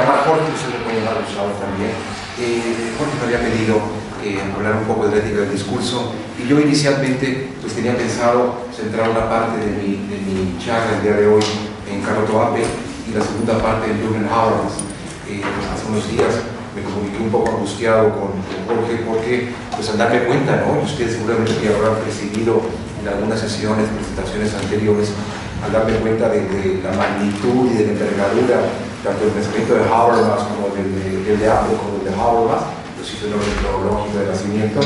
llamar Jorge, usted me puede llamar Gustavo también. Eh, Jorge me había pedido eh, hablar un poco de la ética del discurso y yo inicialmente pues tenía pensado centrar una parte de mi, charla el día de hoy en Carlos Toape y la segunda parte en Jürgen Habermas. Eh, pues, hace unos días me comuniqué un poco angustiado con, Jorge porque pues al darme cuenta, ¿no? y ustedes seguramente que habrán percibido en algunas sesiones, presentaciones anteriores, al darme cuenta de la magnitud y de la envergadura tanto el pensamiento de Habermas como el de, el de Apple como el de Habermas, los sitios cronológicos de nacimiento,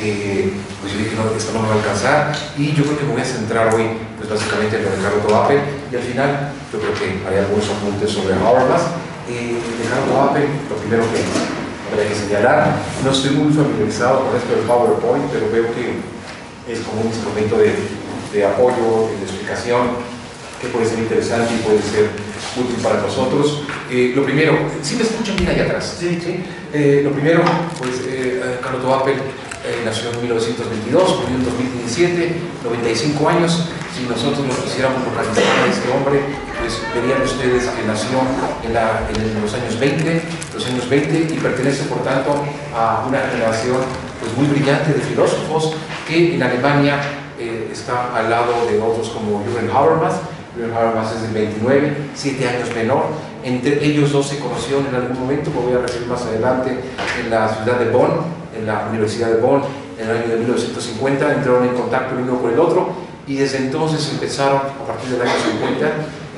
eh, pues yo dije, no, esto no me va a alcanzar y yo creo que me voy a centrar hoy pues básicamente en lo de Carlos Apple. Y al final yo creo que hay algunos apuntes sobre Habermas. Eh, de Carlos Apple, lo primero que habría que señalar, no estoy muy familiarizado con esto del PowerPoint, pero veo que es como un instrumento de, de apoyo, de explicación, que puede ser interesante y puede ser útil para nosotros. Eh, lo primero, si ¿sí me escuchan bien allá atrás? Sí, sí. Eh, lo primero, pues eh, Carlos Apple eh, nació en 1922, murió en 2017, 95 años. Si nosotros nos quisiéramos localizar a este hombre, pues verían ustedes que nació en, la, en, los años 20, los años 20 y pertenece por tanto a una generación pues, muy brillante de filósofos que en Alemania está al lado de otros como Jürgen Habermas, Habermas es del 29, 7 años menor. Entre ellos dos se conocieron en algún momento, me voy a referir más adelante, en la ciudad de Bonn, en la Universidad de Bonn, en el año de 1950, entraron en contacto el uno con el otro y desde entonces empezaron, a partir del año 50,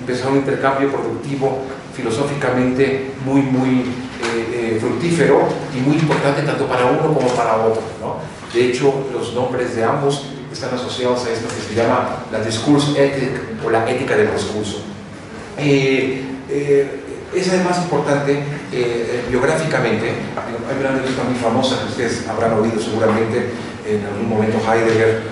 empezaron un intercambio productivo filosóficamente muy, muy eh, eh, fructífero y muy importante tanto para uno como para otro. ¿no? De hecho, los nombres de ambos están asociados a esto que se llama la discourse ethic o la ética del discurso. Eh, eh, es además importante eh, biográficamente, hay una anécdota muy famosa que ustedes habrán oído seguramente en algún momento Heidegger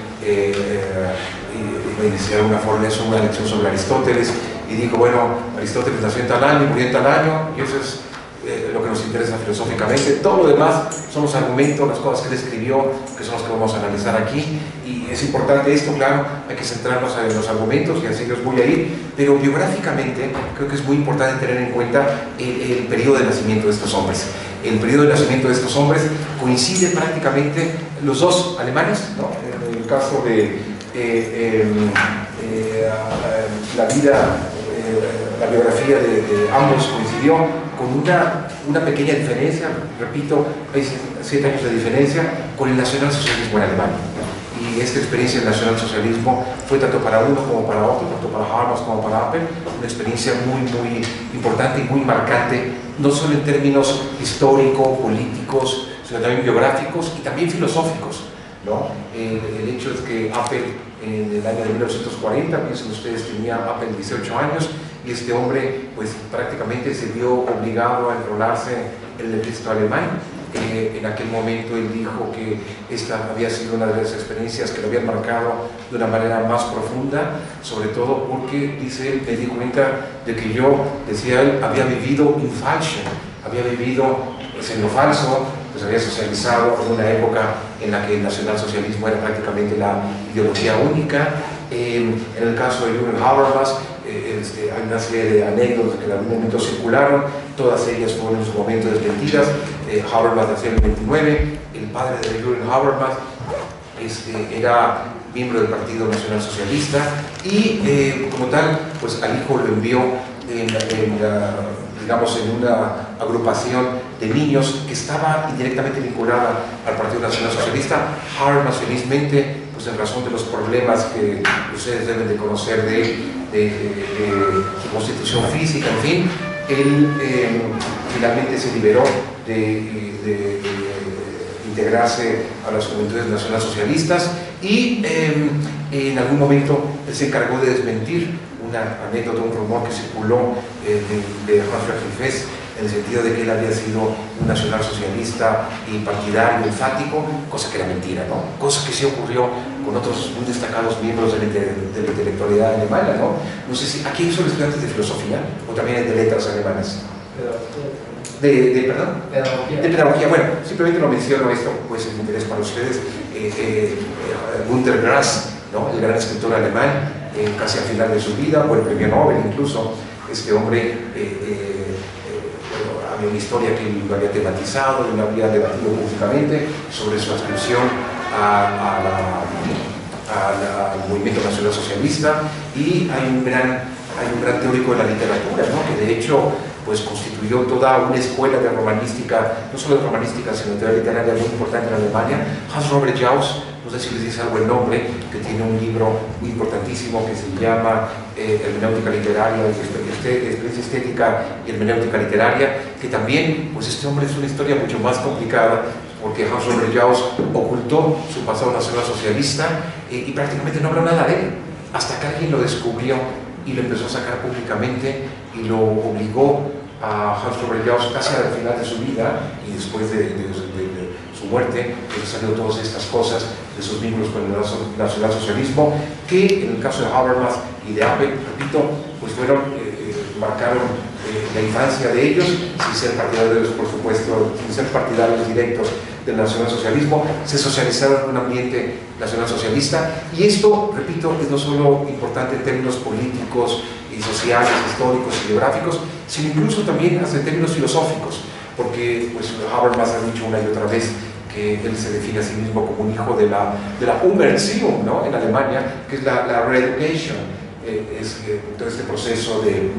iniciar una, una lección sobre Aristóteles y dijo, bueno, Aristóteles nació en tal año, murió en tal año, y eso es lo que nos interesa filosóficamente. Todo lo demás son los argumentos, las cosas que él escribió, que son las que vamos a analizar aquí. Y es importante esto, claro, hay que centrarnos en los argumentos y así los voy a ir. Pero biográficamente creo que es muy importante tener en cuenta el, el periodo de nacimiento de estos hombres. El periodo de nacimiento de estos hombres coincide prácticamente los dos alemanes, ¿no? en el caso de eh, em, eh, la vida, eh, la biografía de, de ambos coincidió con una, una pequeña diferencia, repito, hay siete años de diferencia, con el nacionalsocialismo en Alemania. Y esta experiencia del nacionalsocialismo fue tanto para uno como para otro, tanto para Habermas como para Apple, una experiencia muy, muy importante y muy marcante, no solo en términos históricos, políticos, sino también biográficos y también filosóficos. ¿no? El, el hecho es que Apple en el año de 1940, piensen ustedes, tenía Apple 18 años, y este hombre pues prácticamente se vio obligado a enrolarse en el ejército alemán. Eh, en aquel momento él dijo que esta había sido una de las experiencias que lo habían marcado de una manera más profunda, sobre todo porque, dice él, me di cuenta de que yo, decía él, había vivido in falso, había vivido pues, en lo falso, pues había socializado en una época en la que el nacionalsocialismo era prácticamente la ideología única. Eh, en el caso de Jürgen Habermas, este, hay una serie de anécdotas que en algún momento circularon, todas ellas fueron en su momento desmentidas. Eh, Habermas nació en el 29, el padre de Jürgen Habermas este, era miembro del Partido Nacional Socialista y eh, como tal, pues al hijo lo envió en, digamos, en una agrupación de niños que estaba indirectamente vinculada al Partido Nacional Socialista. Habermas felizmente pues en razón de los problemas que ustedes deben de conocer de, de, de su constitución física, en fin, él eh, finalmente se liberó de, integrarse a las juventudes nacionalsocialistas y eh, en algún momento él se encargó de desmentir una anécdota, un rumor que circuló eh, de, de Hans en el sentido de que él había sido un nacionalsocialista y partidario, enfático, cosa que era mentira, ¿no? Cosa que sí ocurrió con otros muy destacados miembros de la, de la intelectualidad alemana, ¿no? No sé si, ¿aquí son estudiantes de filosofía o también de letras alemanas? De, de, perdón? Pedagogía. De pedagogía. Bueno, simplemente lo menciono esto, pues es de interés para ustedes. Eh, eh, Günter Grass, ¿no? el gran escritor alemán, eh, casi al final de su vida, por el premio Nobel incluso, este hombre había una historia que lo había tematizado, él lo había debatido públicamente sobre su adscripción a, al movimiento nacional socialista y hay un gran, hay un gran teórico de la literatura, ¿no? que de hecho pues constituyó toda una escuela de romanística, no solo de romanística, sino de literaria muy importante en Alemania, Hans Robert Jauss, no sé si les dice algo el nombre, que tiene un libro muy importantísimo que se llama eh, Hermenéutica Literaria, Experiencia Estética y Hermenéutica Literaria, que también, pues este hombre es una historia mucho más complicada, porque Hans Robert ocultó su pasado nacional socialista eh, y prácticamente no habló nada de él, hasta que alguien lo descubrió y lo empezó a sacar públicamente y lo obligó a Hans Robert Jauss casi al final de su vida y después de, muerte, que salió todas estas cosas de sus vínculos con el nacionalsocialismo, que en el caso de Habermas y de Apple, repito, pues fueron, eh, eh, marcaron eh, la infancia de ellos, sin ser partidarios, por supuesto, sin ser partidarios directos del nacionalsocialismo, se socializaron en un ambiente nacionalsocialista y esto, repito, es no solo importante en términos políticos y sociales, históricos y geográficos, sino incluso también en términos filosóficos, porque pues, Habermas ha dicho una y otra vez que él se define a sí mismo como un hijo de la, de la Umerziehung ¿no? en Alemania, que es la, la reeducation, eh, es eh, todo este proceso de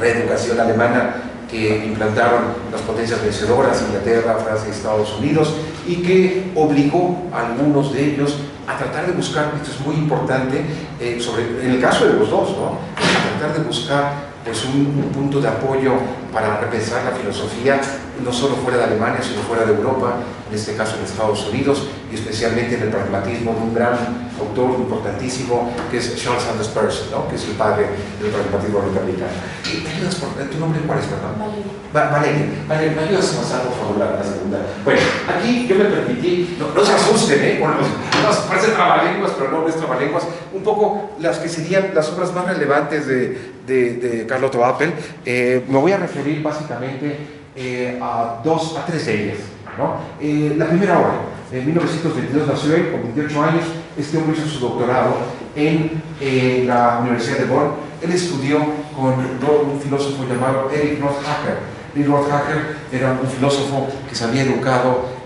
reeducación alemana que implantaron las potencias vencedoras, Inglaterra, Francia y Estados Unidos, y que obligó a algunos de ellos a tratar de buscar, esto es muy importante, eh, sobre, en el caso de los dos, ¿no? a tratar de buscar pues, un, punto de apoyo para repensar la filosofía, no solo fuera de Alemania, sino fuera de Europa, en este caso en Estados Unidos, y especialmente en el pragmatismo de un gran autor importantísimo, que es Charles Sanders Peirce, ¿no? que es el padre del pragmatismo norteamericano. ¿Tu nombre cuál es, perdón? Valeria. Valeria, ¿me ayudas a pasar, por favor, la, segunda? Bueno, aquí yo me permití, no, se asusten, ¿eh? Bueno, nos parecen trabalenguas, pero no es trabalenguas, un poco las que serían las obras más relevantes de, de, de Appel. Eh, me voy a referir básicamente eh, a dos, a tres de ellas. Eh, la primera obra, en 1922 nació él, con 28 años, este hombre hizo su doctorado en la Universidad de Bonn. Él estudió con un filósofo llamado Eric Rothacker. Eric Rothacker era un filósofo que se había educado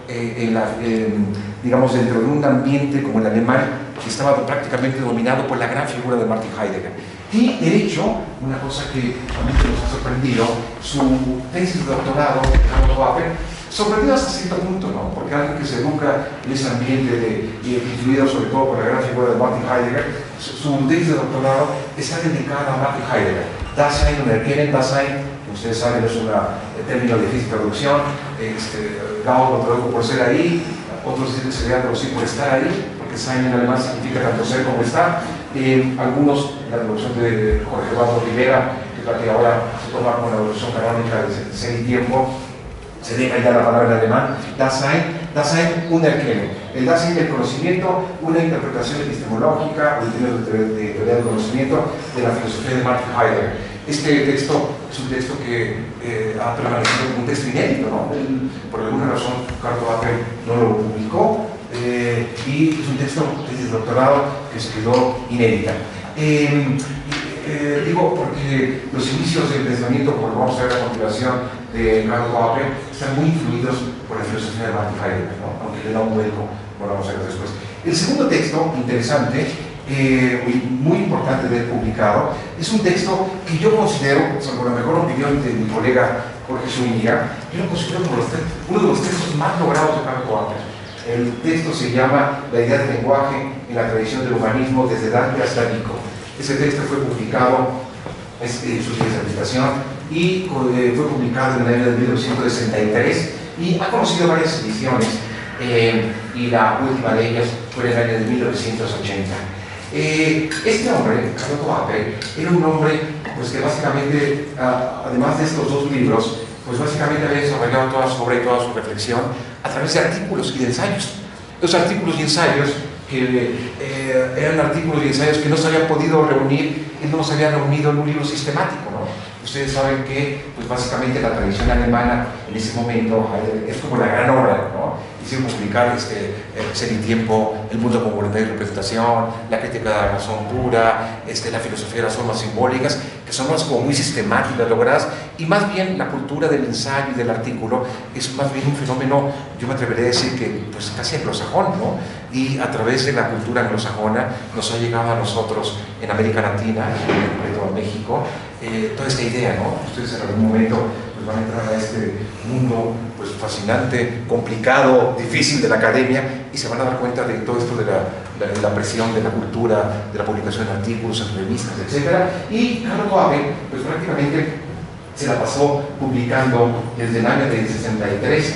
digamos, dentro de un ambiente como el alemán, que estaba prácticamente dominado por la gran figura de Martin Heidegger. Y de hecho, una cosa que mí nos ha sorprendido, su tesis de doctorado, sorprendido hasta cierto punto, ¿no? Porque alguien que se educa en ese ambiente y influido sobre todo por la gran figura de Martin Heidegger, su, tesis de doctorado está dedicada a Martin Heidegger. Dasein und Erkennen, Dasein, ustedes saben, es un término de difícil traducción, este, Gauss lo tradujo por ser ahí, otros dicen que se debe traducir por estar ahí, porque Sein en alemán significa tanto ser como estar, algunos, la traducción de Jorge Eduardo Rivera, que ahora se toma como la traducción canónica de Ser y Tiempo, se deja ya la palabra en alemán, Dasein, Dasein Unerkennung. El Dasein del conocimiento, una interpretación epistemológica, o de teoría del conocimiento de la filosofía de Martin Heidegger. Este texto es un texto que eh, ha permanecido como un texto inédito, ¿no? por alguna razón, Carlo Apple no lo publicó, eh, y es un texto de doctorado que se quedó inédita. Em, eh, digo porque los inicios del pensamiento, como vamos a ver a continuación, de Karl Popper, están muy influidos por la filosofía de Martin Heidegger, aunque le da un vuelco, como vamos a ver después. El segundo texto, interesante, eh, muy, importante de publicado, es un texto que yo considero, salvo la mejor opinión de mi colega Jorge Zúñiga, yo lo considero como uno de los textos más logrados de Karl Popper el texto se llama La idea del lenguaje en la tradición del humanismo desde Dante hasta Nico. Ese texto fue publicado en su especialización y eh, fue publicado en el año de 1963 y ha conocido varias ediciones eh, y la última de ellas fue en el año de 1980. Eh, este hombre, Carlos Apple, era un hombre pues, que básicamente, además de estos dos libros, pues básicamente había desarrollado toda su obra y toda su reflexión a través de artículos y de ensayos. Los artículos y ensayos que eh, eran artículos y ensayos que no se habían podido reunir, él no los había reunido en un libro sistemático. ¿no? Ustedes saben que, pues básicamente la tradición alemana en ese momento es como la gran obra, ¿no? Hicieron publicar este, Ser y Tiempo, El Mundo como Voluntad y Representación, La Crítica de la Razón Pura, este, La Filosofía de las Formas Simbólicas, que son más como muy sistemáticas, logradas, y más bien la cultura del ensayo y del artículo es más bien un fenómeno, yo me atrevería a decir que pues casi anglosajón, ¿no? Y a través de la cultura anglosajona nos ha llegado a nosotros en América Latina, en a México, eh, toda esta idea, ¿no? Ustedes en algún momento pues, van a entrar a este mundo pues, fascinante, complicado, difícil de la academia y se van a dar cuenta de todo esto de la, la, presión de la cultura, de la publicación de artículos en revistas, etc. Y Carlos Coabe, pues prácticamente se la pasó publicando desde el año de 63,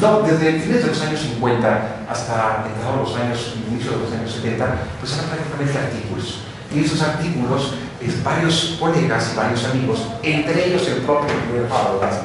no, desde fines de los años 50 hasta los años, inicio de los años 70, pues eran prácticamente artículos. Y esos artículos, es, varios colegas y varios amigos, entre ellos el propio Miguel Habermas,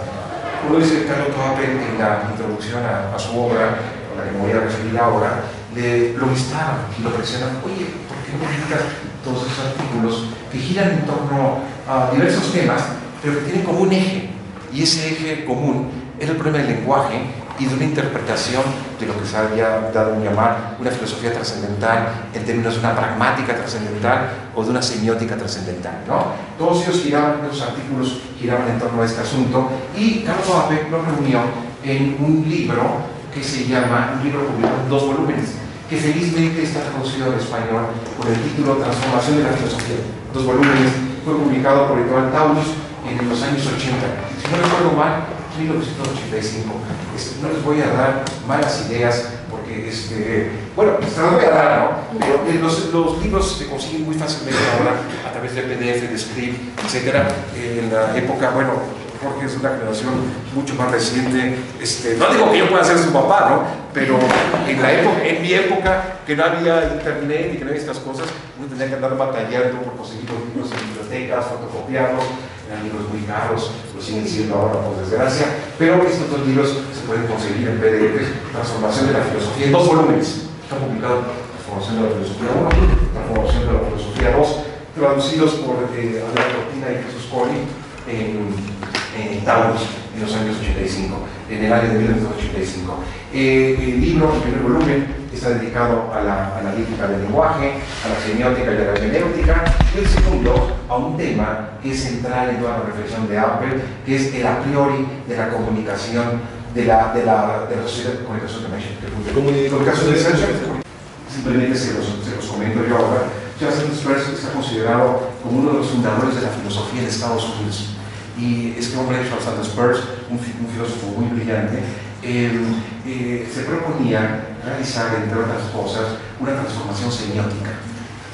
uno dice Carlos Coabe en la introducción a, a su obra, a la que me voy a referir ahora, le, lo instaban y lo presionan, oye, ¿por qué publicas todos esos artículos que giran en torno a diversos temas, pero que tienen como un eje? Y ese eje común era el problema del lenguaje y de una interpretación de lo que se había dado en llamar una filosofía trascendental en términos de una pragmática trascendental o de una semiótica trascendental. ¿no? Todos ellos giraban, los artículos giraban en torno a este asunto y Carlos Ape lo reunió en un libro que se llama, un libro publicado en dos volúmenes, que felizmente está traducido al español con el título Transformación de la Filosofía. Dos volúmenes, fue publicado por Editorial Taurus en los años 80. Si no recuerdo mal, 1985. Este, no les voy a dar malas ideas porque, este, bueno, se las voy a dar, ¿no? Eh, los, libros se consiguen muy fácilmente a través de PDF, de script, etc. en la época, bueno, Jorge es una generación mucho más reciente. Este, no digo que yo pueda ser su papá, ¿no? Pero en, la época, en mi época, que no había internet y que no había estas cosas, uno tenía que andar batallando por conseguir los libros en bibliotecas, fotocopiarlos, eran libros muy caros, lo siguen siendo ahora por desgracia, pero estos dos libros se pueden conseguir en PDF, Transformación de la Filosofía, en dos volúmenes. Está publicado Transformación de la Filosofía 1, Transformación de la Filosofía 2, traducidos por eh, Cortina y Jesús Coli en, en Taurus en los años 85, en el año de 1985. Eh, el libro, el primer volumen, está dedicado a la analítica del lenguaje, a la semiótica y a la hermenéutica, y el segundo a un tema que es central en toda la reflexión de Apple, que es el a priori de la comunicación de la, de la, de la sociedad de comunicación de comunicación de simplemente se los, se los comento yo ahora. Justin Spurs está considerado como uno de los fundadores de la filosofía de Estados Unidos. Y este hombre, Charles Sanders Peirce, un, un filósofo muy brillante, eh, eh, se proponía realizar, entre otras cosas, una transformación semiótica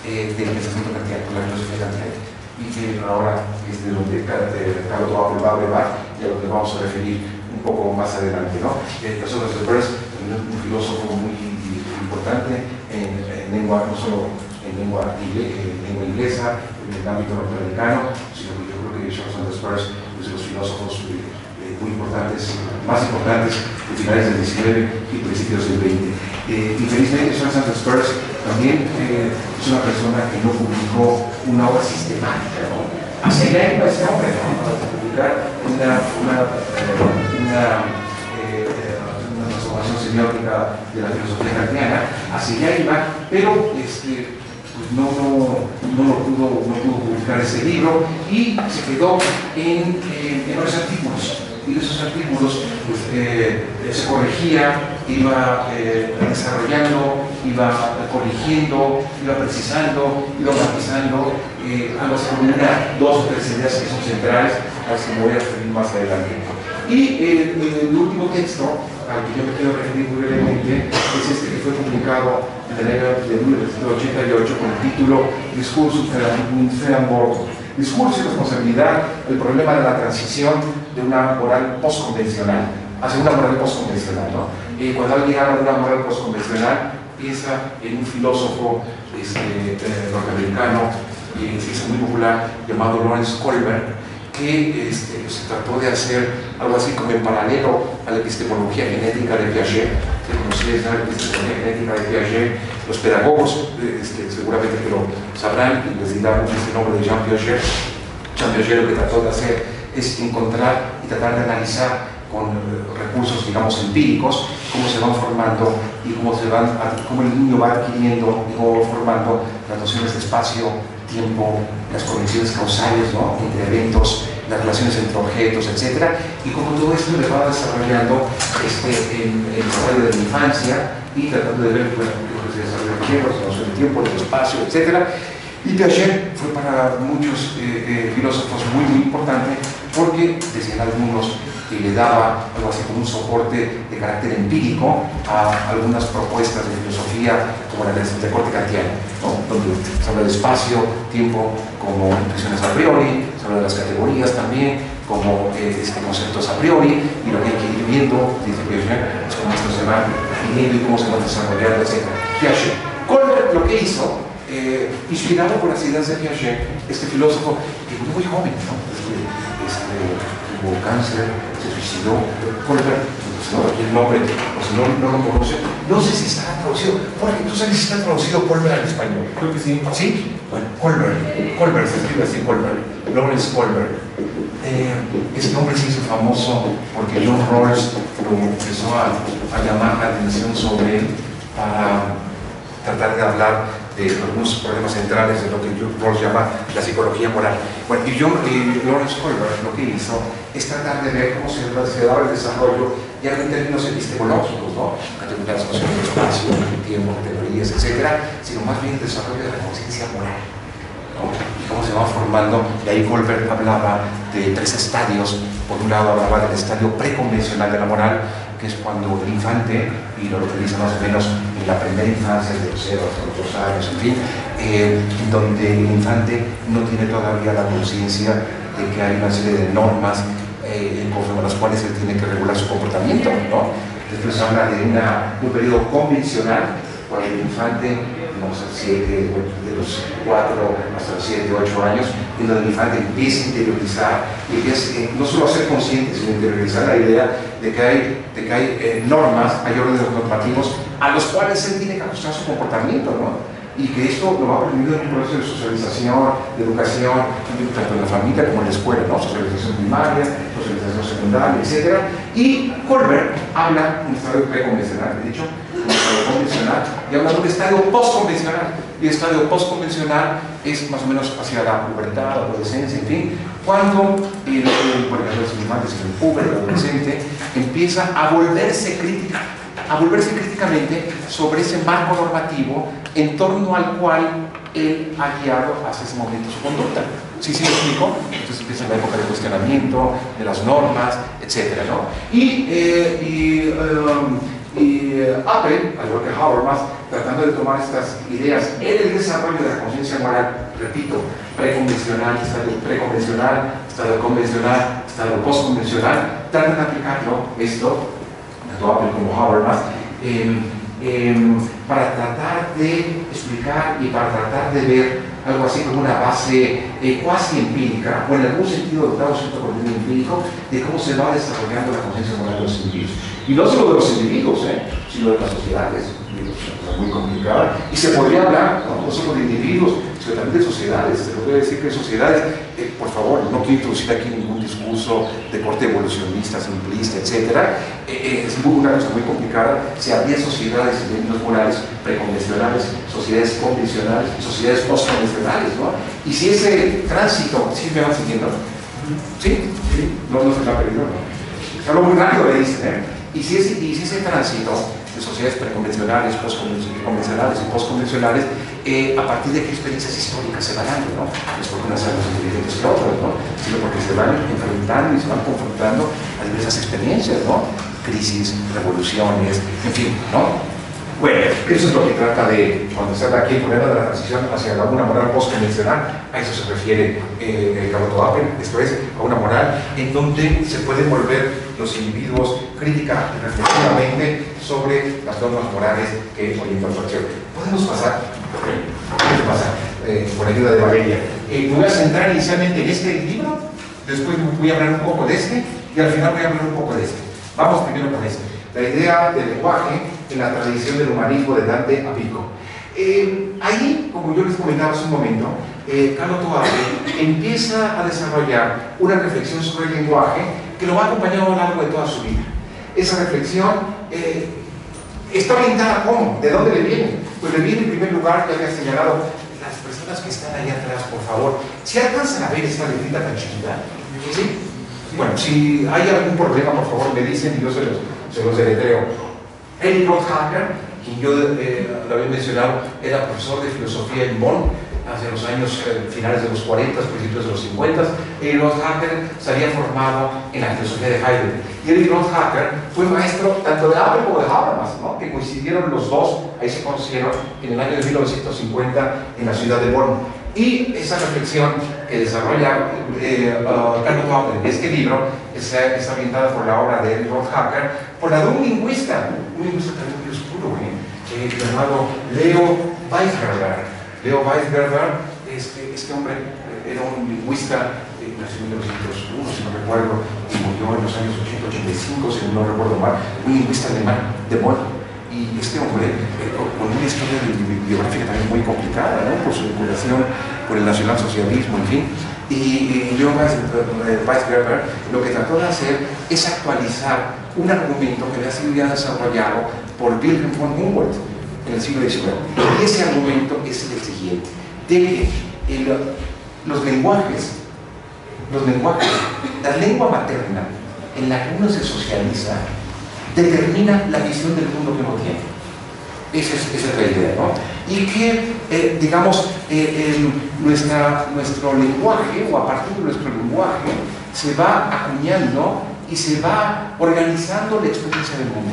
eh, del pensamiento kantiano, la filosofía kantiana, y que ahora es de donde Carlos va a hablar y a lo que vamos a referir un poco más adelante. ¿no? Eh, obras de Peirce, un filósofo muy importante en, en, lengua, no solo en lengua, en lengua inglesa, en el ámbito norteamericano, sino que Charles Sanders Peirce de los filósofos eh, muy importantes, más importantes de finales del 19 y principios del 20. Eh, infelizmente, Charles Sanders Peirce también eh, es una persona que no publicó una obra sistemática, ¿no? Hacia allá iba ese hombre, ¿no? Para publicar una, una, eh, eh, transformación semiótica de la filosofía kantiana, hacia allá iba, pero este, no, no, lo pudo, no pudo publicar ese libro y se quedó en, en, en varios artículos y esos artículos pues, eh, se corregía, iba eh, desarrollando, iba corrigiendo, iba precisando, iba matizando, eh, a los dos o tres ideas que son centrales, a las que me voy a referir más adelante. Y el último texto al que yo me quiero referir muy brevemente es este que fue publicado en el año de 1988 con el título Discurso Fernando Discurso y responsabilidad, el problema de la transición de una moral postconvencional hacia una moral postconvencional. ¿no? Y cuando alguien habla de una moral postconvencional, piensa en un filósofo este, eh, norteamericano hizo muy popular llamado Lawrence Kohlberg, que este, se trató de hacer algo así como en paralelo a la epistemología genética de Piaget, que conocéis la epistemología genética de Piaget, los pedagogos este, seguramente que lo sabrán y les dirán este nombre de Jean Piaget. Jean Piaget lo que trató de hacer es encontrar y tratar de analizar con recursos, digamos, empíricos, cómo se van formando y cómo, se van, cómo el niño va adquiriendo y cómo va formando las nociones de espacio, tiempo, las conexiones causales ¿no? entre eventos, las relaciones entre objetos, etc. Y cómo todo esto le va desarrollando este, en el desarrollo de la infancia y tratando de ver bueno, que se desarrolla el tiempo, del tiempo, del espacio, etc. Y Piaget fue para muchos eh, eh, filósofos muy, muy importante porque, decían algunos, que le daba algo así como un soporte de carácter empírico a algunas propuestas de filosofía como la del corte kantiano, ¿no? donde se habla de espacio, tiempo como impresiones a priori, se habla de las categorías también como eh, este, conceptos a priori y lo que hay que ir viendo, dice Piaget, es cómo esto se va definiendo y cómo se va desarrollando, etc. Piaget, Colbert lo que hizo, eh, inspirado por las ideas de Piaget, este filósofo muy joven, ¿no? este, este, tuvo cáncer, suicidó Colbert, no, aquí el nombre, o si no, no lo conoce, no sé si está traducido, porque tú sabes si está traducido Colbert al español. Creo que sí. ¿Sí? Bueno, Colbert, Colbert se escribe así, Colbert, Lawrence Colbert. Eh, ese nombre se hizo famoso porque John Rawls lo empezó a, a llamar la atención sobre él para tratar de hablar de algunos problemas centrales de lo que Rawls llama la psicología moral. Bueno, y, John, y Lawrence Kohlberg lo que hizo es tratar de ver cómo se, se daba el desarrollo ya no en términos epistemológicos, ¿no? las nociones de espacio, tiempo, categorías, etcétera, sino más bien el desarrollo de la conciencia moral. ¿no? Y cómo se va formando, y ahí Kohlberg hablaba de tres estadios, por un lado hablaba del estadio preconvencional de la moral, que es cuando el infante, y lo utiliza más o menos en la primera infancia, de los 0 hasta los 2 años, en fin, eh, donde el infante no tiene todavía la conciencia de que hay una serie de normas eh, conforme a las cuales él tiene que regular su comportamiento, ¿no? Después habla de un periodo convencional, cuando el infante, no sé, de los 4 hasta los 7, 8 años, en donde el infante empieza a interiorizar, y empieza eh, no solo a ser consciente, sino a interiorizar la idea de que hay, de que hay eh, normas, hay órdenes normativos a los cuales él tiene que ajustar su comportamiento, ¿no? y que esto lo va aprendiendo en un proceso de socialización, de educación, tanto en la familia como en la escuela, ¿no? socialización primaria, socialización secundaria, etc. Y Colbert habla de un estadio preconvencional, de hecho, convencional, y habla de estadio postconvencional. Y el estadio postconvencional es más o menos hacia la pubertad, la adolescencia, en fin, cuando el, el el el adolescente, empieza a volverse crítica a volverse críticamente sobre ese marco normativo en torno al cual él ha guiado hasta ese momento su conducta. ¿Sí, sí me explico? Entonces empieza la época de cuestionamiento, de las normas, etc. ¿no? Y, eh, y, um, uh, Apple, al igual que Habermas, tratando de tomar estas ideas en el desarrollo de la conciencia moral, repito, preconvencional, estado preconvencional, estado convencional, estado postconvencional, tratan de aplicarlo, esto, tanto Apple como Habermas, eh, eh, para tratar de explicar y para tratar de ver algo así como una base eh, cuasi empírica, o en algún sentido dotado cierto contenido empírico, de cómo se va desarrollando la conciencia moral de los individuos. Y no solo de los individuos, ¿eh? sino de las sociedades. Es muy complicada. Y se podría hablar no, solo de individuos, sino también de sociedades. Se podría decir que sociedades, eh, por favor, no quiero introducir aquí ningún discurso de corte evolucionista, simplista, etc. Eh, es muy, una cosa muy complicada. Si había sociedades en términos morales preconvencionales, sociedades convencionales, sociedades postconvencionales, ¿no? Y si ese tránsito, ¿sí me van siguiendo? ¿Sí? ¿Sí? No, no se me ha perdido, ¿no? Hablo muy rápido, le dicen, ¿eh? Y si ese, y si ese tránsito de sociedades preconvencionales, postconvencionales y postconvencionales, eh, a partir de qué experiencias históricas se van dando, ¿no? Es porque unas sean más inteligentes que otras, ¿no? Sino porque se van enfrentando y se van confrontando a diversas experiencias, ¿no? Crisis, revoluciones, en fin, ¿no? Bueno, eso es lo que trata de, cuando se habla aquí el problema de la transición hacia la una moral postconvencional, a eso se refiere eh, el Apple, esto es, a una moral en donde se pueden volver los individuos crítica y reflexivamente sobre las normas morales que orientan su acción. Podemos pasar, ¿qué pasa? Eh, con ayuda de Valeria. Eh, voy a centrar inicialmente en este libro, después voy a hablar un poco de este y al final voy a hablar un poco de este. Vamos primero con este. La idea del lenguaje en la tradición del humanismo de Dante a Pico. Eh, ahí, como yo les comentaba hace un momento, eh, Carlo Toabe empieza a desarrollar una reflexión sobre el lenguaje que lo va a acompañar a lo largo de toda su vida. Esa reflexión eh, está orientada cómo, de dónde le viene. Pues le viene en primer lugar, que había señalado, las personas que están ahí atrás, por favor, si alcanzan a ver esta letrita tan chiquita, ¿sí? Bueno, si hay algún problema, por favor, me dicen y yo se los, se los deletreo. Eric Rothhacker, quien yo eh, lo había mencionado, era profesor de filosofía en Bonn, hacia los años eh, finales de los 40, principios de los 50, Eric Rothhacker se había formado en la filosofía de Heidegger. Y Eric Rothhacker fue maestro tanto de Apple como de Habermas, ¿no? que coincidieron los dos, ahí se conocieron en el año de 1950 en la ciudad de Bonn. Y esa reflexión que desarrolla eh, uh, en este libro está, está, orientada por la obra de Eric Rothhacker, por la de un lingüista, un lingüista también muy oscuro, ¿eh? llamado Leo Weisgerber Leo Weisgerber, este, este hombre eh, era un lingüista, eh, nació en 1901, si no recuerdo, y murió en los años 80-85, si no recuerdo mal, un lingüista alemán de Bonn. Y este hombre, eh, con una historia biográfica también muy complicada, ¿no? por su vinculación por el nacionalsocialismo, en fin. Y, Leo Weisgerber lo que trató de hacer es actualizar un argumento que había sido ya desarrollado por Wilhelm von Humboldt en el siglo XIX. Y ese argumento es el siguiente, de que los lenguajes, los lenguajes, la lengua materna en la que uno se socializa, determina la visión del mundo que uno tiene. Esa es, la idea, ¿no? Y que, eh, digamos, eh, nuestro lenguaje, o a partir de nuestro lenguaje, se va acuñando y se va organizando la experiencia del mundo.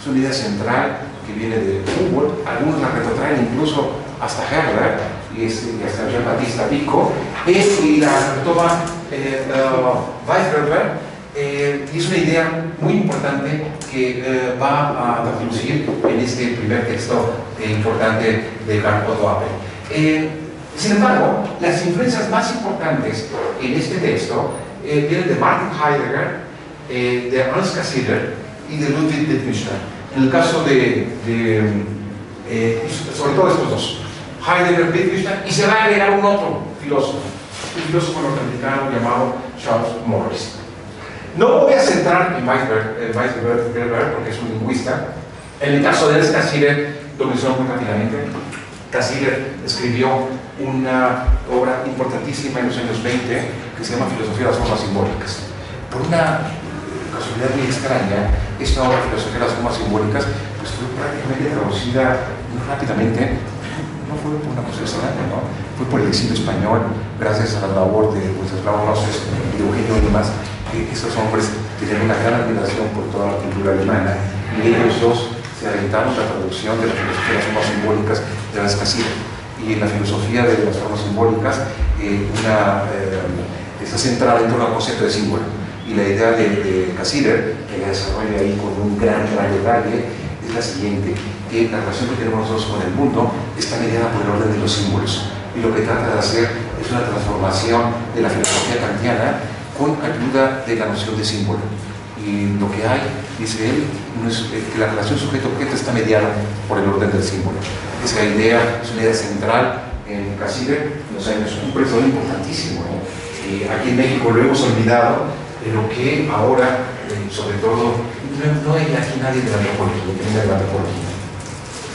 Es una idea central que viene de Humboldt, algunos la retrotraen incluso hasta Herder y, hasta Jean-Baptiste Pico, y la toma eh, uh, Weisgerber, eh, es una idea muy importante que eh, va a traducir en este primer texto importante de Frank Otto Appel. sin embargo, las influencias más importantes en este texto vienen de Martin Heidegger, de Hans Cassirer y de Ludwig Wittgenstein. En el caso de, eh, sobre todo estos dos, Heidegger, Wittgenstein, y se va a agregar un otro filósofo, un filósofo norteamericano llamado Charles Morris. No voy a centrar en Weisberger, porque es un lingüista. En el caso de él, Cassirer lo mencionó muy rápidamente. Cassirer escribió una obra importantísima en los años 20 que se llama Filosofía de las formas simbólicas. Por una casualidad muy extraña, esta obra filosofía de las formas simbólicas pues fue prácticamente traducida muy rápidamente, no fue por una cosa extraña, ¿no? fue por el exilio español, gracias a la labor de Wenceslao Roses y de Eugenio Limas, que estos hombres tenían una gran admiración por toda la cultura alemana, y ellos dos se aventaron la traducción de la filosofía de las formas simbólicas de las Casillas. Y en la filosofía de las formas simbólicas, eh, eh, está centrada en torno al concepto de símbolo y la idea de, de que la desarrolla ahí con un gran, gran detalle, es la siguiente, que la relación que tenemos nosotros con el mundo está mediada por el orden de los símbolos. Y lo que trata de hacer es una transformación de la filosofía kantiana con ayuda de la noción de símbolo. Y lo que hay, dice él, es que la relación sujeto-objeto está mediada por el orden del símbolo. Esa idea es una idea central en Cassirer, en los años, un proyecto importantísimo. Y aquí en México lo hemos olvidado, pero que ahora, eh, sobre todo, no, hay aquí nadie de la antropología, de la antropología.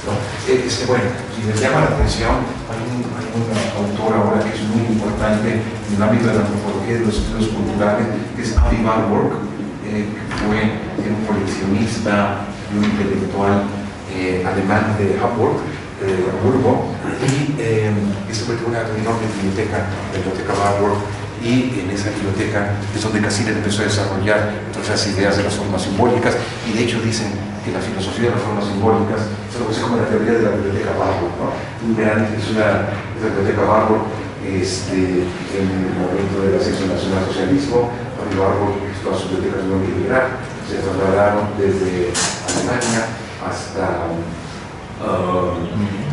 ¿No? Eh, este, bueno, si les llama la atención, hay un, autor ahora que es muy importante en el ámbito de la antropología y de los estudios culturales, que es Avi Warburg, eh, que fue un coleccionista y un intelectual alemán de Hamburg, de Hamburgo, y este fue una enorme biblioteca, la biblioteca Warburg, y en esa biblioteca es donde Cassirer empezó a desarrollar todas esas ideas de las formas simbólicas y de hecho dicen que la filosofía de las formas simbólicas es lo se llama la teoría de la biblioteca Barbour. ¿no? es una la biblioteca Barbour este, en el momento del ascenso nacional socialismo, cuando Barbour todas sus bibliotecas tuvieron que se trasladaron desde Alemania hasta uh,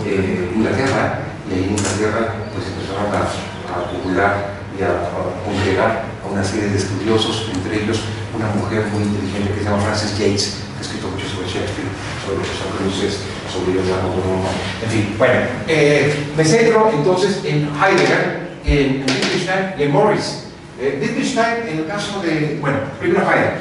eh, Inglaterra y ahí en Inglaterra pues empezaron a, a popular y a, congregar a una serie de estudiosos, entre ellos una mujer muy inteligente que se llama Frances Yates, que ha escrito mucho sobre Shakespeare, sobre los cruces, sobre Giordano Bruno, en fin. Bueno, eh, me centro entonces en Heidegger, en Wittgenstein y en Morris. Eh, Wittgenstein, en el caso de, bueno, primero Heidegger.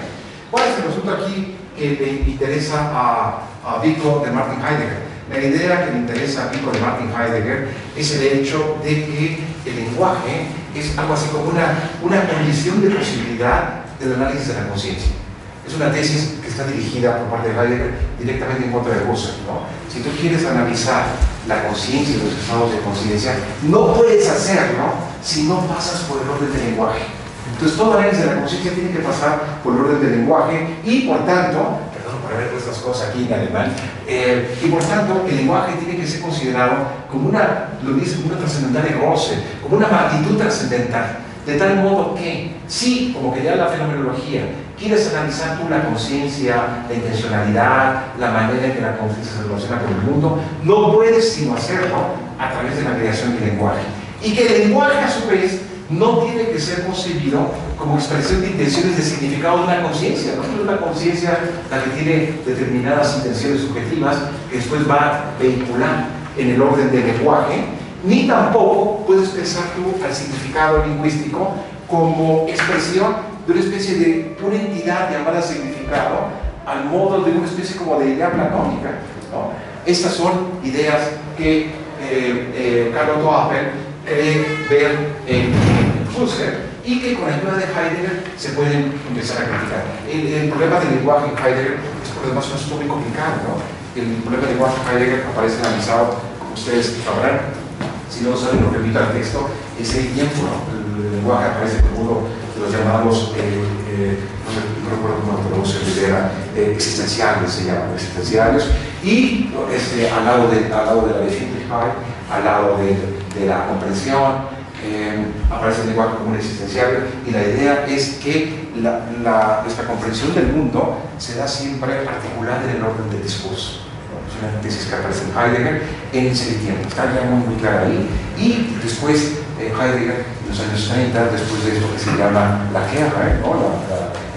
¿Cuál es el asunto aquí que le interesa a, a Vico de Martin Heidegger? La idea que le interesa a Vico de Martin Heidegger es el hecho de que el lenguaje es algo así como una, una condición de posibilidad del análisis de la conciencia. Es una tesis que está dirigida por parte de Heidegger directamente en contra de Husserl. ¿no? Si tú quieres analizar la conciencia y los estados de conciencia, no puedes hacerlo si no pasas por el orden del lenguaje. Entonces, toda análisis de la conciencia tiene que pasar por el orden del lenguaje y, por tanto, por haber puesto estas cosas aquí en alemán, eh, y por tanto, el lenguaje tiene que ser considerado como una, lo dice, como una trascendental errose, como una magnitud trascendental. De tal modo que, sí, como que ya la fenomenología, quieres analizar tú la conciencia, la intencionalidad, la manera en que la conciencia se relaciona con el mundo, no puedes sino hacerlo a través de la creación del lenguaje. Y que el lenguaje, a su vez, no tiene que ser concebido como expresión de intenciones de significado de una conciencia. No es una conciencia la que tiene determinadas intenciones subjetivas que después va a vehicular en el orden del lenguaje, ni tampoco puedes pensar tú al significado lingüístico como expresión de una especie de una entidad llamada significado al modo de una especie como de idea platónica. Estas son ideas que eh, eh, Carlos Toapel cree ver en Husserl y que con la ayuda de Heidegger se pueden empezar a criticar. El, problema del lenguaje en Heidegger es por demás un muy complicado. El problema del lenguaje en Heidegger aparece analizado, como ustedes sabrán, si no saben, lo repito al texto, es el tiempo, el, lenguaje aparece como uno de los llamados, eh, eh, no, recuerdo cómo lo traduce, eh, existenciales, se llaman existenciales, y este, al, lado de, al lado de la Befindlichkeit, al lado de, de la comprensión, aparece el lenguaje común existencial y la idea es que la, la, nuestra comprensión del mundo se da siempre articulada en el orden del discurso una tesis que aparece en Heidegger en ese tiempo, está ya muy, muy clara ahí. Y después eh, Heidegger, en los años 30, después de esto que se llama la guerra, ¿eh? ¿no?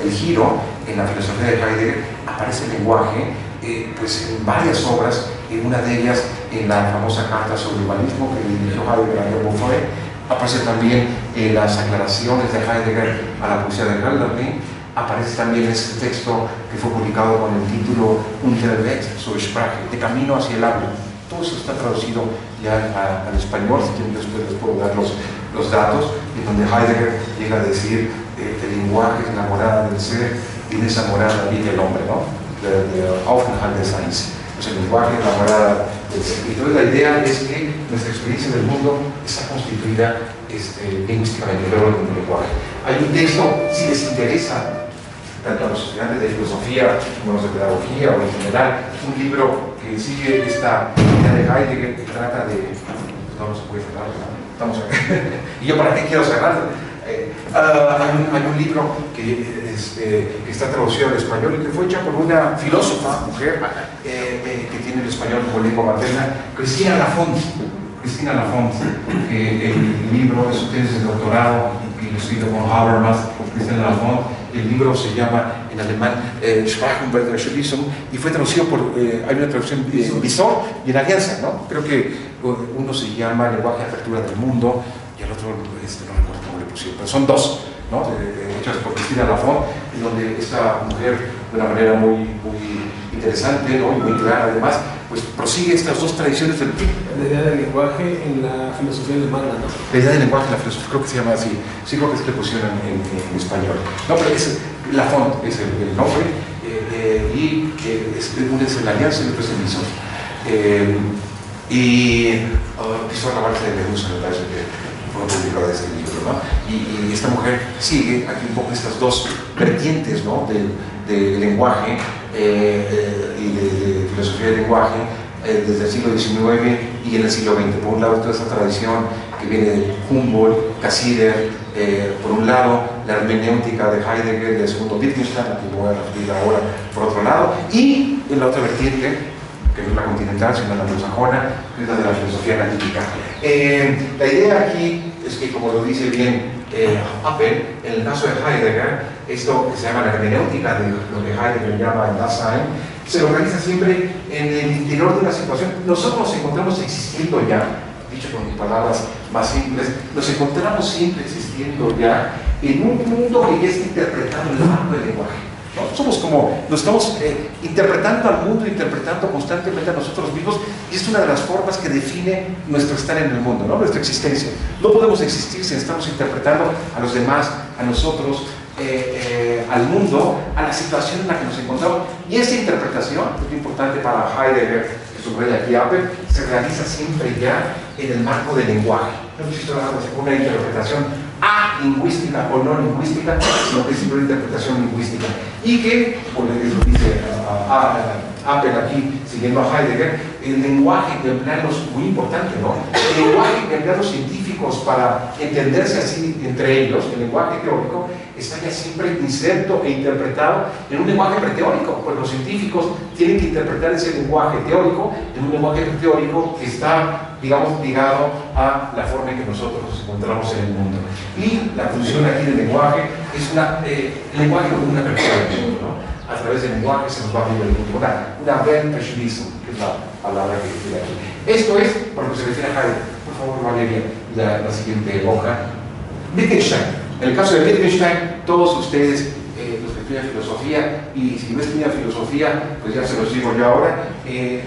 el giro en la filosofía de Heidegger, aparece el lenguaje eh, pues en varias obras, en una de ellas en la famosa carta sobre el humanismo que dirigió Heidegger a Leopold aparece también en las aclaraciones de Heidegger a la poesía de Hölderlin, aparece también este texto que fue publicado con el título Unterwegs zur Sprache, de camino hacia el habla. Todo eso está traducido ya al español, si quieren después les puedo dar los, datos, y donde Heidegger llega a decir eh, el lenguaje es la morada del ser y de esa morada vive el hombre, ¿no? De, de Aufenthalt des Seins. El lenguaje la morada. Y entonces la idea es que nuestra experiencia del mundo está constituida este, lingüísticamente, pero en el lenguaje. Hay un texto, si les interesa, tanto a los estudiantes de filosofía como a los de pedagogía o en general, un libro que sigue esta idea de Heidegger que trata de... No, no se puede cerrar, estamos y yo para qué quiero cerrar. Eh, uh, hay, un, hay, un, libro que, este, que, está traducido al español y que fue hecha por una filósofa, mujer, eh, eh, que tiene el español como lengua materna, Cristina Lafont. Cristina Lafont, que el libro es tesis de doctorado y lo escrito con Habermas, Cristina Lafont, el libro se llama en alemán eh, y fue traducido por, eh, hay una traducción eh, Visor y en Alianza, ¿no? Creo que uno se llama Lenguaje de Apertura del Mundo y el otro, este, no pusieron, pero son dos, ¿no? hechas por Cristina Lafont, en donde esta mujer, de una manera muy, muy interesante ¿no? y muy clara además, pues prosigue estas dos tradiciones del La idea del lenguaje en la filosofía alemana, ¿no? La idea del lenguaje en la filosofía, creo que se llama así, sí creo que es que pusieron en, en, español. No, pero es la font, es el, el nombre, eh, eh, y eh, es, uno es la alianza y otro es el. Eh, y uh, Visor la parte de Medusa, me parece que desde el libro, ¿no? Y, y, esta mujer sigue aquí un poco estas dos vertientes, ¿no? Del, del lenguaje eh, y de, de, filosofía del lenguaje eh, desde el siglo XIX y en el siglo XX. Por un lado, toda esta tradición que viene de Humboldt, Cassirer, eh, por un lado, la hermenéutica de Heidegger, del segundo Wittgenstein, a que voy a referir ahora, por otro lado, y en la otra vertiente, que no es la continental, sino la anglosajona, que es la de la filosofía analítica. la idea aquí es que, como lo dice bien eh, Appel, en el caso de Heidegger, esto que se llama la hermenéutica de lo que Heidegger llama el Dasein, se organiza siempre en el interior de una situación. Nosotros nos encontramos existiendo ya, dicho con palabras más simples, nos encontramos siempre existiendo ya en un mundo que ya está interpretado en el marco del lenguaje. Somos como, nos estamos eh, interpretando al mundo, interpretando constantemente a nosotros mismos, y es una de las formas que define nuestro estar en el mundo, nuestra existencia. No podemos existir si estamos interpretando a los demás, a nosotros, eh, eh, al mundo, a la situación en la que nos encontramos. Y esa interpretación, es muy importante para Heidegger, que subraya aquí Apple, se realiza siempre ya en el marco del lenguaje. Una interpretación a lingüística o no lingüística, sino que es una interpretación lingüística. Y que, como lo dice Apple aquí, siguiendo a Heidegger, el lenguaje que emplean muy importante, ¿no? El lenguaje que emplean los científicos para entenderse así entre ellos, el lenguaje teórico, está ya siempre inserto e interpretado en un lenguaje preteórico, pues los científicos tienen que interpretar ese lenguaje teórico en un lenguaje teórico que está, digamos, ligado a la forma en que nosotros nos encontramos en el mundo. Y la función aquí del lenguaje es una, eh, el lenguaje como una mundo, ¿no? A través del lenguaje se nos va a vivir el mundo, una, una que es la palabra que dice aquí. Esto es, por lo que se refiere a Heidegger. Por favor, Valeria, la, la siguiente hoja. Wittgenstein. En el caso de Wittgenstein, todos ustedes, eh, los que estudian filosofía, y si no estudian filosofía, pues ya se los digo yo ahora, eh,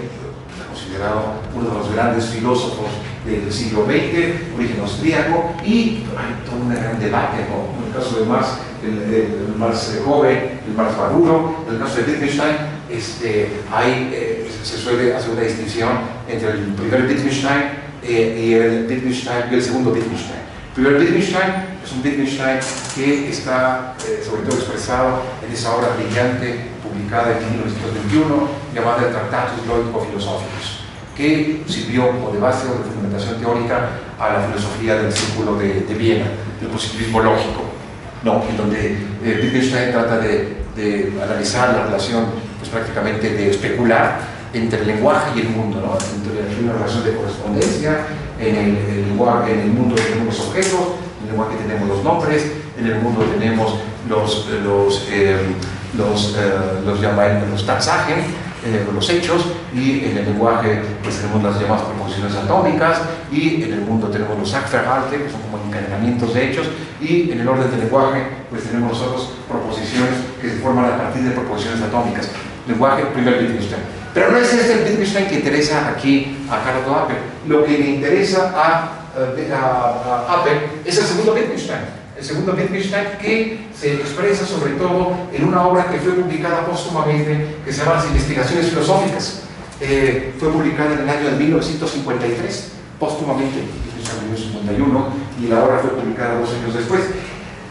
considerado uno de los grandes filósofos del siglo XX, origen austríaco, y hay todo un gran debate, ¿no? En el caso de Marx, el, Marx joven, el Marx maduro, en el caso de Wittgenstein, este, hay, eh, se suele hacer una distinción entre el primer Wittgenstein y el Wittgenstein y el segundo Wittgenstein. El primer Wittgenstein es un Wittgenstein que está eh, sobre todo expresado en esa obra brillante publicada en 1921 llamada Tratatus Lógico-Filosóficos, que sirvió como de base o de fundamentación teórica a la filosofía del círculo de, de Viena, del positivismo lógico, no, en donde eh, Wittgenstein trata de, de, analizar la relación pues, prácticamente de especular entre el lenguaje y el mundo, ¿no? entre una relación de correspondencia en el, el, en el mundo de los objetos, lenguaje tenemos los nombres, en el mundo tenemos los, los, eh, los, eh, los, los taxajes, eh, los hechos, y en el lenguaje pues tenemos las llamadas proposiciones atómicas, y en el mundo tenemos los Sachverhalte, que son como encadenamientos de hechos, y en el orden del lenguaje pues tenemos nosotros proposiciones que se forman a partir de proposiciones atómicas. Lenguaje, primer Wittgenstein. Pero no es este el Wittgenstein que interesa aquí a Carlos Apple. Lo que le interesa a Apple es el segundo Wittgenstein. El segundo Wittgenstein que se expresa sobre todo en una obra que fue publicada póstumamente que se llama Las Investigaciones Filosóficas. Eh, fue publicada en el año de 1953, póstumamente, en 1951, y la obra fue publicada dos años después.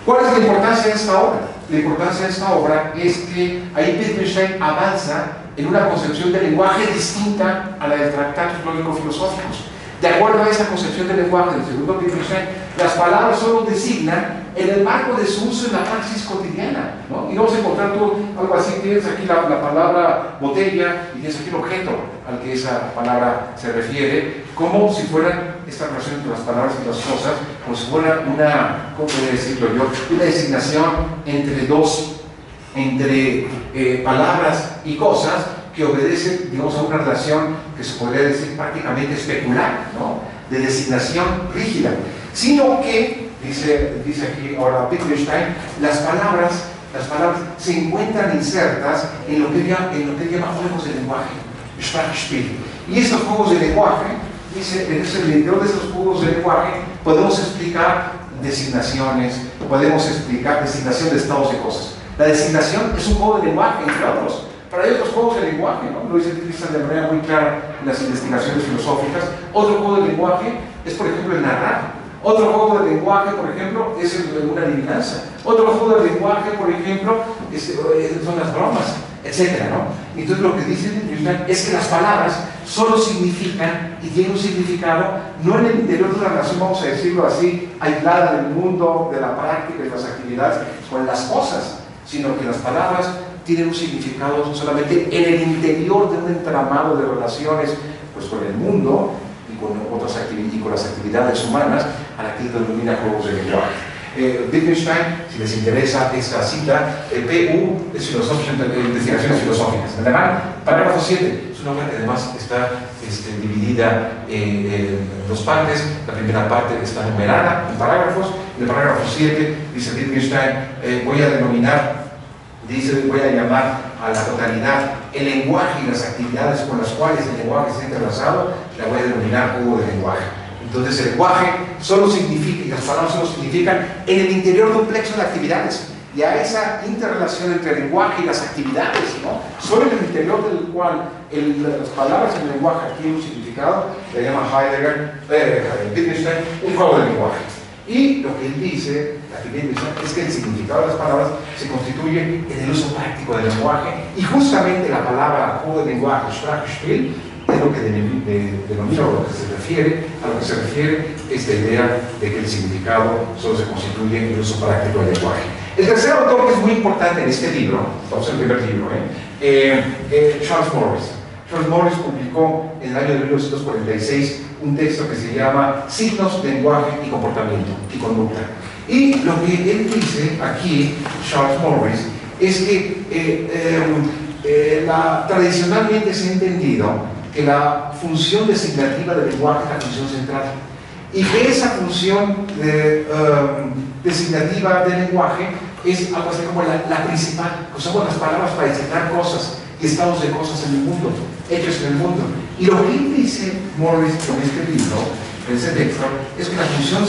¿Cuál es la importancia de esta obra? La importancia de esta obra es que ahí Wittgenstein avanza en una concepción del lenguaje distinta a la del Tratatus Lógico-Filosóficos. De acuerdo a esa concepción del lenguaje del segundo Wittgenstein, las palabras solo designan en el marco de su uso en la praxis cotidiana. ¿no? Y vamos a encontrar tú algo así, tienes aquí la, palabra botella y tienes aquí el objeto al que esa palabra se refiere, como si fueran esta relación entre las palabras y las cosas, como si fuera una, ¿cómo podría decirlo yo? Una designación entre dos, entre eh, palabras y cosas que obedece, digamos, a una relación que se podría decir prácticamente especular, ¿no? de designación rígida, sino que, dice, dice aquí ahora Wittgenstein, las palabras, las palabras se encuentran insertas en lo que llama, en lo que llama juegos de lenguaje, Sprachspiel. Y estos juegos de lenguaje, dice, en el interior de estos juegos de lenguaje podemos explicar designaciones, podemos explicar designación de estados de cosas. La designación es un juego de lenguaje, entre otros. Pero hay otros juegos de lenguaje, ¿no? Lo dice Tristan de manera muy clara en las investigaciones filosóficas. Otro juego de lenguaje es, por ejemplo, el narrar. Otro juego de lenguaje, por ejemplo, es una adivinanza. Otro juego de lenguaje, por ejemplo, eh, son las bromas, etc. ¿no? Entonces lo que dice Tristan es que las palabras solo significan y tienen un significado no en el interior de una relación, vamos a decirlo así, aislada del mundo, de la práctica, de las actividades, con las cosas, sino que las palabras tienen un significado solamente en el interior de un entramado de relaciones pues, con el mundo y con, otras y con las actividades humanas a la que denomina juegos de lenguaje. Eh, Wittgenstein, si les interesa esta cita, el PU es Investigaciones Filosóficas. En alemán, parágrafo 7, es una obra que además está este, dividida en dos partes. La primera parte está numerada en parágrafos, el parágrafo 7, dice Wittgenstein, eh, voy a denominar, dice, voy a llamar a la totalidad el lenguaje y las actividades con las cuales el lenguaje está entrelazado, la voy a denominar juego de lenguaje. Entonces el lenguaje solo significa, y las palabras solo significan en el interior plexo de actividades y a esa interrelación entre el lenguaje y las actividades, ¿no? Solo en el interior del cual las palabras en el lenguaje tienen un significado, le llama Heidegger, eh, Wittgenstein, un juego de lenguaje. Y lo que él dice, es que el significado de las palabras se constituye en el uso práctico del lenguaje y justamente la palabra juego de lenguaje, Sprachspiel, es lo que denomina o lo que se refiere, a lo que se refiere esta idea de que el significado solo se constituye en el uso práctico del lenguaje. El tercer autor que es muy importante en este libro, estamos en el primer libro, ¿eh? Eh, eh, Charles Morris. Charles Morris publicó en el año de 1946 un texto que se llama Signos, Lenguaje y Comportamiento y Conducta. Y lo que él dice aquí, Charles Morris, es que em, la, tradicionalmente se ha entendido que la función designativa del lenguaje es la función central y que esa función de, um, designativa del lenguaje es algo así como la, principal. Usamos las palabras para designar cosas y estados de cosas en el mundo, hechos en el mundo. Y lo que dice Morris en este libro, en ese texto, es que la función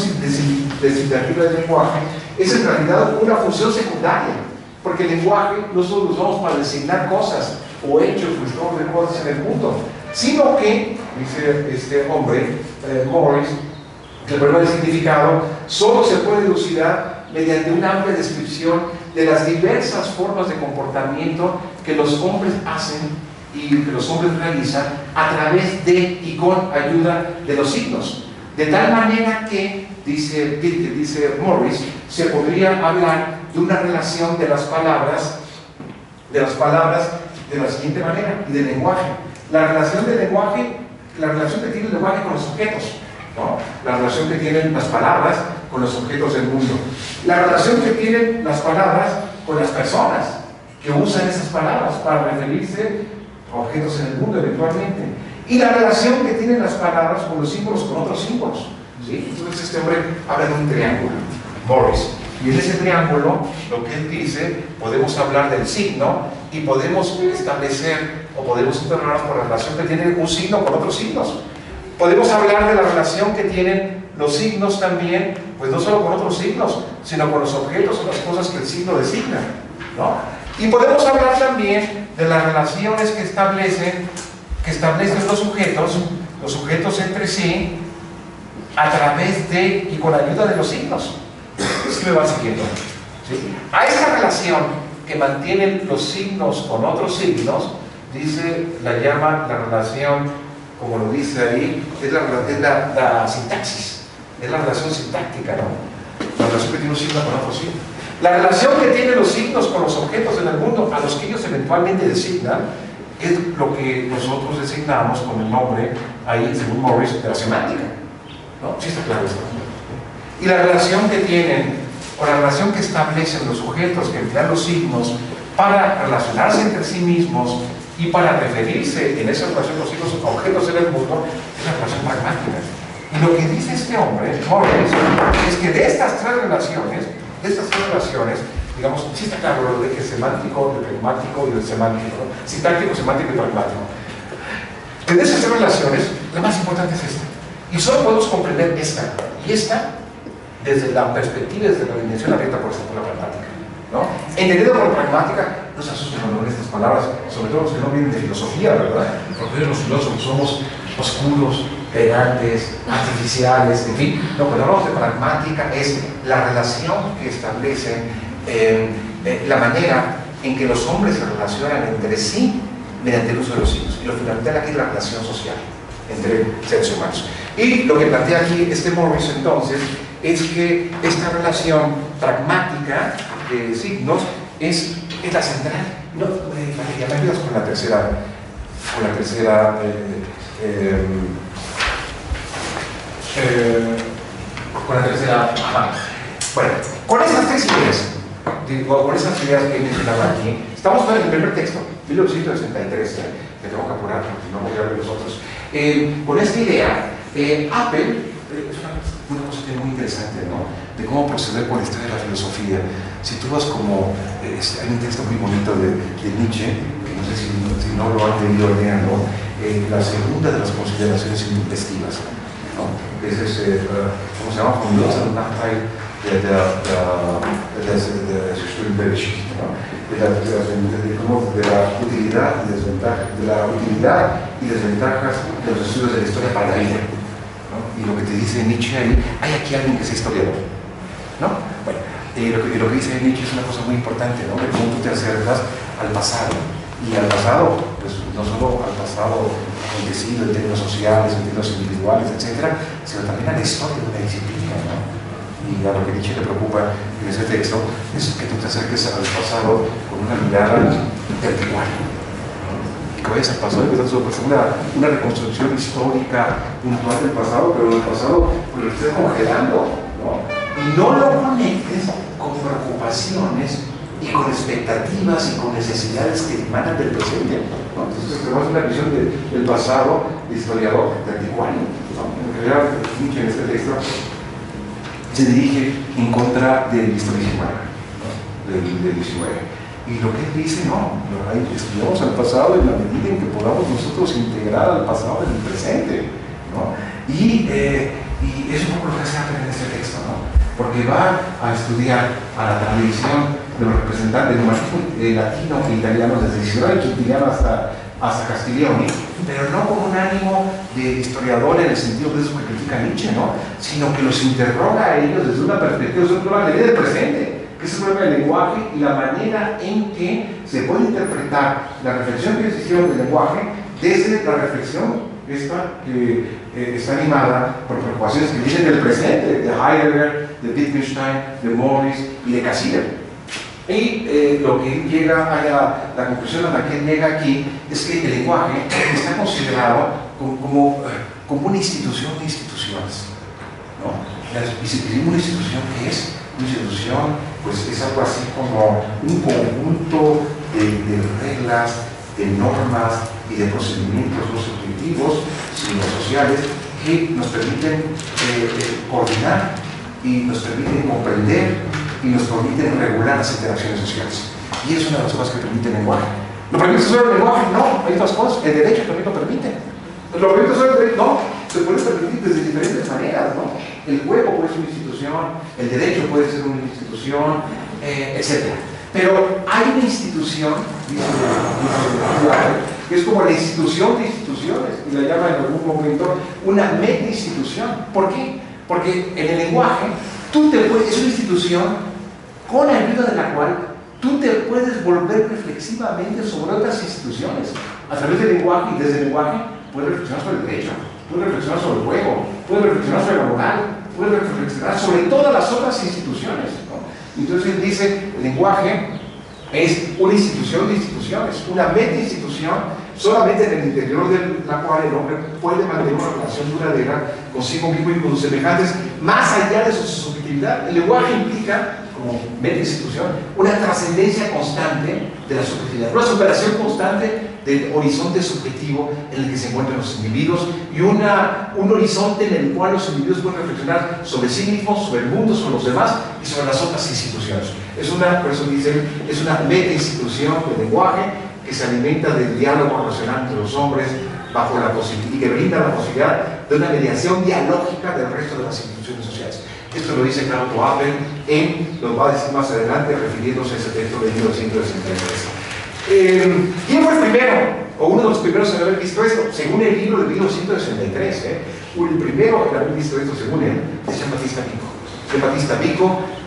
designativa del lenguaje es en realidad una función secundaria, porque el lenguaje no solo lo usamos para designar cosas o hechos o estados de cosas en el mundo, sino que, dice este hombre, eh, Morris, el problema del significado solo se puede elucidar mediante una amplia descripción de las diversas formas de comportamiento que los hombres hacen y que los hombres realizan a través de y con ayuda de los signos. De tal manera que, dice, dice Morris, se podría hablar de una relación de las palabras, de las palabras de la siguiente manera, y del lenguaje. La relación del lenguaje, la relación que tiene el lenguaje con los objetos. La relación que tienen las palabras con los objetos del mundo. La relación que tienen las palabras con las personas que usan esas palabras para referirse objetos en el mundo eventualmente. Y la relación que tienen las palabras con los símbolos, con otros símbolos. Entonces este hombre habla de un triángulo, Morris. Y en ese triángulo, lo que él dice, podemos hablar del signo y podemos establecer o podemos interrogarnos por la relación que tiene un signo con otros signos. Podemos hablar de la relación que tienen los signos también, pues no solo con otros signos, sino con los objetos o las cosas que el signo designa. ¿no? Y podemos hablar también de las relaciones que establecen, que establecen los sujetos, los sujetos entre sí, a través de y con la ayuda de los signos. ¿Sí me van siguiendo? A esa relación que mantienen los signos con otros signos, dice, la llama la relación como lo dice ahí, es la, la, sintaxis, es la relación sintáctica, ¿no? La relación que tiene un signo con otro signo. La relación que tienen los signos con los objetos en el mundo a los que ellos eventualmente designan es lo que nosotros designamos con el nombre, ahí según Morris, de la semántica. ¿No? Sí está claro esto. Y la relación que tienen, o la relación que establecen los sujetos que emplean los signos para relacionarse entre sí mismos y para referirse en esa relación los hijos objetos en el mundo, es la relación pragmática. Y lo que dice este hombre, Morris, es que de estas tres relaciones, de estas relaciones, digamos, sí está claro lo de semántico, el pragmático y el semántico, sintáctico, semántico y pragmático. de esas tres relaciones, la más importante es esta. Y solo podemos comprender esta y esta desde la perspectiva, desde la dimensión abierta por esta por la pragmática. ¿no? Entendido por pragmática, no se asusten cuando estas palabras, sobre todo los que no vienen de filosofía, ¿verdad? Porque los filósofos somos oscuros, pedantes, artificiales, en fin. No, cuando hablamos de pragmática es la relación que establecen, eh, eh, la manera en que los hombres se relacionan entre sí mediante el uso de los signos. Y lo fundamental aquí es la relación social entre seres humanos. Y lo que plantea aquí este Morris entonces es que esta relación pragmática de signos es es la central. No, eh, me ayudas con la tercera, con la tercera, eh, eh, eh con la tercera, Bueno, con esas tres ideas, digo, con esas ideas que he mencionado aquí, estamos en el primer texto, 1963, que tengo que apurar porque no voy a ver los otros. con esta idea, Apple, es una, cosa muy interesante, ¿no? De de cómo proceder con la historia de la filosofía. Si tú vas como, hay un texto muy bonito de, Nietzsche, que no sé si, no lo han leído, leanlo, en la segunda de las consideraciones intestivas. ¿No? Es ese, uh, ¿cómo se llama? Von Nutzen Nachteil der, der, ¿no? de, la, utilidad y desventaja, de la utilidad y desventajas de los estudios de la historia para la vida. ¿no? Y lo que te dice Nietzsche ahí, hay aquí alguien que sea historiador. ¿no? Bueno, eh, lo, que, lo, que, dice Nietzsche es una cosa muy importante, ¿no? Cómo tú te acercas al pasado. Y al pasado, pues no solo al pasado acontecido en términos sociales, en términos individuales, etcétera, sino también a la historia de una disciplina. Y a lo que Nietzsche le preocupa en ese texto es que tú te acerques al pasado con una mirada vertical. Que vayas al pasado y pues, una, una reconstrucción histórica puntual del pasado, pero el pasado lo estés congelando. Y no lo conectes con preocupaciones y con expectativas y con necesidades que emanan del presente. ¿no? Entonces tenemos una visión del pasado historiador vertical. ¿no? En realidad, Nietzsche en este texto se dirige en contra del historismo del, del 19. Y lo que él dice, no, estudiamos al pasado en la medida en que podamos nosotros integrar al pasado en el presente. ¿no? Y, eh, y es un poco lo que hace en este texto, ¿no? Porque va a estudiar a la tradición de los representantes eh, latino e italiano desde Isidoro Quintiliano hasta, hasta Castiglione, pero no con un ánimo de historiador en el sentido de eso que critica Nietzsche, ¿no? sino que los interroga a ellos desde una perspectiva, una medida del presente, que es el problema del lenguaje y la manera en que se puede interpretar la reflexión que ellos hicieron del lenguaje desde la reflexión esta que eh, está animada por preocupaciones que vienen del presente, de Heidegger, de Wittgenstein, de Morris y de Cassirer. Y eh, lo que llega a la, conclusión a la que llega aquí es que el lenguaje está considerado como, como, una institución de instituciones. ¿no? Si una institución, ¿qué es? Una institución, pues es algo así como un conjunto de, de reglas, de normas y de procedimientos no subjetivos, sino sociales, que nos permiten eh, eh, coordinar y nos permiten comprender y nos permiten regular las interacciones sociales. Y es una de las cosas que permite el lenguaje. ¿Lo permite solo el lenguaje? No, hay otras cosas. El derecho también lo permite. ¿Lo permite solo el derecho? No, se puede permitir desde diferentes maneras. ¿no? El juego puede ser una institución, el derecho puede ser una institución, eh, etc. Pero hay una institución, dice que es como la institución de instituciones, y la llama en algún momento una meta institución. ¿Por qué? Porque en el lenguaje tú te puedes, es una institución con la ayuda de la cual tú te puedes volver reflexivamente sobre otras instituciones. A través del lenguaje y desde el lenguaje puedes reflexionar sobre el derecho, puedes reflexionar sobre el juego, puedes reflexionar sobre la moral, puedes reflexionar sobre todas las otras instituciones. Entonces dice, el lenguaje es una institución de instituciones, una meta institución solamente en el interior de la cual el hombre puede mantener una relación duradera consigo mismo y con sus semejantes, más allá de su subjetividad. El lenguaje implica, como meta institución, una trascendencia constante de la subjetividad, una superación constante del horizonte subjetivo en el que se encuentran los individuos y una, un horizonte en el cual los individuos pueden reflexionar sobre sí mismos, sobre el mundo, sobre los demás y sobre las otras instituciones. Es una, por eso dicen, es una meta institución del lenguaje que se alimenta del diálogo relacional entre los hombres bajo la y que brinda la posibilidad de una mediación dialógica del resto de las instituciones sociales. Esto lo dice Carl Apple en, lo va a decir más adelante, refiriéndose a ese texto de 1963. Eh, ¿Quién fue el primero? O uno de los primeros en haber visto esto, según el libro de 1963. ¿eh? El primero en haber visto esto, según él, es Jean Batista Pico. Jean Batista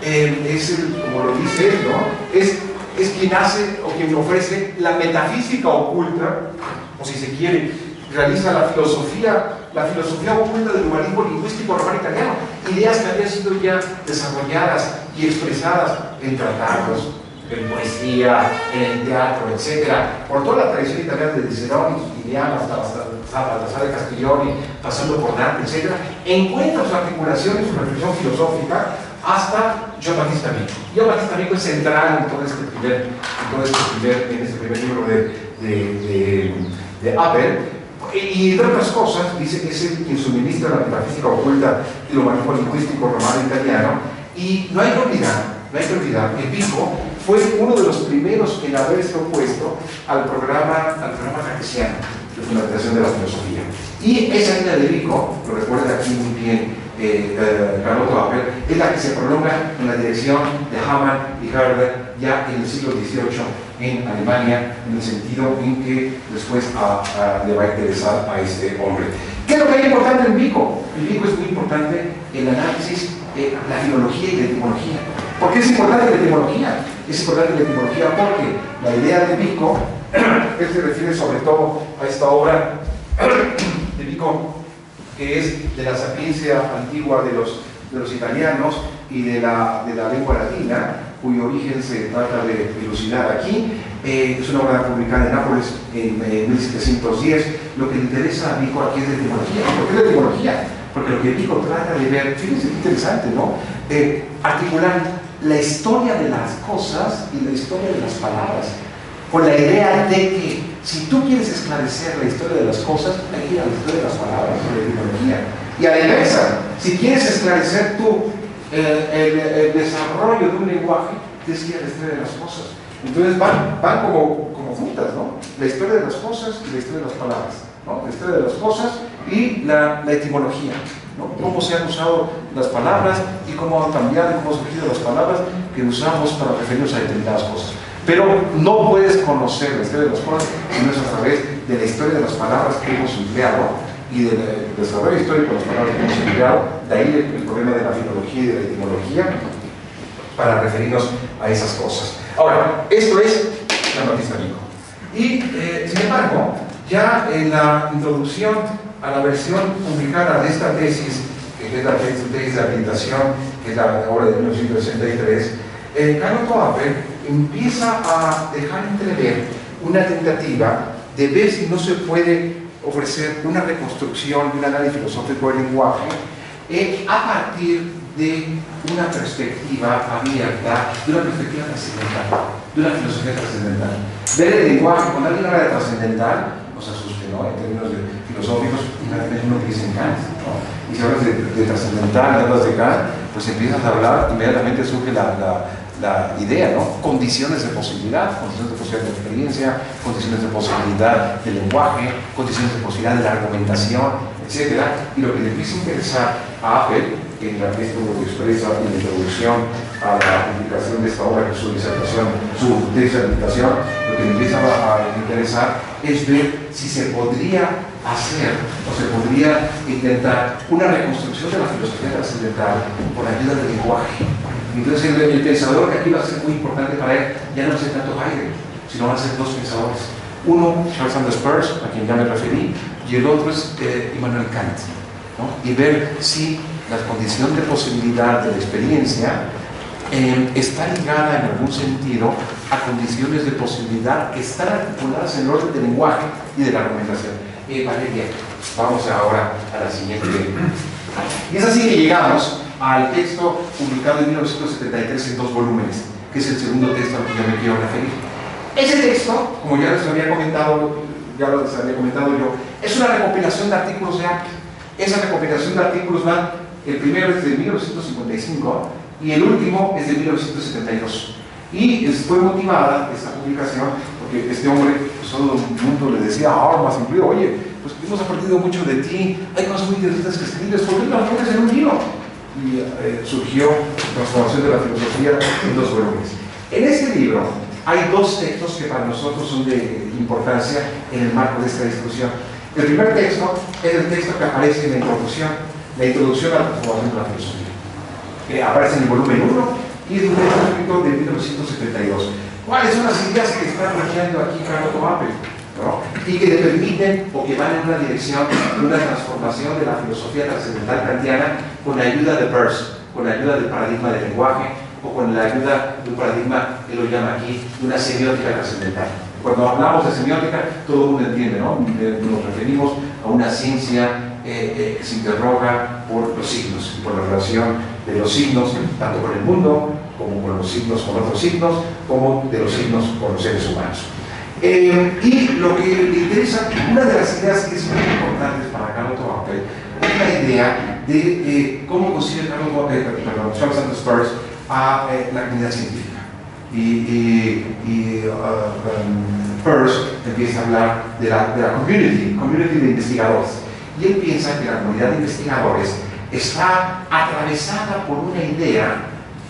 eh, es, el, como lo dice él, ¿no? es, es quien hace o quien ofrece la metafísica oculta, o si se quiere, realiza la filosofía, la filosofía oculta del humanismo lingüístico romano italiano, ideas que habían sido ya desarrolladas y expresadas en tratados, en poesía, en el teatro, etcétera, por toda la tradición italiana de Cicerone, Justiniano, hasta, Baltasar de Castiglioni, pasando por Dante, etcétera, encuentra su articulación y su reflexión filosófica hasta Vico. John Battista Vico es central en todo este primer, en todo este primer, en este primer libro de, de, de, de y entre otras cosas, dice que es quien suministra la metafísica oculta y lo manejo lingüístico romano italiano, Y no hay que olvidar, no hay que olvidar que Pico fue uno de los primeros en haberse opuesto al programa, al programa cartesiano de fundamentación de la filosofía. Y esa línea de Pico, lo recuerda aquí muy bien eh, eh, Carlotto es la que se prolonga en la dirección de Hamann y Herder ya en el siglo XVIII en Alemania, en el sentido en que después le va a interesar a este hombre. ¿Qué es lo que hay importante en Pico? En Pico es muy importante el análisis de la filología y la etimología. ¿Por qué es importante la etimología? Es importante la etimología porque la idea de Pico, él se refiere sobre todo a esta obra de Pico, que es de la sapiencia antigua de los, italianos y de la, lengua latina, cuyo origen se trata de dilucidar aquí. Eh, es una obra publicada en Nápoles en 1710. Eh, lo que le interesa a Pico aquí es la etimología. ¿Por qué la etimología? Porque lo que Pico trata de ver, fíjense qué interesante, ¿no? Eh, articular la historia de las cosas y la historia de las palabras, con la idea de que si tú quieres esclarecer la historia de las cosas, hay que ir a la historia de las palabras, de la etimología. Y a la inversa, si quieres esclarecer tú el, desarrollo de un lenguaje, tienes que ir a la historia de las cosas. Entonces van, van como, como juntas, ¿no? La historia de las cosas y la historia de las palabras, ¿no? La historia de las cosas y la, etimología, ¿no? Cómo se han usado las palabras y cómo han cambiado y cómo han surgido las palabras que usamos para referirnos a determinadas cosas. Pero no puedes conocer la historia de las cosas si no es a través de la historia de las palabras que hemos empleado y del desarrollo histórico de las palabras que hemos empleado, de ahí el, problema de la filología y de la etimología para referirnos a esas cosas. Ahora, esto es la noticia. Y, eh, sin embargo, ya en la introducción a la versión publicada de esta tesis, que es la tesis de habilitación, que es la obra de 1963, eh, Carlos Toapel empieza a dejar entrever una tentativa de ver si no se puede ofrecer una reconstrucción de un análisis filosófico del lenguaje eh, a partir de una perspectiva abierta, de una perspectiva trascendental, de una filosofía trascendental. Ver el lenguaje, alguien habla de trascendental, ¿no? En términos de filosóficos, uno que dice Kant, ¿no? Y si hablas de, de trascendental, hablas de Kant, pues empiezas a hablar, inmediatamente surge la, la la idea, ¿no? Condiciones de posibilidad, condiciones de posibilidad de experiencia, condiciones de posibilidad del lenguaje, condiciones de posibilidad de la argumentación, etc. Y lo que le empieza a interesar a Apple, en la, esto lo que expresa en la introducción a la publicación de esta obra, que es su disertación, su disertación, lo que le empieza a interesar es ver si se podría hacer o se podría intentar una reconstrucción de la filosofía trascendental por ayuda del lenguaje entonces el, pensador que aquí va a ser muy importante para él ya no ser tanto Heidegger, sino van a ser dos pensadores. Uno, Charles Sanders Peirce, a quien ya me referí, y el otro es eh, Immanuel Kant. Y ver si la condición de posibilidad de la experiencia eh, está ligada en algún sentido a condiciones de posibilidad que están articuladas en el orden del lenguaje y de la argumentación. Eh, Valeria, vamos ahora a la siguiente. Y es así que llegamos al texto publicado en 1973 en dos volúmenes, que es el segundo texto al que yo me quiero referir. Ese texto, como ya les había comentado, ya les había comentado yo, es una recopilación de artículos de API. Esa recopilación de artículos va, el primero es de 1955 y el último es de 1972. Y fue motivada esta publicación porque este hombre, pues todo el mundo le decía a Armas incluido, oye, pues hemos aprendido mucho de ti, hay cosas muy interesantes que escribes, ¿por qué no las pones en un libro? y eh, surgió Transformación de la Filosofía en dos volúmenes. En este libro hay dos textos que para nosotros son de importancia en el marco de esta discusión. El primer texto es el texto que aparece en la introducción, la introducción a la transformación de la filosofía, que aparece en el volumen 1 y es un texto de 1972. ¿Cuáles son las ideas que está planteando aquí Carlos Tomapel? y que le permiten o que van en una dirección de una transformación de la filosofía trascendental kantiana con la ayuda de Peirce, con la ayuda del paradigma del lenguaje o con la ayuda de un paradigma que lo llama aquí de una semiótica trascendental. Cuando hablamos de semiótica, todo el mundo entiende, ¿no? Eh, nos referimos a una ciencia eh, eh, se interroga por los signos y por la relación de los signos, tanto con el mundo como con los signos con otros signos, como de los signos con los seres humanos. Eh, y lo que le interesa, una de las ideas que es muy importante para Carlos Tobacco es la idea de cómo consigue Charles Sanders Peirce a la comunidad científica. Y, y, uh, um, Peirce empieza a hablar de la, de la community, community de investigadores. Y él piensa que la comunidad de investigadores está atravesada por una idea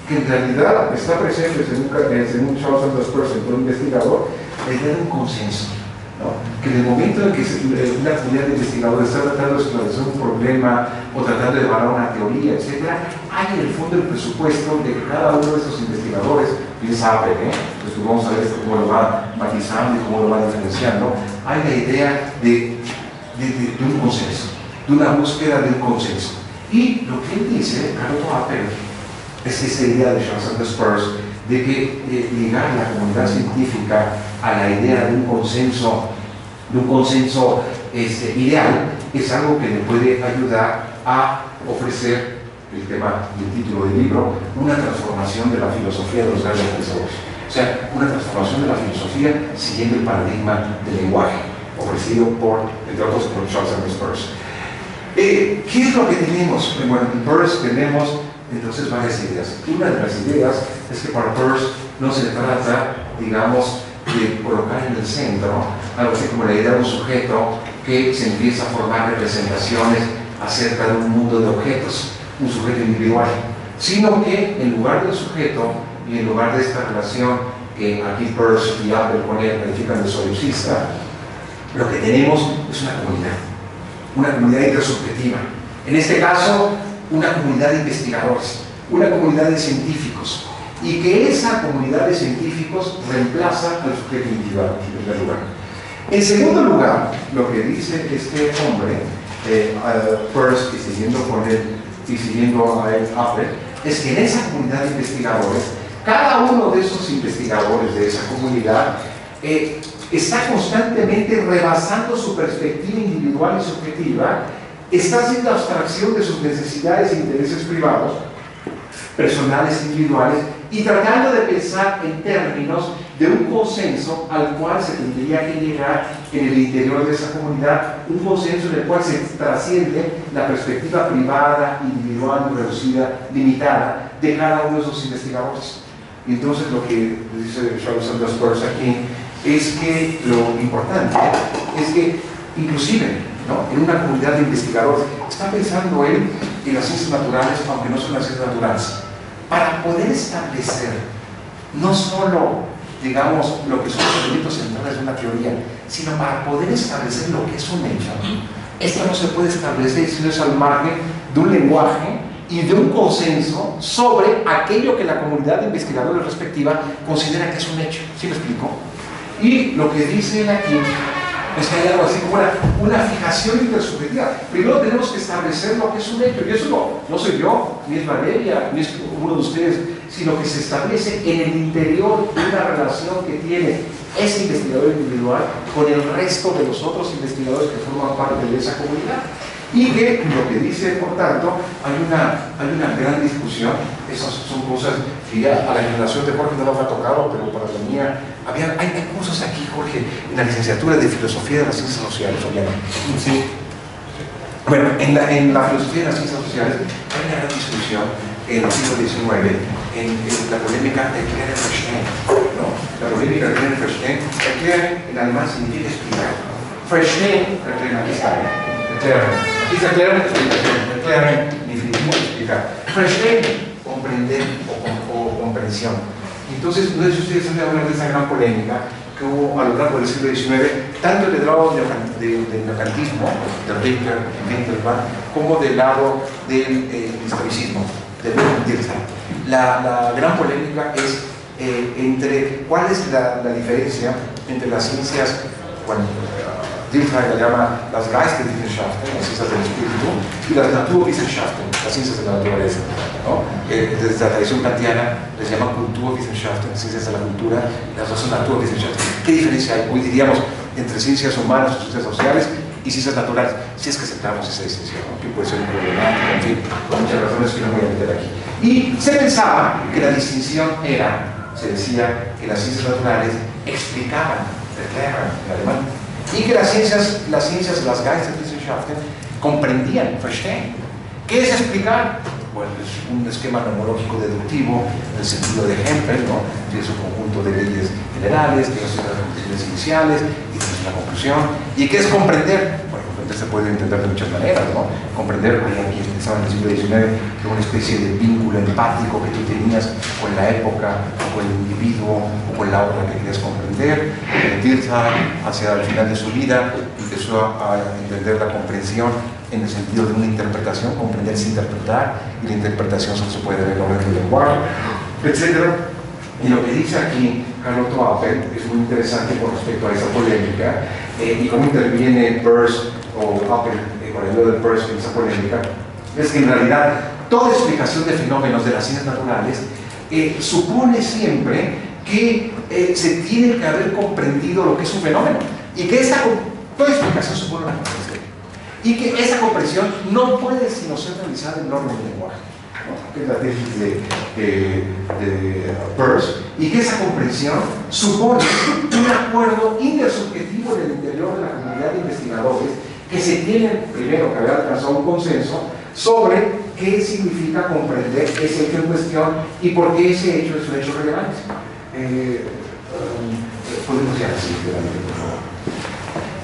que en realidad está presente según, según Charles Sanders Peirce, un investigador, la idea de un consenso que en el momento en que eh, una comunidad de investigadores está tratando de esclarecer un problema o tratando de evaluar una teoría, etc., hay en el fondo el presupuesto de que cada uno de esos investigadores, piensa sabe, ¿eh? pues vamos a ver cómo lo va matizando y cómo lo va diferenciando, hay la idea de, de, un consenso, de una búsqueda de un consenso. Y lo que él dice, Carlos Apple, es esa idea de Sanders Peirce de que eh, ligar la comunidad científica a la idea de un consenso, de un consenso este, ideal, es algo que le puede ayudar a ofrecer el tema y el título del libro, una transformación de la filosofía de los grandes pensadores. O sea, una transformación de la filosofía siguiendo el paradigma del lenguaje, ofrecido por, entre otros, por Charles Sanders Peirce. Eh, ¿Qué es lo que tenemos? Bueno, en Peirce tenemos entonces varias ideas. Una de las ideas es que para Peirce no se trata, digamos, de colocar en el centro algo así como la idea de un sujeto que se empieza a formar representaciones acerca de un mundo de objetos, un sujeto individual, sino que en lugar del sujeto y en lugar de esta relación que aquí Peirce y Apple ponen, califican de solipsista, lo que tenemos es una comunidad, una comunidad intersubjetiva. En este caso, una comunidad de investigadores, una comunidad de científicos, y que esa comunidad de científicos reemplaza al sujeto individual, en primer lugar. En segundo lugar, lo que dice este hombre, eh, First, y siguiendo con él, y siguiendo a él, es que en esa comunidad de investigadores, cada uno de esos investigadores de esa comunidad eh, está constantemente rebasando su perspectiva individual y subjetiva está haciendo abstracción de sus necesidades e intereses privados, personales individuales, y tratando de pensar en términos de un consenso al cual se tendría que llegar en el interior de esa comunidad, un consenso en el cual se trasciende la perspectiva privada, individual, reducida, limitada de cada uno de esos investigadores. Y entonces lo que dice Charles Sanders aquí es que lo importante es que inclusive en una comunidad de investigadores. Está pensando él en las ciencias naturales, aunque no son las ciencias naturales, para poder establecer no solo, digamos, lo que son los elementos centrales de una teoría, sino para poder establecer lo que es un hecho. Esto no se puede establecer si no es al margen de un lenguaje y de un consenso sobre aquello que la comunidad de investigadores respectiva considera que es un hecho. ¿Sí me explico? Y lo que dice él aquí es que hay algo así como una, fijación intersubjetiva. Primero tenemos que establecer lo que es un hecho, y eso no, no soy yo, ni es Valeria, ni es uno de ustedes, sino que se establece en el interior de una relación que tiene ese investigador individual con el resto de los otros investigadores que forman parte de esa comunidad. Y que lo que dice, por tanto, hay una, hay una gran discusión, esas son cosas que ya a la generación de Jorge no nos ha tocado, pero para la mía, había, hay, hay cursos aquí, Jorge, en la licenciatura de Filosofía de las Ciencias Sociales, obviamente. Sí. Bueno, en la, en la filosofía de las ciencias sociales hay una gran discusión en el siglo XIX, en, la polémica de Erklären Verstehen. ¿no? La polémica de Erklären Verstehen, Erklären en alemán significa explicar. Verstehen, Erklären, aquí está, Erklären. Dice Erklären, explicación. Definitivo, explicar. Verstehen, comprender o, comprensión. Entonces, no sé si ustedes han hablar de esa gran polémica que hubo a lo largo del siglo XIX, tanto del lado del neocantismo, del Richter, Winkelmann, como del lado del eh, historicismo, del la, la, gran polémica es eh, entre cuál es la, la, diferencia entre las ciencias, bueno, Dilthey la llama las Geisteswissenschaften, las ciencias del espíritu, y las Naturwissenschaften, las ciencias de la naturaleza. ¿no? desde la tradición kantiana les llaman Kulturwissenschaften, ciencias de la cultura, las dos son Naturwissenschaften. ¿Qué diferencia hay? Hoy diríamos entre ciencias humanas o ciencias sociales y ciencias naturales, si es que aceptamos esa distinción, que puede ser un en fin, por muchas razones que no voy a meter aquí. Y se pensaba que la distinción era, se decía que las ciencias naturales explicaban, erklären en alemán, y que las ciencias, las ciencias, las Geisteswissenschaften, comprendían, verstehen, ¿Qué es explicar? Bueno, es un esquema nomológico deductivo en el sentido de Hempel, ¿no? Tienes un conjunto de leyes generales, tienes unas conclusiones iniciales y tienes una conclusión. ¿Y qué es comprender? Bueno, se puede entender de muchas maneras, ¿no? Comprender, aquí pensaba en el siglo XIX, que una especie de vínculo empático que tú tenías con la época, o con el individuo, o con la obra que querías comprender. Tirza, hacia el final de su vida, empezó a entender la comprensión en el sentido de una interpretación, comprender sin interpretar, y la interpretación solo se puede ver en orden del lenguaje, etc. Y lo que dice aquí Carlos Appel es muy interesante con respecto a esa polémica, eh, y cómo interviene Peirce o Appel eh, con ayuda de Peirce en esa polémica, es que en realidad toda explicación de fenómenos de las ciencias naturales eh, supone siempre que se tiene que haber comprendido lo que es un fenómeno y que esa, toda explicación supone una comprensión y que esa comprensión no puede sino ser realizada en el orden del lenguaje, que es la tesis de, de, Peirce, y que esa comprensión supone un acuerdo intersubjetivo en el interior de la comunidad de investigadores que se tienen, primero, que haber alcanzado un consenso sobre qué significa comprender ese hecho en cuestión y por qué ese hecho es un hecho relevante. Eh, um, podemos ir a la siguiente, por favor.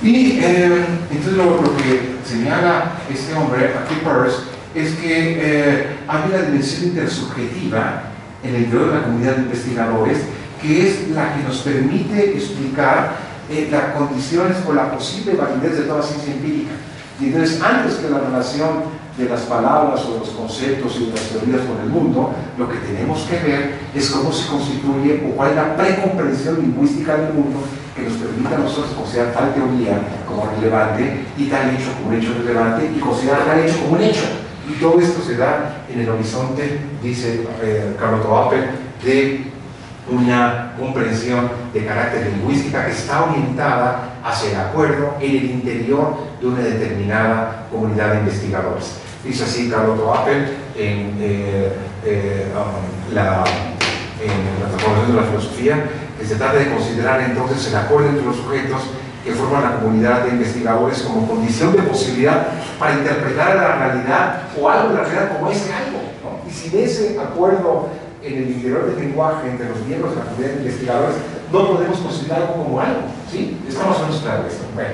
Y eh, entonces lo, que señala este hombre, aquí Peirce, es que eh, hay una dimensión intersubjetiva en el interior de la comunidad de investigadores que es la que nos permite explicar eh, las condiciones o la posible validez de toda ciencia empírica. Y entonces, antes que la relación de las palabras o de los conceptos y de las teorías con el mundo, lo que tenemos que ver es cómo se constituye o cuál es la precomprensión lingüística del mundo que nos permita a nosotros considerar tal teoría como relevante y tal hecho como un hecho relevante y considerar tal hecho como un hecho. Y todo esto se da en el horizonte, dice eh, Carlos Toape, de una comprensión de carácter lingüística que está orientada hacia el acuerdo en el interior de una determinada comunidad de investigadores. Dice así Carlos Toape en, eh, eh, um, la, en la transformación de la filosofía, se trata de considerar entonces el acuerdo entre los sujetos que forman la comunidad de investigadores como condición de posibilidad para interpretar la realidad o algo de la realidad como ese algo. Y sin ese acuerdo en el interior del lenguaje entre los miembros de la comunidad de investigadores, no podemos considerar algo como algo. ¿sí? Estamos en claro esto. Bueno,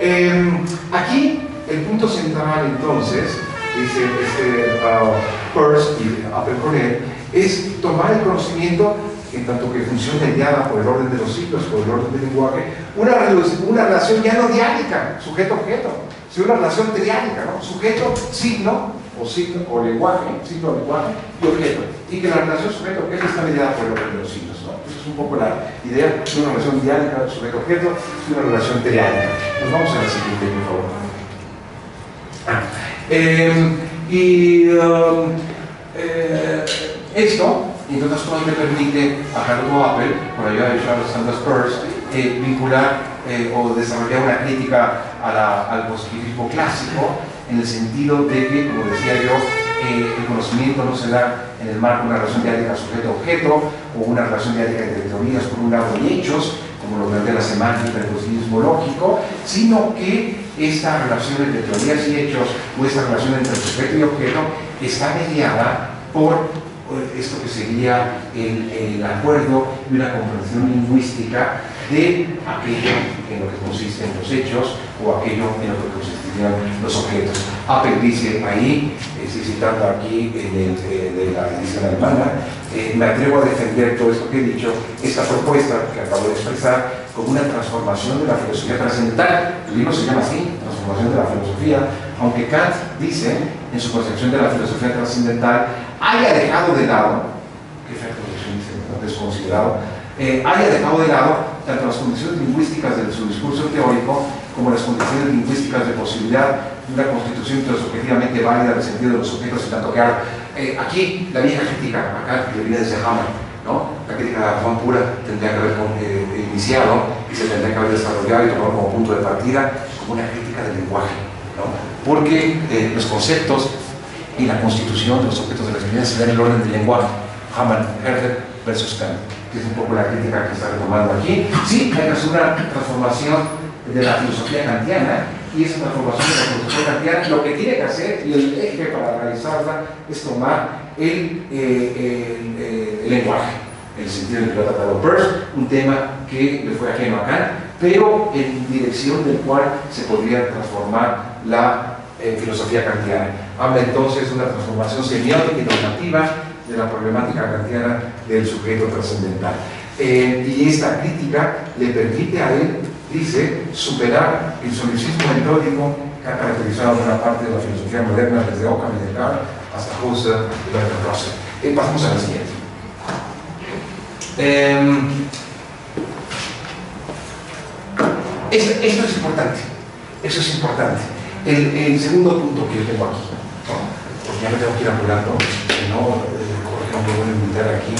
em, aquí el punto central entonces, dice este, uh, Peirce y Apple es tomar el conocimiento en tanto que función mediada por el orden de los siglos, por el orden del lenguaje, una, una relación ya no diálica, sujeto-objeto, sino una relación triálica, ¿no? sujeto-signo, o signo, o lenguaje, signo, lenguaje y objeto. Y que la relación sujeto-objeto está mediada por los siglos. ¿no? Esa es un poco la idea de una relación diálica, sujeto-objeto, y una relación triálica. Nos vamos a la siguiente, por favor. Ah, eh, y um, eh, esto y entonces esto me permite a Carlos Apple, por ayuda de Charles Sanders Peirce, eh, vincular eh, o desarrollar una crítica al positivismo clásico en el sentido de que, como decía yo, eh, el conocimiento no se da en el marco de una relación diálica sujeto-objeto o una relación diálica entre teorías por un lado y hechos, como lo plantea la semántica del positivismo lógico, sino que esta relación entre teorías y hechos o esta relación entre sujeto y objeto está mediada por esto que sería el, acuerdo y una comprensión lingüística de aquello en lo que consisten los hechos o aquello en lo que los objetos. Apple dice ahí, estoy citando aquí en el, eh, de la edición alemana, eh, me atrevo a defender todo esto que he dicho, esta propuesta que acabo de expresar, como una transformación de la filosofía trascendental. El libro se llama así, transformación de la filosofía, aunque Kant dice en su concepción de la filosofía trascendental haya dejado de lado, que desconsiderado, eh, haya dejado de lado las condiciones lingüísticas de su discurso teórico como las condiciones lingüísticas de posibilidad de una constitución objetivamente válida en el sentido de los objetos y tanto que eh, aquí la vieja crítica, acá que viene desde Hammer, ¿no? la crítica Juan pura tendría que haber eh, iniciado y se tendría que haber desarrollado y tomado como punto de partida como una crítica del lenguaje, ¿no? porque los conceptos y la constitución de los objetos de la experiencia se da en el orden del lenguaje. Hamann, Herder versus Kant, que es un poco la crítica que está retomando aquí. Sí, hay que hacer una transformación de la filosofía kantiana y esa transformación de la filosofía kantiana lo que tiene que hacer y el eje para realizarla es tomar el, eh, el, lenguaje, en el sentido en que lo ha tratado Peirce, un tema que le fue ajeno a Kant, pero en dirección del cual se podría transformar la eh, filosofía kantiana. Habla entonces de una transformación semiótica y normativa de la problemática kantiana del sujeto trascendental. Eh, y esta crítica le permite a él, dice, superar el solicismo metódico que ha caracterizado buena parte de la filosofía moderna desde Ockham y Descartes hasta Husserl y Bertrand Russell. Eh, pasamos a la siguiente. Em, esto, es importante, eso es importante. El, segundo punto que yo tengo aquí, porque ya me tengo que ir apurando, no, eh, no me voy a invitar aquí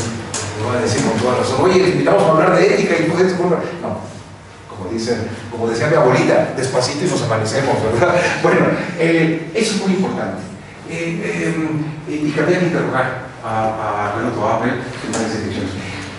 no va a decir con toda razón, oye, invitamos a hablar de ética y pues No, como, dicen, como decía mi abuelita, despacito y nos amanecemos, ¿verdad? Bueno, eh, eso es muy importante. Eh, em, y quería interrogar a, a Renato Abel en varias direcciones.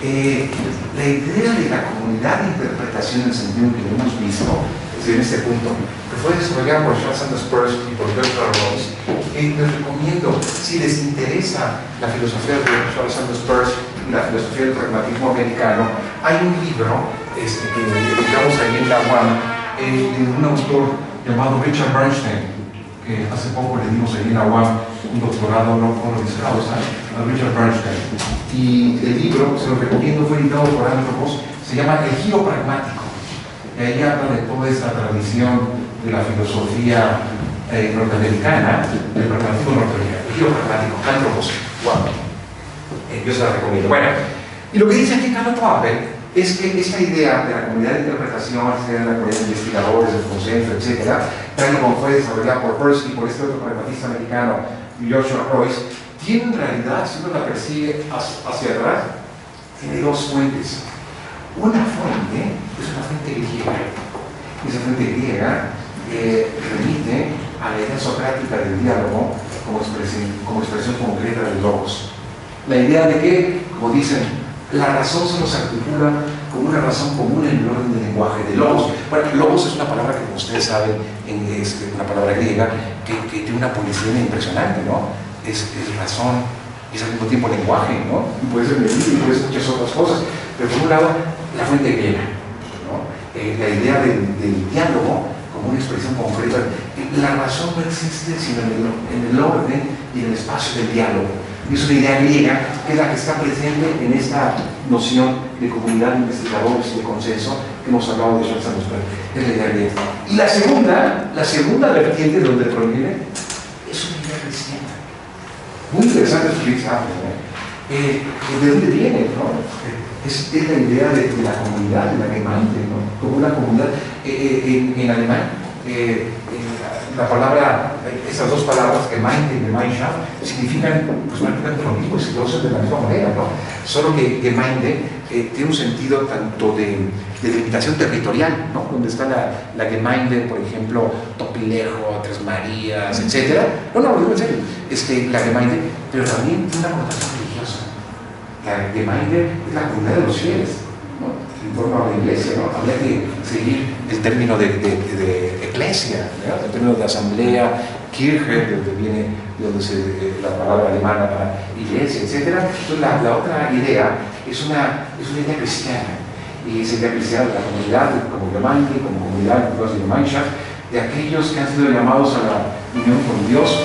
Eh, la idea de la comunidad de interpretación en el sentido que hemos visto, es decir, en este punto, que fue desarrollada por Charles Sanders Peirce y por Bertrand Rose, les recomiendo, si les interesa la filosofía de Charles Sanders Peirce la filosofía del pragmatismo americano, hay un libro este, que digamos ahí en la UAM eh, de un autor llamado Richard Bernstein, que hace poco le dimos ahí en la UAM un doctorado no honorizado a Richard Bernstein. Y el libro, se lo recomiendo, fue editado por Antropos, se llama El giro pragmático. Y ahí habla de toda esta tradición de la filosofía eh, norteamericana, del pragmatismo norteamericano, el giro pragmático, Antropos, wow yo se la recomiendo. Bueno, y lo que dice aquí Carlos Apple es que esta idea de la comunidad de interpretación, de la comunidad de investigadores, del consenso, etc., tal como fue desarrollada por Percy por este otro pragmatista americano, Joshua Royce, tiene en realidad, si uno la persigue hacia atrás, tiene dos fuentes. Una fuente es una fuente griega. Esa fuente griega eh, remite a la idea socrática del diálogo como expresión, como expresión concreta del logos. La idea de que, como dicen, la razón se nos articula como una razón común en el orden del lenguaje de logos. Bueno, logos es una palabra que, como ustedes saben, es una palabra griega que, tiene una polisemia impresionante, ¿no? Es, razón y es al mismo tiempo lenguaje, ¿no? Puede ser y puede ser muchas otras cosas. Pero por un lado, la fuente griega, ¿no? Eh, la idea del, diálogo como una expresión concreta. La razón no existe sino en el, en el orden y en el espacio del diálogo es una idea griega que es la que está presente en esta noción de comunidad de investigadores y de consenso que hemos hablado de Charles Es la idea griega. Y la segunda, la segunda vertiente de donde proviene es una idea cristiana. Muy interesante su que eh, ¿De dónde viene? Es, la idea de, la comunidad, de la Gemeinde, ¿no? como una comunidad. Eh, eh, en, alemán, la palabra, esas dos palabras, Gemeinde y Gemeinschaft, significan pues, prácticamente lo mismo se traducen de la misma manera, ¿no? Solo que Gemeinde eh, tiene un sentido tanto de, de, limitación territorial, ¿no? Donde está la, la Gemeinde, por ejemplo, Topilejo, Tres Marías, etc. No, no, lo digo en serio. Este, la Gemeinde, pero también tiene una connotación religiosa. La Gemeinde es la comunidad de los fieles, ¿no? En forma de la iglesia, ¿no? Habría que seguir el término de, de, de eclesia, el término de asamblea, Kirche, de donde viene de donde se, la palabra alemana para iglesia, etc. Entonces la, la, otra idea es una, es una idea cristiana, y esa idea cristiana de la comunidad, como Gemeinde, como comunidad de Gemeinschaft, de aquellos que han sido llamados a la unión con Dios,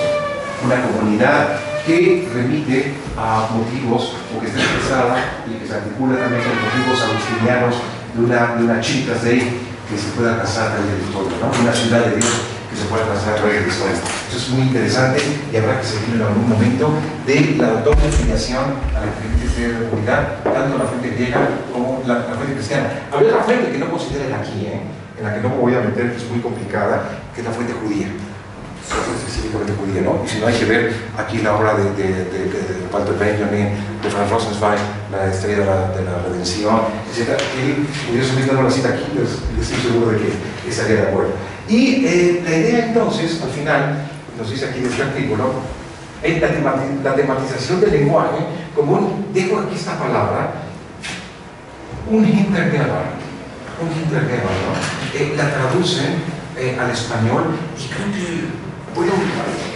una comunidad que remite a motivos, o que está expresada y que se articula también con motivos agustinianos de una, de una chica de que se pueda casar de la historia, ¿no? una ciudad de Dios que se pueda casar a través de la historia. Eso es muy interesante y habrá que seguir en algún momento de la doble filiación a la diferente de comunidad, tanto la fuente griega como la, la fuente cristiana. Habría otra fuente que no consideren aquí, ¿eh? en la que no me voy a meter, que es muy complicada, que es la fuente judía específicamente judía, ¿no? Y si no hay que ver aquí la obra de, de, de, de Walter Benjamin, de Franz Rosenzweig, La estrella de la, de la redención, etc. Y curiosamente no la cita aquí, pues, estoy seguro de que estaría de acuerdo. Y eh, la idea entonces, al final, nos dice aquí en este artículo, es la, tematización del lenguaje como un, dejo aquí esta palabra, un hintergeber, un hintergeber, ¿no? eh, la traducen eh, al español y creo que,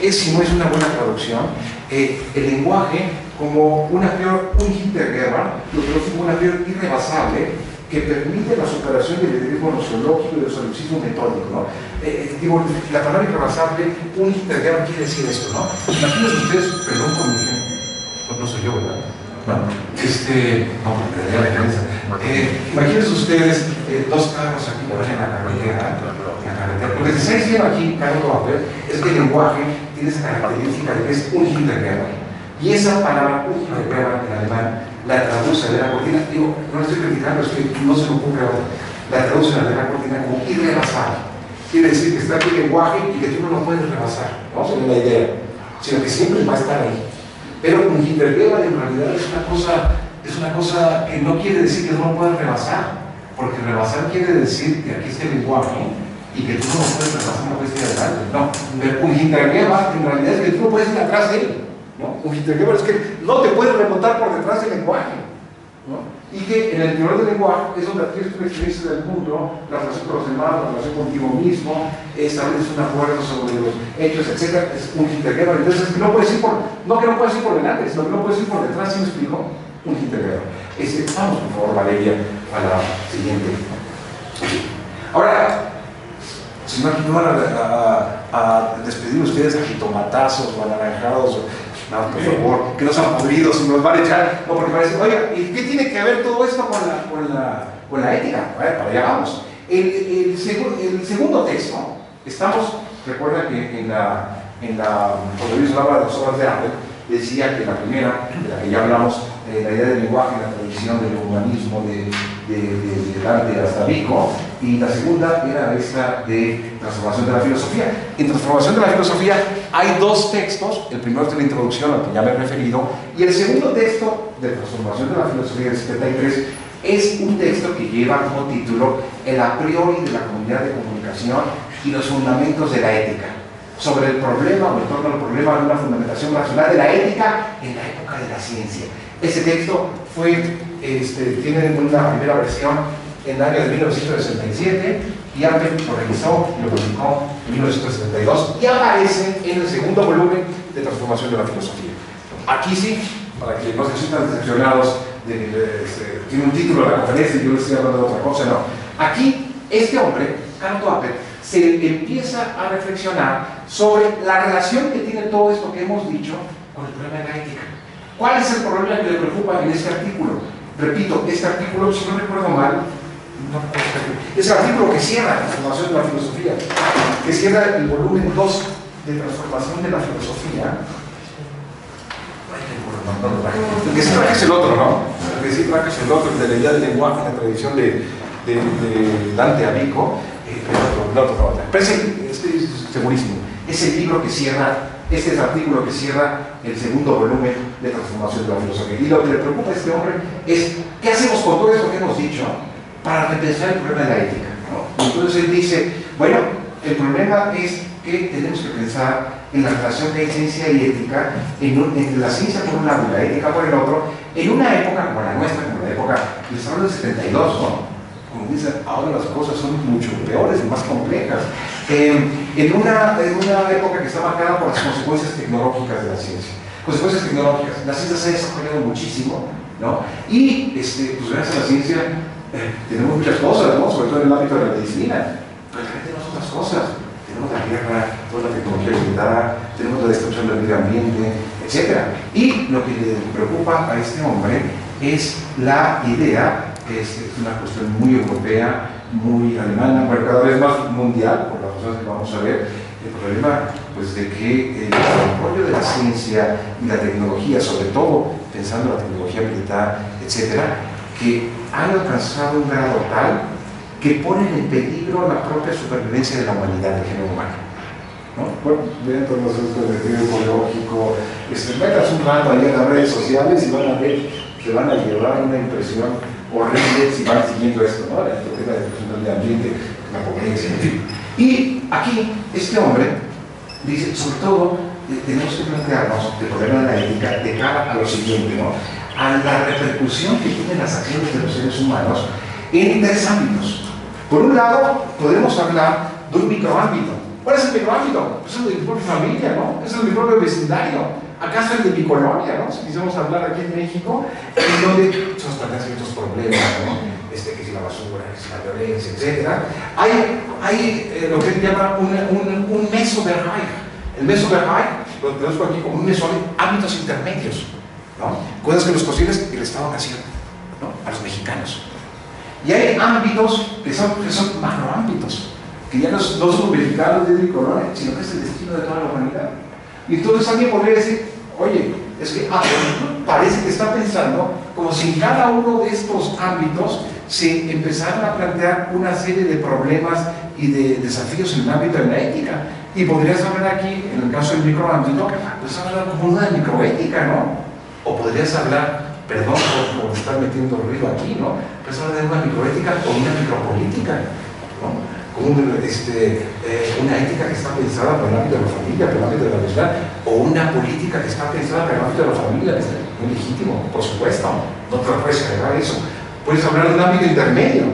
es si no es una buena traducción, eh, el lenguaje como una peor, un hinterguerra, lo que como una peor irrebasable que permite la superación del idealismo nociológico y del solipsismo metódico. ¿no? Eh, digo, la palabra irrebasable, un hinterguerra quiere decir esto, ¿no? Imagínense ustedes, perdón con mi no soy yo, ¿verdad? Bueno, este, no, la. Eh, imagínense ustedes eh, dos carros aquí en la carretera, en la carretera. Lo que se diciendo aquí, Carlos es que el lenguaje tiene esa característica de que es un hinterguerra. Y esa palabra, un hinterguerra en alemán, la traduce de la cortina, digo, no estoy criticando, es que no se me ocurre ahora, la traduce de la cortina como irrebasable. Quiere decir que está aquí el lenguaje y que tú no lo puedes rebasar, no es la idea, sino que siempre va a estar ahí. Pero un hinterguerra en realidad es una cosa, es una cosa que no quiere decir que no lo puedas rebasar, porque rebasar quiere decir que aquí está el lenguaje y que tú no puedes rebasar, no puedes ir adelante. No, pero un hinterguerra en realidad es que tú no puedes ir atrás de él. ¿no? Un hinterguerra es que no te puedes remontar por detrás del lenguaje. Y que en el interior del lenguaje es donde adquieres una experiencia del mundo, la relación con los demás, la relación contigo mismo, estableces un acuerdo sobre los hechos, etc. Es un hinterguerra. Entonces, no puedes ir por, no que no puedes ir por delante, sino que no puedes ir por detrás, ¿sí me explico? Un hinterguerra. Este, vamos, por favor, Valeria, a la siguiente. Ahora, si no, no van a, a despedir ustedes a jitomatazos o anaranjados no, por favor, que no sean podridos y nos van a echar. No, porque parece, oiga, ¿y qué tiene que ver todo esto con la, con la, con la ética? A ver, para allá vamos. El, el, segundo texto, estamos, recuerda que en la, en la, cuando hablaba de las obras de arte, decía que la primera, de la que ya hablamos, eh, la idea del lenguaje, la tradición del humanismo de, de, Dante hasta Vico, y la segunda era esta de transformación de la filosofía. En transformación de la filosofía hay dos textos, el primero es de la introducción al que ya me he referido, y el segundo texto de transformación de la filosofía del 73 es un texto que lleva como título El a priori de la comunidad de comunicación y los fundamentos de la ética, sobre el problema o en torno al problema de una fundamentación racional de la ética en la época de la ciencia. Ese texto fue, este, tiene una primera versión en el año de 1967 y Apple lo revisó y lo publicó en 1972 y aparece en el segundo volumen de Transformación de la Filosofía. Aquí sí, para que no se sientan decepcionados, de, de, de, este, tiene un título de la conferencia y yo les estoy hablando de otra cosa, no. Aquí, este hombre, Carlo Apple, se empieza a reflexionar sobre la relación que tiene todo esto que hemos dicho con el problema de la ética. ¿Cuál es el problema que le preocupa en este artículo? Repito, este artículo, si no recuerdo mal, no, es el artículo que cierra la transformación de la filosofía, que cierra el volumen 2 de transformación de la filosofía. El que sí traje es el otro, ¿no? El que sí es el otro, el de la idea del lenguaje, la tradición de, de, de Dante a No, Pero es segurísimo. Es el libro que cierra, este es el artículo que cierra el segundo volumen de transformación de la filosofía. Y lo que le preocupa a este hombre es, ¿qué hacemos con todo esto que hemos dicho? para repensar el problema de la ética. Entonces él dice, bueno, el problema es que tenemos que pensar en la relación de ciencia y ética, en la ciencia por un lado y la ética por el otro, en una época como la nuestra, como la época, del 72, ¿no? Ahora las cosas son mucho peores y más complejas. Eh, en, una, en una época que está marcada por las consecuencias tecnológicas de la ciencia. Consecuencias tecnológicas. La ciencia se ha desarrollado muchísimo, ¿no? Y, este, pues gracias a la ciencia, eh, tenemos muchas cosas, ¿no? sobre todo en el ámbito de la medicina, pero también tenemos otras cosas. Tenemos la guerra, toda la tecnología limitada, tenemos la destrucción del medio ambiente, etc. Y lo que le preocupa a este hombre es la idea, es, es una cuestión muy europea, muy alemana, bueno, cada vez más mundial, por las razones que vamos a ver, el problema pues, de que el desarrollo de la ciencia y la tecnología, sobre todo pensando en la tecnología militar, etcétera, que han alcanzado un grado tal que ponen en peligro la propia supervivencia de la humanidad, del género humano. ¿no? Bueno, dentro de los asuntos del estudio ecológico, este, metas un rato ahí en las redes sociales y van a ver que van a llevar una impresión horrible si van siguiendo esto, ¿no? La destrucción del ambiente, la pobreza, en fin. Y aquí, este hombre dice, sobre todo, eh, tenemos que plantearnos el problema de la ética de cara a lo siguiente, ¿no? a la repercusión que tienen las acciones de los seres humanos en tres ámbitos. Por un lado, podemos hablar de un microámbito. ¿Cuál es el microámbito? Pues es el de mi propia familia, ¿no? Es el de mi propio vecindario. ¿Acaso el de mi colonia, ¿no? Si quisiéramos hablar aquí en México, en donde se nos plantean ciertos problemas, ¿no? Este, que si la basura, que si la violencia, etc. Hay, hay eh, lo que se llama un, un, un mesobereich. El mesobereich lo traduzco aquí como un meso ámbitos intermedios, ¿no? Cosas que los posibles el Estado nació, ¿no? A los mexicanos. Y hay ámbitos que son, que son macroámbitos, que ya no, no son mexicanos de mi colonia, sino que es el destino de toda la humanidad. Y entonces alguien podría decir, oye, es que ah, parece que está pensando como si en cada uno de estos ámbitos se empezaran a plantear una serie de problemas y de desafíos en el ámbito de la ética. Y podrías hablar aquí, en el caso del microámbito, pues hablar como una microética, ¿no? O podrías hablar, perdón por, estar metiendo ruido aquí, ¿no? Puedes hablar de una microética o una micropolítica, ¿no? Este, eh, una ética que está pensada para el ámbito de la familia, para el ámbito de la sociedad, o una política que está pensada para el ámbito de la familia, es muy legítimo, por supuesto, no te puedes agregar eso. Puedes hablar de un ámbito intermedio,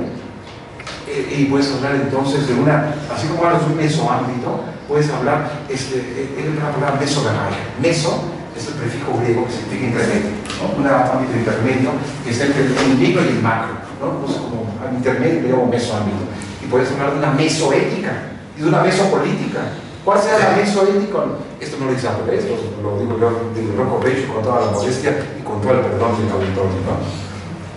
eh, y puedes hablar entonces de una, así como hablas de un mesoámbito, puedes hablar, este, en una palabra mesogamaya. Meso es el prefijo griego que significa intermedio, un ámbito intermedio que es entre el micro y el macro, ¿no? Entonces, como intermedio o mesoámbito y puedes hablar de una mesoética y de una mesopolítica. ¿Cuál sea la mesoética? Esto no lo dice esto lo digo yo, digo con toda la modestia y con todo el perdón del auditorio. ¿no?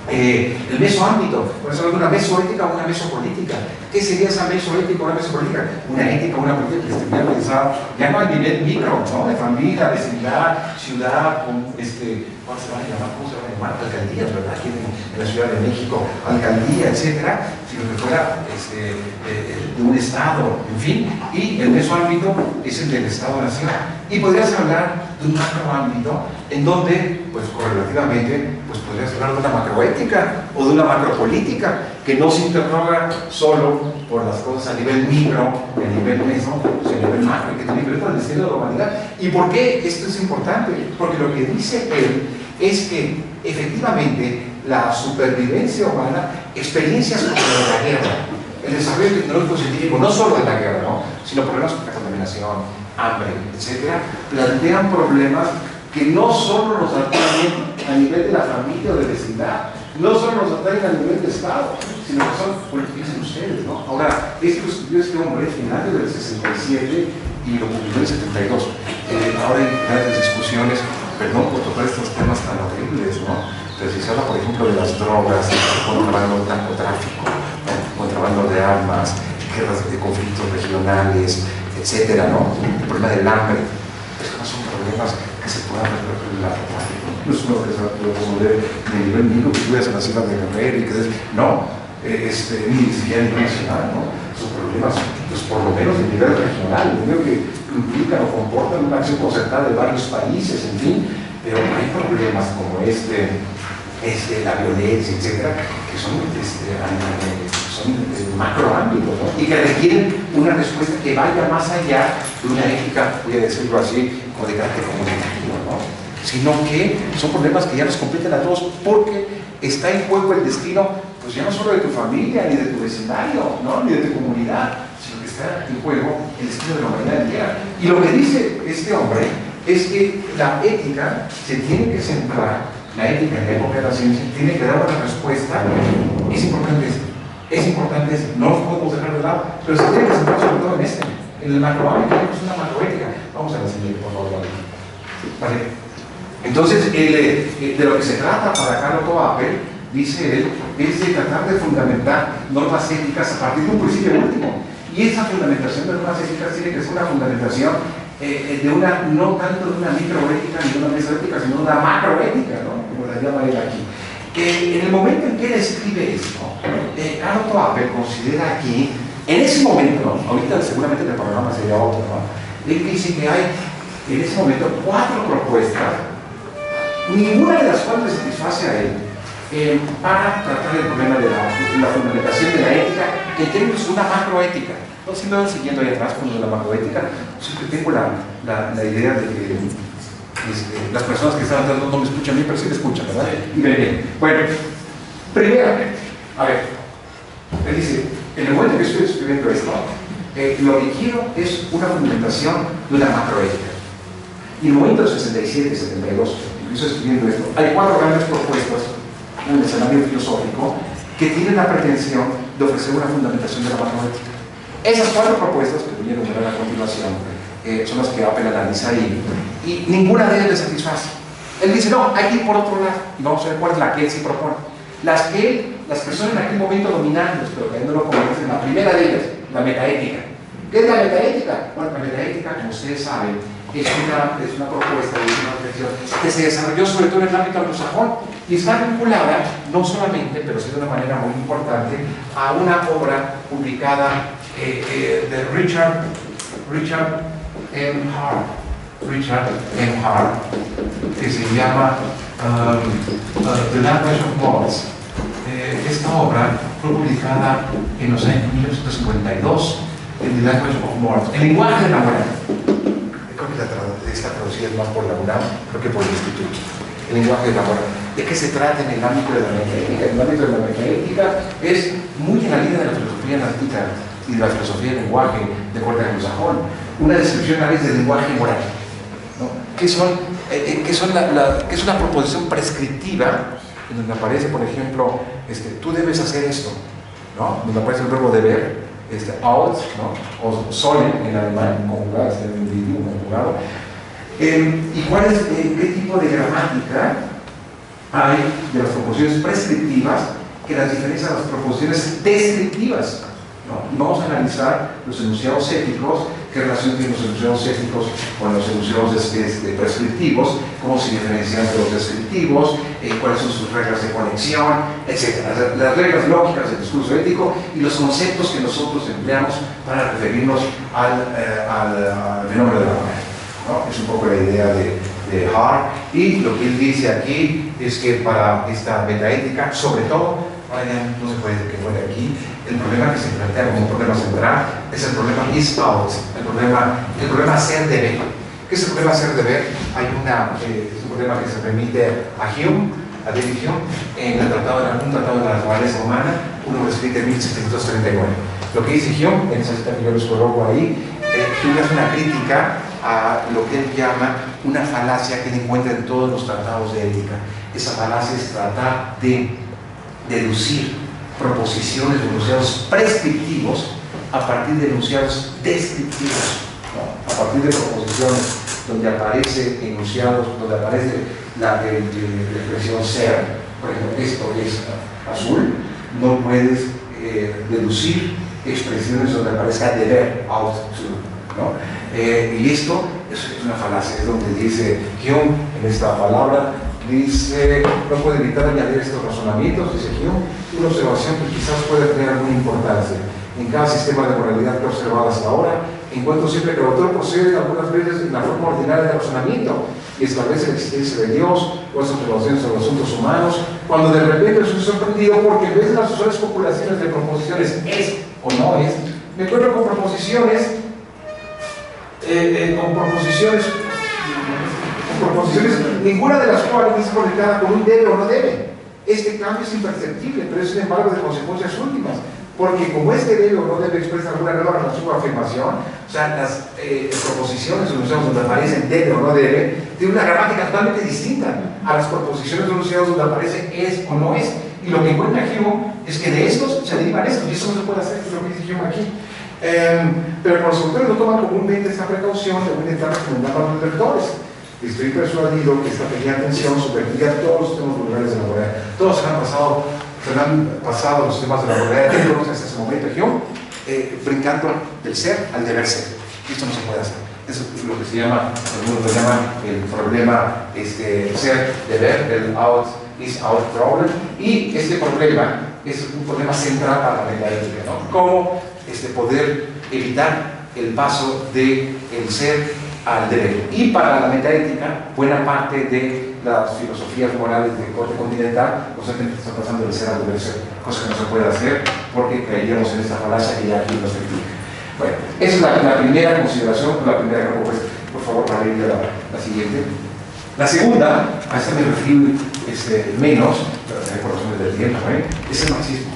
Eh, el mesoámbito, puede hablar de una mesoética o una mesopolítica. ¿Qué sería esa mesoética o una mesopolítica? Una ética, una política que estuviera pensada ya no a nivel micro, ¿no? de familia, vecindad, ciudad, con, este, ¿cómo se van a llamar? ¿Cómo se van a llamar? Alcaldías, ¿verdad? Aquí en, la Ciudad de México, alcaldía, etcétera, sino que fuera este, de, un Estado, en fin, y el mesoámbito es el del Estado-Nación. Y podrías hablar de un macroámbito en donde, pues correlativamente, pues podrías hablar de una macroética o de una macropolítica que no se interroga solo por las cosas a nivel micro, a nivel meso, sino a nivel macro, que tiene que ver con el destino de la humanidad. ¿Y por qué esto es importante? Porque lo que dice él es que efectivamente la supervivencia humana, experiencias como la guerra, el desarrollo tecnológico científico, no solo de la guerra, ¿no? sino problemas como la contaminación, hambre, etcétera, plantean problemas que no solo nos atañen a nivel de la familia o de vecindad, no solo nos atañen a nivel de Estado, sino que son, bueno, piensen ustedes, ¿no? Ahora, esto lo escribió este hombre en el del 67 y lo publicó en el 72. Eh, ahora hay grandes discusiones, perdón por tocar estos temas tan horribles, ¿no? Pero si se habla, por ejemplo, de las drogas, contrabando de narcotráfico, contrabando de armas, guerras de conflictos regionales, etcétera, ¿no? El problema del hambre, pues no son problemas que se puedan resolver en la no es uno que se a resolver a nivel micro, que tú a la ciudad de Guerrero y que des, no, este, ni siquiera a nivel nacional, ¿no? Son problemas, pues por lo menos de nivel regional, lo que implican o comportan una acción concertada de varios países, en fin, pero hay problemas como este, este la violencia, etcétera, que son, este, son eh, macroámbitos ¿no? y que requieren una respuesta que vaya más allá de una ética, voy a decirlo así, como de carácter comunitario, ¿no? sino que son problemas que ya nos competen a todos porque está en juego el destino, pues ya no solo de tu familia, ni de tu vecindario, ¿no? ni de tu comunidad, está en juego el destino de la humanidad entera. Y lo que dice este hombre es que la ética se tiene que centrar, la ética en la época de la ciencia, tiene que dar una respuesta, es importante esto, es importante esto, no lo podemos dejar de lado, pero se tiene que centrar sobre todo en este, en el macroámbito, es una macroética. Vamos a la siguiente, por favor. Vale. Entonces, eh, de lo que se trata para Carlos Apple, dice él, es de tratar de fundamentar normas éticas a partir de un principio último. Y esa fundamentación de normas éticas tiene que ser una fundamentación eh, de una, no tanto de una microética ni de una mesoética, sino de una macroética, ¿no? como la llama él aquí. Que en el momento en que él escribe esto, eh, Apple considera aquí, en ese momento, ahorita seguramente el programa sería otro, ¿no? él dice que hay en ese momento cuatro propuestas ninguna de las cuales satisface a él eh, para tratar el problema de la, fundamentación de la ética términos de una macroética. No si me van siguiendo ahí atrás con la macroética, siempre tengo la, la, idea de que este, las personas que están atrás no, me escuchan bien, pero sí me escuchan, ¿verdad? Y bien. Bueno, primero, a ver, él dice, En el momento que estoy escribiendo esto, eh, lo que quiero es una fundamentación de una macroética. Y en el momento de 67 72, estoy escribiendo esto, hay cuatro grandes propuestas en el escenario filosófico que tienen la pretensión de ofrecer una fundamentación de la macroética. Esas cuatro propuestas, que voy a enumerar a continuación, eh, son las que Apple analiza ahí, y ninguna de ellas le satisface. Él dice, no, hay que ir por otro lado, y vamos a ver cuál es la que él sí propone. Las que él, las son en aquel momento dominantes, pero que no lo conocen, la primera de ellas, la metaética. ¿Qué es la metaética? Bueno, la metaética, como ustedes saben, es una, es una propuesta, es una reflexión que se desarrolló sobre todo en el ámbito anglosajón y está vinculada, no solamente, pero sí de una manera muy importante, a una obra publicada de Richard, Richard M. Hart, Richard M. Hart, que se llama um, uh, The Language of Mods. Eh, esta obra fue publicada en los años 1952 en The Language of Mods, el lenguaje de la moral creo que la está traducida más por la UNAM, creo que por el Instituto. El lenguaje de la moral. ¿De qué se trata en el ámbito de la metaética? En el ámbito de la metaética es muy en la línea de la filosofía analítica y de la filosofía del lenguaje de corte anglosajón. Una descripción a veces del lenguaje moral. ¿Qué, son, eh, eh son la, la, es una proposición prescriptiva en donde aparece, por ejemplo, este, tú debes hacer esto, ¿no? donde aparece el verbo deber, este, out, ¿no? o sollen en alemán, conjugado, este conjugado. Eh, ¿Y cuál es, eh, qué tipo de gramática hay de las proposiciones prescriptivas que las diferencian de las proposiciones descriptivas? ¿No? Vamos a analizar los enunciados éticos qué relación tienen los enunciados éticos con los enunciados este, prescriptivos, cómo se diferencian de los descriptivos, eh, cuáles son sus reglas de conexión, etc. Las, reglas lógicas del discurso ético y los conceptos que nosotros empleamos para referirnos al, eh, fenómeno de la muerte. Es un poco la idea de, de Hart y lo que él dice aquí es que para esta metaética, sobre todo, no se puede que muere aquí, el problema que se plantea como un problema central es el problema is out, el problema, el problema ser deber. ¿Qué es el problema ser deber? Hay una, eh, es un problema que se remite a Hume, a David Hume, en el tratado de, un tratado de la naturaleza humana, uno escrito en 1739. Lo que dice Hume, en esa cita que yo les coloco ahí, eh, Hume hace una crítica a lo que él llama una falacia que él encuentra en todos los tratados de ética. Esa falacia es tratar de deducir proposiciones de enunciados prescriptivos a partir de enunciados descriptivos, a partir de proposiciones donde aparece enunciados, donde aparece la expresión ser, por ejemplo, esto es azul, no puedes eh, deducir expresiones donde aparezca deber, out to. ¿no? Eh, y esto es, una falacia, es donde dice Hume en esta palabra, dice, no puede evitar añadir estos razonamientos, dice Hume, una observación que quizás puede tener alguna importancia. En cada sistema de moralidad que he observado hasta ahora, encuentro siempre que el autor procede algunas veces en la forma ordinaria de razonamiento y establece la existencia de Dios o las observaciones sobre los asuntos humanos, cuando de repente estoy sorprendido porque en vez de las usuales populaciones de proposiciones es o no es, me encuentro con proposiciones, eh, eh, con proposiciones, proposiciones, ninguna de las cuales es conectada con un debe o no debe. Este cambio es imperceptible, pero es sin embargo de consecuencias últimas. Porque como este debe o no debe expresar alguna nueva relación o afirmación, o sea, las eh, proposiciones enunciadas donde aparecen debe o no debe, tienen una gramática totalmente distinta a las proposiciones enunciadas donde aparece es o no es. Y lo que encuentra Hume es que de estos se derivan estos, y eso no se puede hacer, es lo que dice Hume aquí. Em, pero los autores no toman comúnmente esta precaución de intentar recomendar a los lectores. Estoy persuadido que esta pequeña atención superviría todos los temas vulnerables de la moneda. Todos han pasado, se han pasado los temas de la moneda hasta ese momento, yo, brincando del ser al deber ser. Esto no se puede hacer. Eso es lo que se llama, algunos lo llaman el problema este, ser, deber, el out is out problem. Y este problema es un problema central para la ética, ¿no? Cómo este, poder evitar el paso del el ser al deber. Y para la metaética, buena parte de las filosofías morales de corte continental constantemente está pasando del ser al ser, cosa que no se puede hacer porque caeríamos en esta falacia que ya aquí nos explica. Bueno, esa es la, primera consideración, la primera propuesta. Por favor, para ir a la, siguiente. La segunda, a esta me refiero menos, por razones del tiempo, ¿eh? es el marxismo.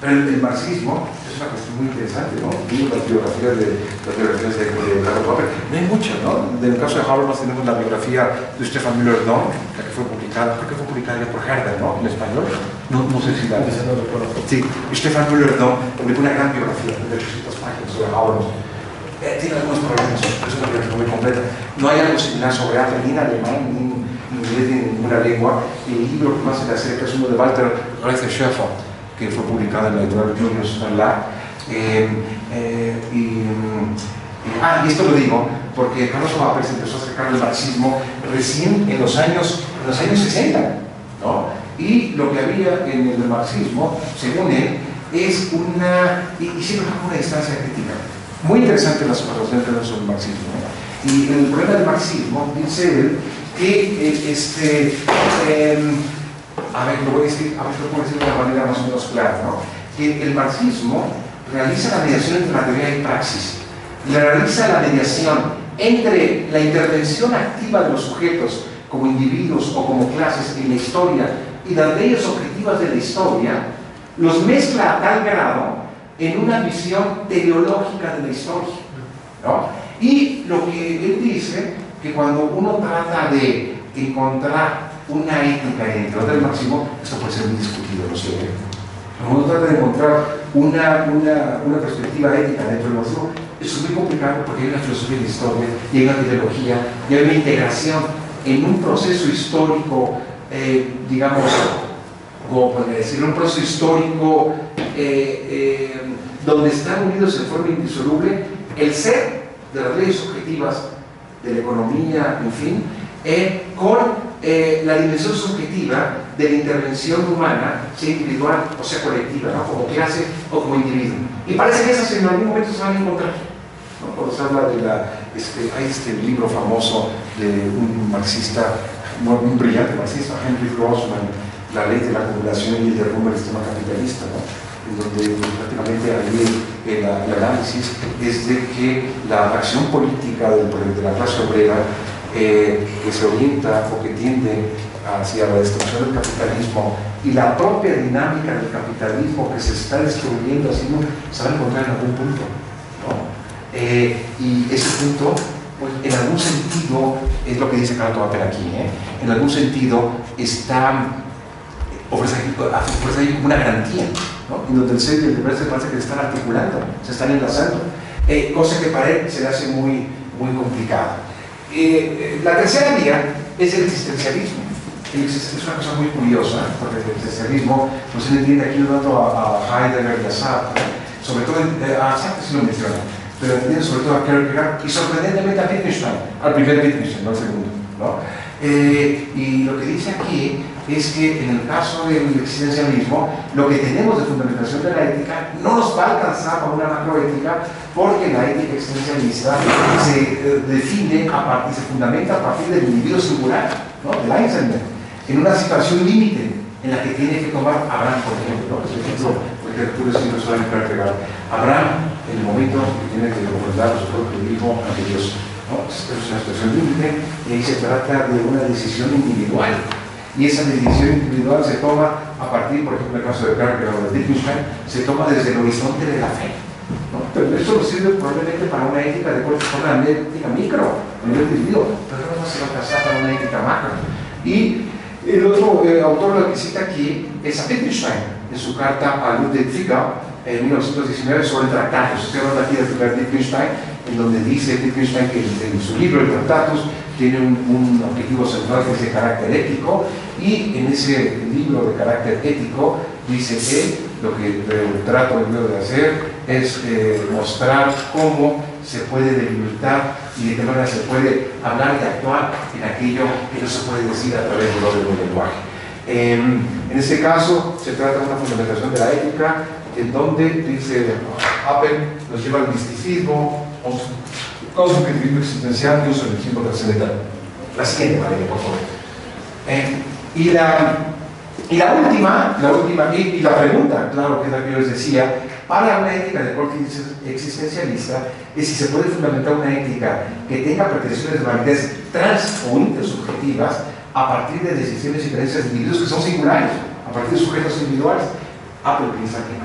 Pero el, marxismo es una cuestión muy interesante, ¿no? Vimos las biografías de, las biografías de, de Karl Popper. No hay muchas, ¿no? En el caso de Habermas tenemos la biografía de Stefan Müller-Don, la que fue publicada, creo que fue publicada ya por Herder, ¿no? En español. No, no sé si la... No. Sí, Stefan Müller-Don publicó una gran biografía de 800 páginas sobre Habermas. Eh, tiene algunos problemas, es una biografía muy completa. No hay algo similar sobre Apple, ni en alemán, ni en inglés, ni en ninguna lengua. El libro que más se le acerca es uno de Walter Reise Schäfer, que fue publicado en la editorial Julius Verlag. Eh, eh, y, y- ah, y esto lo digo porque Carlos Popper se empezó a acercar al marxismo recién en los años, en los años 60. ¿no? Y lo que había en el marxismo, según él, es una, y, y siempre una distancia crítica. Muy interesante las observaciones dan sobre el marxismo. Y el problema del marxismo, dice él, que eh, este, em, a ver, lo voy a decir, a ver, lo puedo decir de una manera más o menos clara, ¿no? Que el marxismo realiza la mediación entre la teoría y praxis. Realiza la mediación entre la intervención activa de los sujetos como individuos o como clases en la historia y las leyes objetivas de la historia, los mezcla a tal grado en una visión teleológica de la historia. ¿no? Y lo que él dice, que cuando uno trata de encontrar una ética dentro del máximo, esto puede ser muy discutido, ¿no cierto? Cuando uno trata de encontrar una, una, una perspectiva ética dentro del máximo, eso es muy complicado porque hay una filosofía de historia, y hay una ideología, y hay una integración en un proceso histórico, eh, digamos, como podría decir, un proceso histórico eh, eh, donde están unidos en forma indisoluble el ser de las leyes objetivas de la economía, en fin, eh, con eh, la dimensión subjetiva de la intervención humana, sea individual o sea colectiva, ¿no? como clase o como individuo. Y parece que esas en algún momento se van a encontrar. ¿no? Cuando se habla de la, este, hay este libro famoso de un marxista, un brillante marxista, Henry Grossman, La ley de la acumulación y el derrumbe del sistema capitalista, ¿no? en donde pues, prácticamente ahí el, el, análisis es de que la acción política de la clase obrera eh, que se orienta o que tiende hacia la destrucción del capitalismo y la propia dinámica del capitalismo que se está destruyendo así no se va a encontrar en algún punto ¿no? Eh, y ese punto pues en algún sentido es lo que dice Carl Topper aquí ¿eh? en algún sentido está ofrece, ofrece una garantía ¿no? en donde el ser y el deber parece que se están articulando se están enlazando eh, cosa que para él se le hace muy, muy complicada eh, eh, la tercera vía es el existencialismo. Es una cosa muy curiosa, porque el existencialismo, pues se le aquí un dato a, a Heidegger y a Sartre, sobre todo eh, a Sartre sí lo menciona, pero entiende sobre todo a Kierkegaard y sorprendentemente a Wittgenstein, al primer Wittgenstein, no al segundo. ¿no? Eh, y lo que dice aquí es que en el caso del existencialismo, lo que tenemos de fundamentación de la ética no nos va a alcanzar para una macroética, porque la ética existencialista se eh, define a partir, se fundamenta a partir del individuo singular, ¿no? del Einstein, en una situación límite en la que tiene que tomar Abraham, por ejemplo, ¿no? Porque eres un personaje Kierkegaard. Abraham, en el momento que tiene que recordar su propio hijo ante Dios, ¿no? Es una situación límite y ahí se trata de una decisión individual. Y esa decisión individual se toma a partir, por ejemplo, el caso de Kierkegaard o de Wittgenstein, se toma desde el horizonte de la fe. ¿no? Pero eso nos sirve probablemente para una ética de corte, para una ética micro, a nivel individuo, pero no se va a alcanzar para una ética macro. Y el otro eh, autor que cita aquí es a Wittgenstein, en su carta a Ludwig Figa, en 1919, sobre tratados. Estoy hablando aquí de Wittgenstein, en donde dice Wittgenstein que en su libro, el Tratatus, tiene un, un objetivo central que es de carácter ético, y en ese libro de carácter ético dice que lo que el trato de hacer es eh, mostrar cómo se puede delimitar y de qué manera se puede hablar y actuar en aquello que no se puede decir a través orden del lenguaje. Eh, en este caso se trata de una fundamentación de la ética en donde, dice Apple, nos lleva al misticismo, con su criterio existencial y uso del ejemplo trascendental. La siguiente, Valeria, por favor. Eh, y la última, la última, y, la pregunta, claro, que es la que yo les decía, para una ética de corte existencialista es si se puede fundamentar una ética que tenga pretensiones de validez trans o a partir de decisiones y creencias de individuos que son singulares, a partir de sujetos individuales. Apple piensa que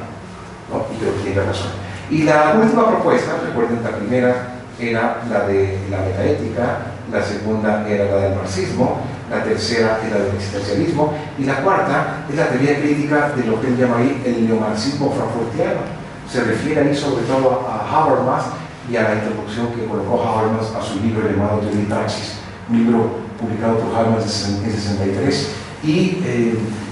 no. ¿no? pero tiene razón. Y la última propuesta, recuerden, la primera era la de la metaética, la segunda era la del marxismo, la tercera era del existencialismo y la cuarta es la teoría crítica de lo que él llama ahí el neomarxismo frankfurtiano. Se refiere ahí sobre todo a Habermas y a la introducción que colocó Habermas a su libro llamado Teoría y Praxis, un libro publicado por Habermas en 63 y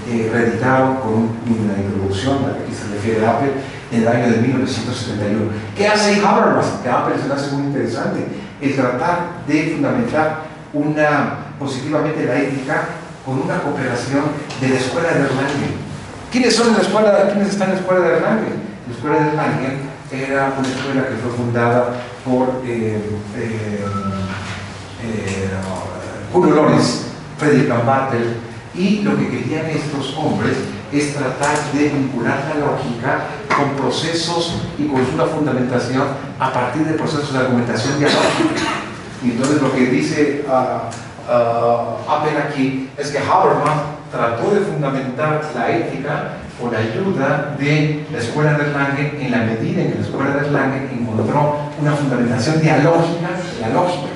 eh, reeditado con una introducción a la que se refiere Apple en el año de 1971. ¿Qué hace Habermas? Que Apple se hace muy interesante, el tratar de fundamentar una, positivamente la ética con una cooperación de la escuela de Erlangen. ¿Quiénes, son la escuela, ¿Quiénes están en la escuela de Erlangen? La escuela de Erlangen era una escuela que fue fundada por eh, eh, eh, Julio Lorenz, Frederick Van Bartel, y lo que querían estos hombres es tratar de vincular la lógica con procesos y con una fundamentación a partir de procesos de argumentación dialógica. Y entonces lo que dice uh, uh, aquí es que Habermas trató de fundamentar la ética con ayuda de la escuela de Erlangen en la medida en que la escuela de Erlangen encontró una fundamentación dialógica de la lógica.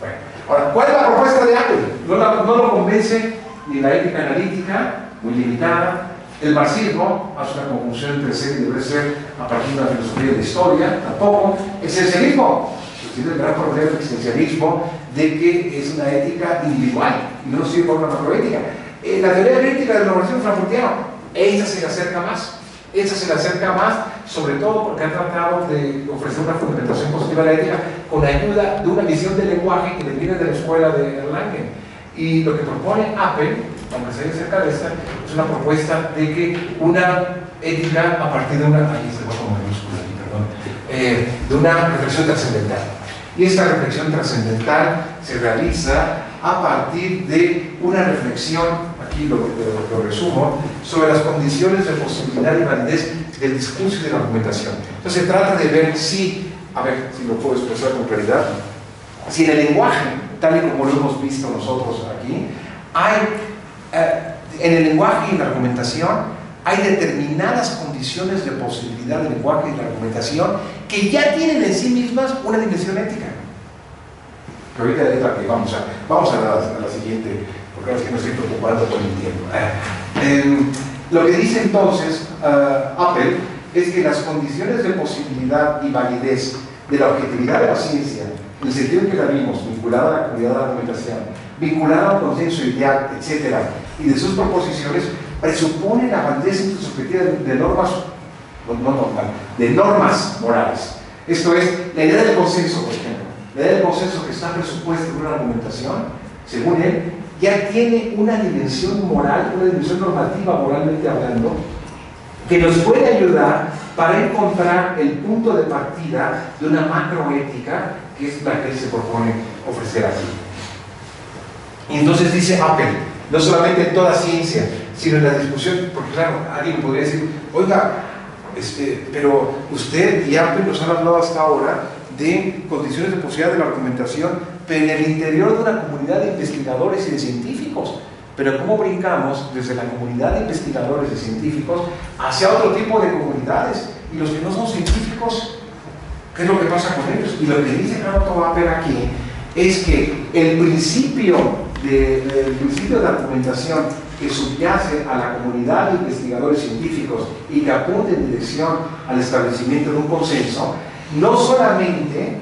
Bueno, ahora, ¿cuál es la propuesta de Apple? No, no lo convence ni la ética analítica, muy limitada, el marxismo hace una entre ser y debe ser a partir de la filosofía de la historia, tampoco. El esencialismo, tiene el gran problema del existencialismo de que es una ética individual y no sirve por una macroética. Eh, la teoría crítica del marxismo frankfurtiano, esta se le acerca más. Esta se le acerca más, sobre todo porque ha tratado de ofrecer una fundamentación positiva a la ética con ayuda de una visión del lenguaje que viene de la escuela de Erlangen. Y lo que propone Apple, aunque se cerca de esta, es una propuesta de que una ética a partir de una, ahí se va con mayúscula perdón, eh, de una reflexión trascendental. Y esta reflexión trascendental se realiza a partir de una reflexión, aquí lo, lo, resumo, sobre las condiciones de posibilidad y validez del discurso y de la argumentación. Entonces se trata de ver si, a ver si lo puedo expresar con claridad, si en el lenguaje, tal y como lo hemos visto nosotros aquí, hay, eh, en el lenguaje y la argumentación, hay determinadas condiciones de posibilidad del lenguaje y la argumentación que ya tienen en sí mismas una dimensión ética. Pero ahorita es la que vamos a, vamos a la, siguiente, porque ahora es que me estoy preocupando todo el tiempo. Eh, lo que dice entonces eh, Apple es que las condiciones de posibilidad y validez de la objetividad de la ciencia en el sentido en que la vimos, vinculada a la comunidad de la argumentación, vinculada al consenso ideal, etc., y de sus proposiciones, presupone la validez subjetiva de, normas, no, normal, de normas morales. Esto es, la idea del consenso, por ejemplo, la idea del consenso que está presupuesta en una argumentación, según él, ya tiene una dimensión moral, una dimensión normativa moralmente hablando, que nos puede ayudar para encontrar el punto de partida de una macroética que es la que se propone ofrecer aquí. Y entonces dice Apple, no solamente en toda ciencia, sino en la discusión, porque claro, alguien podría decir, oiga, este, pero usted y Apple nos han hablado hasta ahora de condiciones de posibilidad de la argumentación, pero en el interior de una comunidad de investigadores y de científicos. Pero ¿cómo brincamos desde la comunidad de investigadores y científicos hacia otro tipo de comunidades? Y los que no son científicos ¿Qué es lo que pasa con ellos? Y lo que dice Carlos Apple aquí es que el principio de, el principio de argumentación que subyace a la comunidad de investigadores científicos y que apunte en dirección al establecimiento de un consenso, no solamente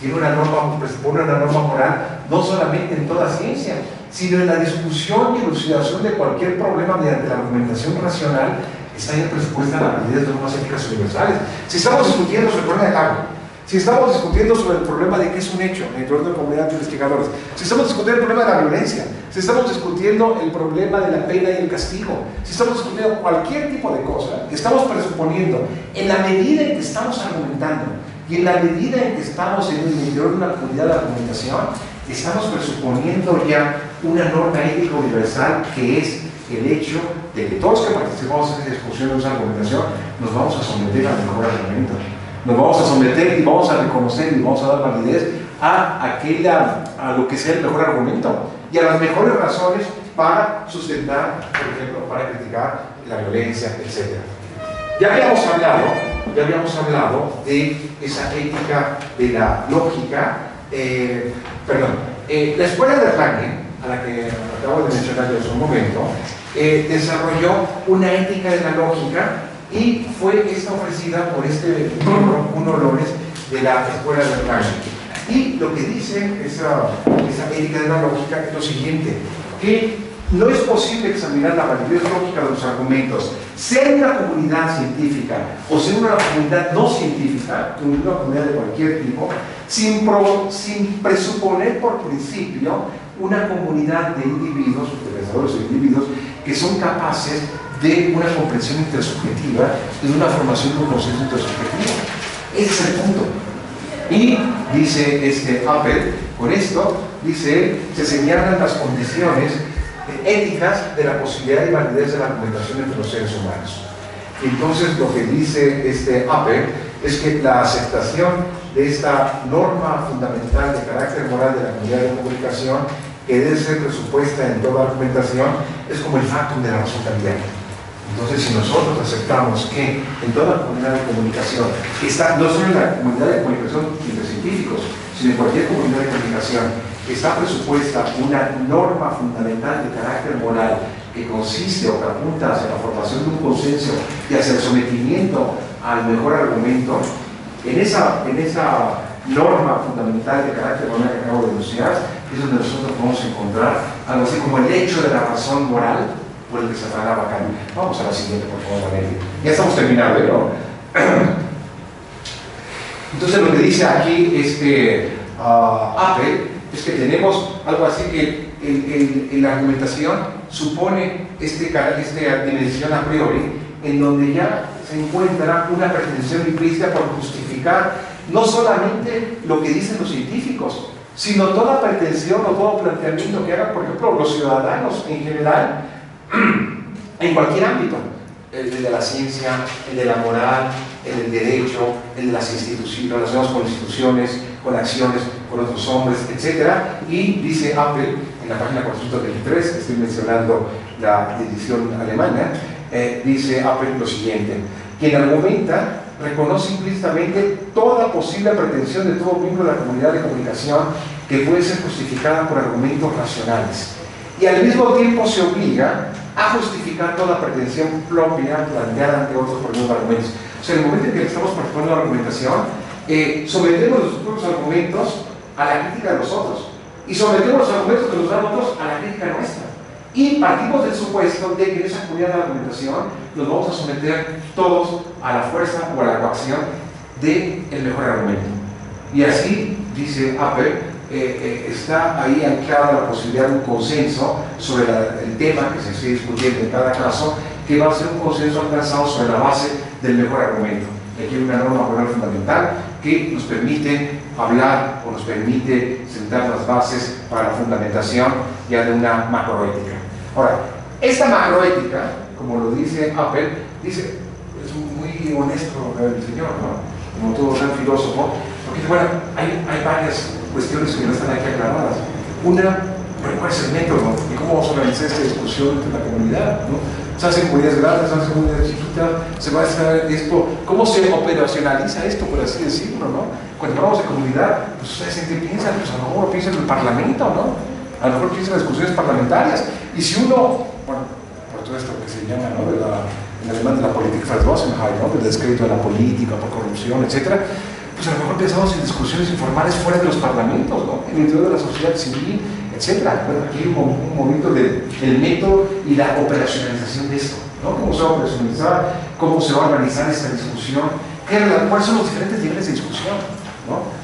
tiene una norma, presupone una norma moral, no solamente en toda ciencia, sino en la discusión y elucidación de cualquier problema mediante la argumentación racional está en presupuesta la validez de normas éticas universales. Si estamos discutiendo sobre el problema de agua, si estamos discutiendo sobre el problema de qué es un hecho dentro de la comunidad investigadores, si estamos discutiendo el problema de la violencia, si estamos discutiendo el problema de la pena y el castigo, si estamos discutiendo cualquier tipo de cosa, estamos presuponiendo, en la medida en que estamos argumentando y en la medida en que estamos en el interior de una comunidad de argumentación, estamos presuponiendo ya una norma ética universal que es el hecho de que todos que participamos en esa discusión, en esa argumentación, nos vamos a someter al mejor argumento. Nos vamos a someter y vamos a reconocer y vamos a dar validez a, aquella, a lo que sea el mejor argumento y a las mejores razones para sustentar, por ejemplo, para criticar la violencia, etc. Ya habíamos hablado, ya habíamos hablado de esa ética de la lógica, eh, perdón, eh, la escuela de Rangen, a la que acabo de mencionar yo hace un momento, eh, desarrolló una ética de la lógica y fue esta ofrecida por este libro, Un Olores, de la escuela de Rangen. Y lo que dice esa, esa ética de la lógica es lo siguiente, que no es posible examinar la validez lógica de los argumentos, en una comunidad científica o en una comunidad no científica, una comunidad de cualquier tipo, sin, presuponer por principio una comunidad de individuos, de pensadores o individuos, que son capaces de una comprensión intersubjetiva y de una formación de un consenso intersubjetivo. Ese es el punto. Y dice este Apple, con esto, dice se señalan las condiciones éticas de la posibilidad y validez de la argumentación entre los seres humanos. Entonces lo que dice este Apple es que la aceptación de esta norma fundamental de carácter moral de la comunidad de comunicación que debe ser presupuesta en toda argumentación es como el factum de la razón cambiaria. Entonces, si nosotros aceptamos que en toda comunidad de comunicación, que está no solo en la comunidad de comunicación entre científicos, sino en cualquier comunidad de comunicación, está presupuesta una norma fundamental de carácter moral que consiste o que apunta hacia la formación de un consenso y hacia el sometimiento al mejor argumento, en esa, en esa norma fundamental de carácter moral que acabo de denunciar, es donde nosotros a encontrar algo así como el hecho de la razón moral por el que se trataba acá. Vamos a la siguiente, por favor, Valeria. Ya estamos terminando, ¿no? Entonces lo que dice aquí este uh, Apple es que tenemos algo así que en, la argumentación supone este, esta dimensión a priori en donde ya se encuentra una pretensión implícita por justificar no solamente lo que dicen los científicos, sino toda pretensión o todo planteamiento que hagan, por ejemplo, los ciudadanos en general, en cualquier ámbito, el de la ciencia, el de la moral, el del derecho, el de las instituciones, relacionados con instituciones, con acciones, con otros hombres, etc. Y dice Apple, en la página 423, estoy mencionando la edición alemana, eh, dice Apple lo siguiente, quien argumenta reconoce implícitamente toda posible pretensión de todo miembro de la comunidad de comunicación que puede ser justificada por argumentos racionales. Y al mismo tiempo se obliga a justificar toda pretensión propia planteada ante otros por los argumentos. O sea, en el momento en que estamos proponiendo la argumentación, eh, sometemos los propios argumentos a la crítica de los otros y sometemos los argumentos que nos dan otros a la crítica nuestra. Y partimos del supuesto de que en esa comunidad de argumentación nos vamos a someter todos a la fuerza o a la coacción del el mejor argumento. Y así, dice Apple, eh, eh, está ahí anclada la posibilidad de un consenso sobre el tema que se esté discutiendo en cada caso, que va a ser un consenso alcanzado sobre la base del mejor argumento. Aquí hay una norma moral fundamental que nos permite hablar o nos permite sentar las bases para la fundamentación ya de una macroética. Ahora, esta macroética, como lo dice Apple, dice, es muy honesto el señor, ¿no? como todo gran filósofo, porque bueno, hay, hay varias cuestiones que no están aquí aclaradas. Una, ¿cuál es el método? ¿Y cómo vamos a organizar esta discusión entre la comunidad? ¿no? Se hacen comunidades grandes, se hacen comunidades chiquitas, se va a hacer esto, ¿cómo se operacionaliza esto, por así decirlo, no? Cuando hablamos de comunidad, pues ustedes qué piensan, pues a lo mejor piensan en el parlamento, ¿no? A lo mejor piensan en las discusiones parlamentarias, y si uno, bueno, por todo esto que se llama, ¿no? De la, en alemán de la política Verdosenheit, ¿no? Del descrédito de la política por corrupción, etcétera, pues a lo mejor pensamos en discusiones informales fuera de los parlamentos, ¿no? En el interior de la sociedad civil, etc. Bueno, aquí hay un, momento del método y la operacionalización de esto, ¿no? Cómo se va a operacionalizar, cómo se va a organizar esta discusión, cuáles son los diferentes niveles de discusión, ¿no?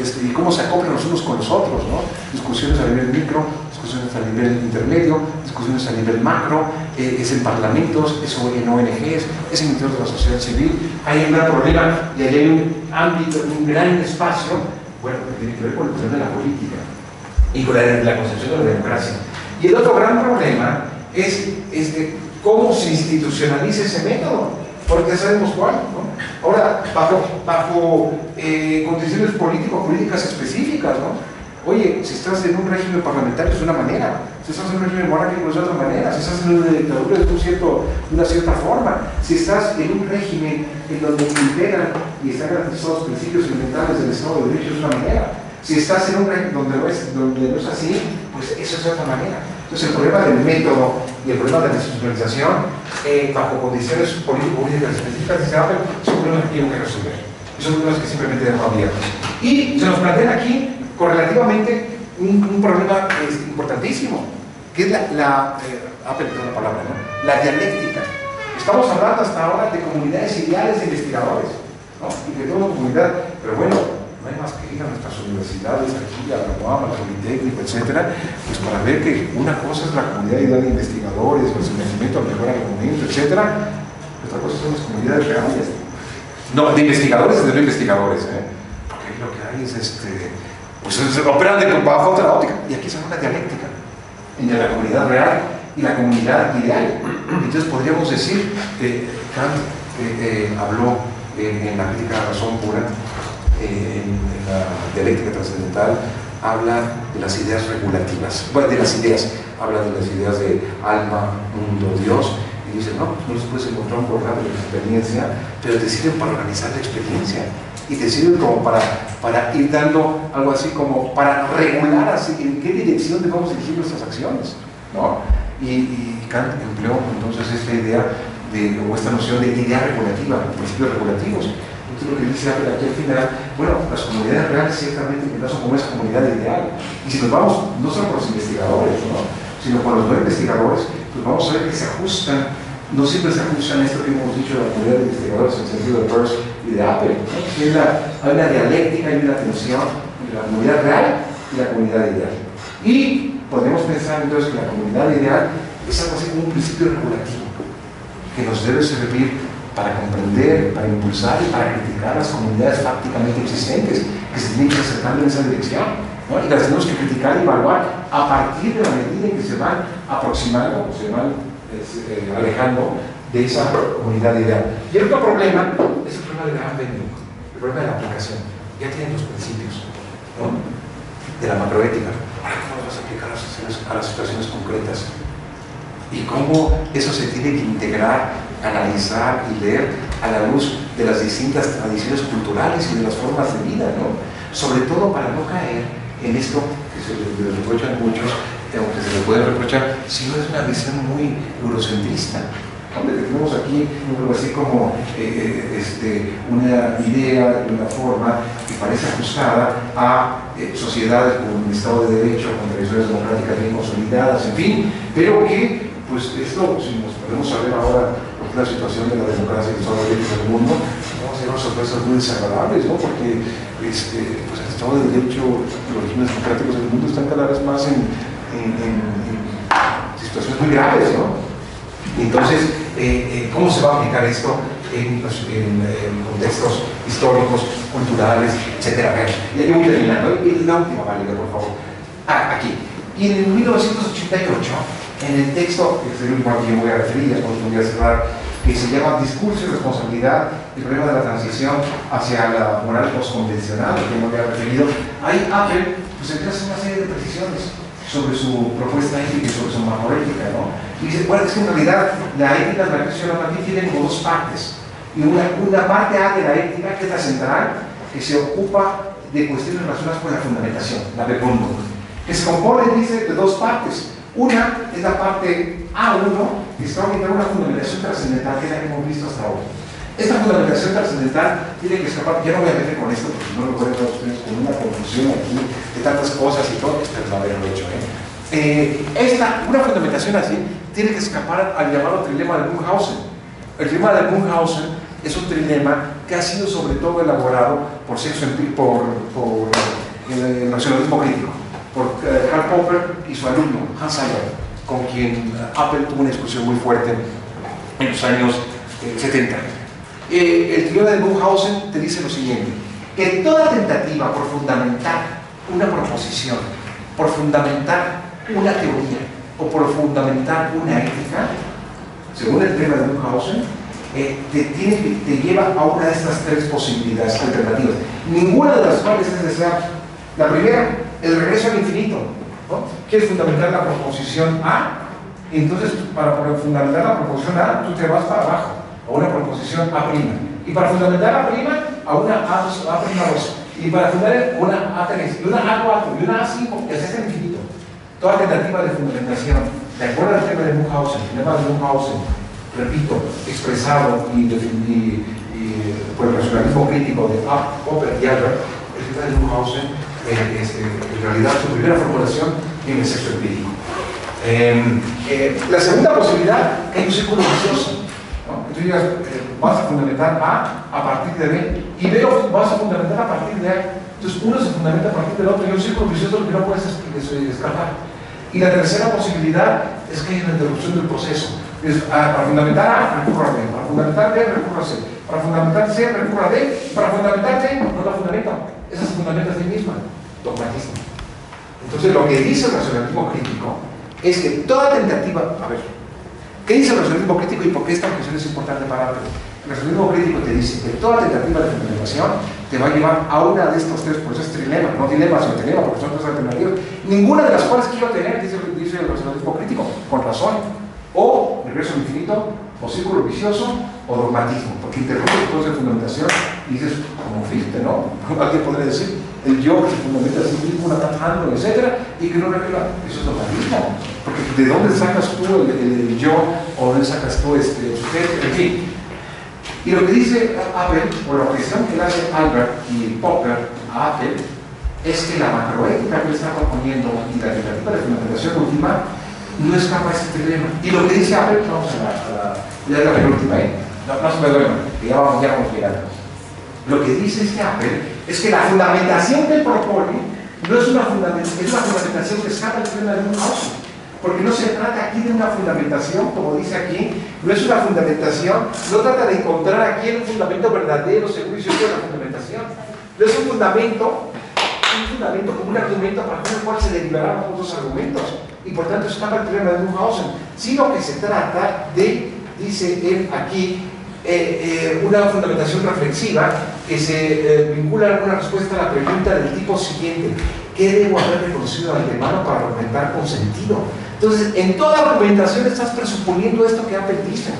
Este, y cómo se acoplan los unos con los otros, ¿no? Discusiones a nivel micro, discusiones a nivel intermedio, discusiones a nivel macro, eh, es en parlamentos, es en ONGs, es en interior de la sociedad civil. Hay un gran problema y hay un ámbito, un gran espacio, bueno, que tiene que ver con el tema de la política y con la, concepción de la democracia. Y el otro gran problema es, cómo se institucionaliza ese método, porque sabemos cuál. ¿no? Ahora, bajo, bajo eh, condiciones político-políticas específicas, ¿no? Oye, si estás en un régimen parlamentario es de una manera, Si estás en un régimen monárquico es de otra manera, si estás en una dictadura es de, cierto, de una cierta forma, si estás en un régimen en donde imperan y están garantizados los principios elementales del Estado de Derecho es una manera, si estás en un régimen donde no es, donde no es así, pues eso es otra manera. Entonces el problema del método y el problema de la institucionalización eh, bajo condiciones político-políticas específicas son problemas que tienen que resolver. Son problemas que simplemente dejamos abiertos. Y se nos plantea aquí correlativamente un, problema importantísimo, que es la, la eh, la palabra, ¿no? La dialéctica. Estamos hablando hasta ahora de comunidades ideales de investigadores, ¿no? Y de toda comunidad, pero bueno, que ir a nuestras universidades, aquí, a la UAM, a la Politécnico, etcétera, pues para ver que una cosa es la comunidad de investigadores, el sometimiento al mejor argumento, etcétera, otra cosa son las comunidades reales. No, de investigadores de no investigadores, ¿eh? porque lo que hay es este, pues se operan de, bajo otra óptica, y aquí se una dialéctica entre la comunidad real y la comunidad ideal. Entonces podríamos decir que Kant eh, eh, habló en la crítica a la razón pura en, la dialéctica trascendental habla de las ideas regulativas, bueno, de las ideas, habla de las ideas de alma, mundo, Dios, y dice, no, no les puedes encontrar un programa de experiencia, pero te sirven para organizar la experiencia y te sirven como para, para ir dando algo así como para regular así, en qué dirección debemos dirigir nuestras acciones, ¿no? Y, Kant empleó entonces esta idea de, o esta noción de idea regulativa, principios regulativos lo que dice aquí al final, bueno, las comunidades reales ciertamente que no son como esa comunidad ideal. Y si nos vamos, no solo por los investigadores, ¿no? sino por los no investigadores, pues vamos a ver que se ajustan, no siempre se ajustan a esto que hemos dicho de la comunidad de investigadores en el sentido de Peirce y de Apple. Hay, una, hay una dialéctica, hay una tensión entre la comunidad real y la comunidad ideal. Y podemos pensar entonces que la comunidad ideal es algo así como un principio regulativo que nos debe servir para comprender, para impulsar y para criticar las comunidades fácticamente existentes que se tienen que acercar en esa dirección. ¿no? Y las tenemos que criticar y evaluar a partir de la medida en que se van aproximando, se van eh, alejando de esa comunidad ideal. Y el otro problema es el problema del gran el problema de la aplicación. Ya tienen los principios de la macroética. ¿cómo los vas a aplicar a las situaciones concretas? Y cómo eso se tiene que integrar analizar y leer a la luz de las distintas tradiciones culturales y de las formas de vida, ¿no? Sobre todo para no caer en esto que se le reprochan muchos, aunque se le puede reprochar, si no es una visión muy eurocentrista. Donde tenemos aquí algo así como eh, eh, este, una idea, una forma que parece ajustada a eh, sociedades con Estado de Derecho, con tradiciones democráticas bien consolidadas, en fin, pero que, pues esto, si nos podemos saber ahora la situación de la democracia y el Estado de Derecho en el mundo, vamos a tener sorpresas muy desagradables, ¿no? porque este, pues el Estado de Derecho los regímenes democráticos del mundo están cada vez más en, situaciones muy graves. ¿no? Entonces, eh, eh, ¿cómo se va a aplicar esto en, contextos históricos, culturales, etcétera? Y aquí voy terminando. La última válida, por favor. Ah, aquí. Y en 1988, en el texto, que el último que voy a referir, después voy a cerrar, que se llama Discurso y Responsabilidad, el problema de la transición hacia la moral postconvencional, que me había referido, ahí Apple pues, empieza una serie de precisiones sobre su propuesta ética y sobre su ética, ¿no? Y dice, bueno, es que en realidad la ética de la creación aquí tiene como dos partes. Y una, una parte A de la ética, que es la central, que se ocupa de cuestiones relacionadas con la fundamentación, la punto, que se compone, dice, de dos partes. Una es la parte A1, que está orientada a una fundamentación trascendental, que la hemos visto hasta ahora. Esta fundamentación trascendental tiene que escapar, ya no voy a meter con esto porque no lo ver ustedes con una conclusión aquí de tantas cosas y todo, espero no haberlo hecho. ¿eh? Eh, esta, una fundamentación así tiene que escapar al llamado trilema de Munchausen. El trilema de Munchausen es un trilema que ha sido sobre todo elaborado por, sexo, por, por el nacionalismo crítico por eh, Karl Popper y su alumno Hans Sayer, con quien eh, Apple tuvo una discusión muy fuerte en los años 70. Eh, el teoría de Munchausen te dice lo siguiente, que toda tentativa por fundamentar una proposición, por fundamentar una teoría o por fundamentar una ética, según el tema de Munchausen, te, tiene, te lleva a una de estas tres posibilidades alternativas, ninguna de las cuales es deseable. La primera, el regreso al infinito. ¿no? ¿Quieres fundamentar la proposición A? Entonces, para fundamentar la proposición A, tú te vas para abajo, a una proposición A'. Y para fundamentar A', a una A2, A'2. Y para fundamentar una A3, y una A4, y una A5, y así es infinito. Toda tentativa de fundamentación, de acuerdo al tema de Munchausen, el tema de Munchausen, repito, expresado y, y, y por el racionalismo crítico de Popper y Albert, el tema de Munchausen eh, es, en realidad su primera formulación en sexo empírico. Em, eh, la segunda posibilidad es un círculo vicioso. ¿no? Eh, vas a fundamentar A a partir de B y B vas a fundamentar a partir de A. Entonces uno se fundamenta a partir del otro y un círculo vicioso que no puedes escapar. Y la tercera posibilidad es que hay una interrupción del proceso. Es, ah, para fundamentar A, recurra a B. Para fundamentar B, recurra a C. Para fundamentar C, recurra a D. Para fundamentar D, no la fundamenta. Esa se fundamenta a sí misma. Dogmatismo. Entonces, lo que dice el racionalismo crítico es que toda tentativa, a ver, ¿qué dice el racionalismo crítico y por qué esta cuestión es importante para El racionalismo crítico te dice que toda tentativa de fundamentación te va a llevar a una de estos tres procesos trilema, no dilema, sino trilema, porque son tres alternativas, ninguna de las cuales quiero tener, dice, el racionalismo crítico, con razón, o regreso infinito, o círculo vicioso, o dogmatismo, porque interrumpe el proceso de fundamentación y dices, como fíjate, ¿no? Alguien podría decir, el yo que se fundamenta a sí mismo, una atacando, etc., y que no revela, eso es dogmatismo, porque ¿de dónde sacas tú el, el, yo, o dónde sacas tú este, sujeto, en fin? Y lo que dice Apple, o la objeción que le hace Albert y Popper a Apple, es que la macroética que está proponiendo y la tentativa de fundamentación última no escapa a este dilema. Y lo que dice Apple, vamos a la, a la ya la penúltima, no, no se me que ya vamos, ya vamos llegando. Lo que dice este Apple es que la fundamentación que propone no es una fundamentación, que escapa del dilema de un porque no se trata aquí de una fundamentación, como dice aquí, no es una fundamentación, no trata de encontrar aquí un fundamento verdadero, y seguro de la fundamentación. No es un fundamento, un fundamento como un argumento para el cual se derivarán otros argumentos, y por tanto escapa el problema de Munchausen, sino que se trata de, dice él aquí, eh, eh, una fundamentación reflexiva que se eh, vincula a una respuesta a la pregunta del tipo siguiente, ¿qué debo haber reconocido de antemano para argumentar con sentido? Entonces, en toda argumentación estás presuponiendo esto que Apple dice.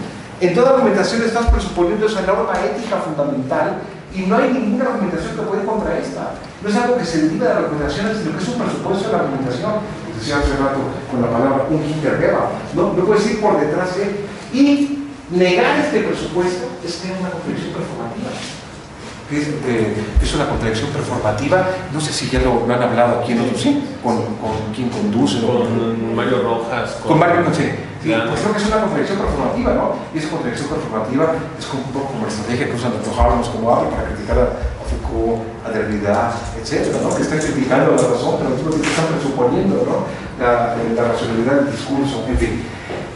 En toda argumentación estás presuponiendo esa norma ética fundamental y no hay ninguna argumentación que pueda contra esta. No es algo que se deriva de la argumentación, sino que es un presupuesto de la argumentación. Decía hace rato con la palabra un hintergeba. No, no puedes ir por detrás de Y negar este presupuesto es crear una contradicción performativa. Es, eh, es, una contradicción performativa. No sé si ya lo, lo han hablado aquí en otros, sí, con, con quien conduce. Con Mario Rojas. Con, con Mario Rojas. Sí, pues creo que es una contradicción performativa, ¿no? Y esa contradicción performativa es como un poco como la estrategia que usan los Habermas como habla para criticar a, a Foucault, a Derrida, etc., ¿no? Que están criticando la razón, pero al mismo tiempo están presuponiendo, ¿no? La, la racionalidad del discurso, en fin.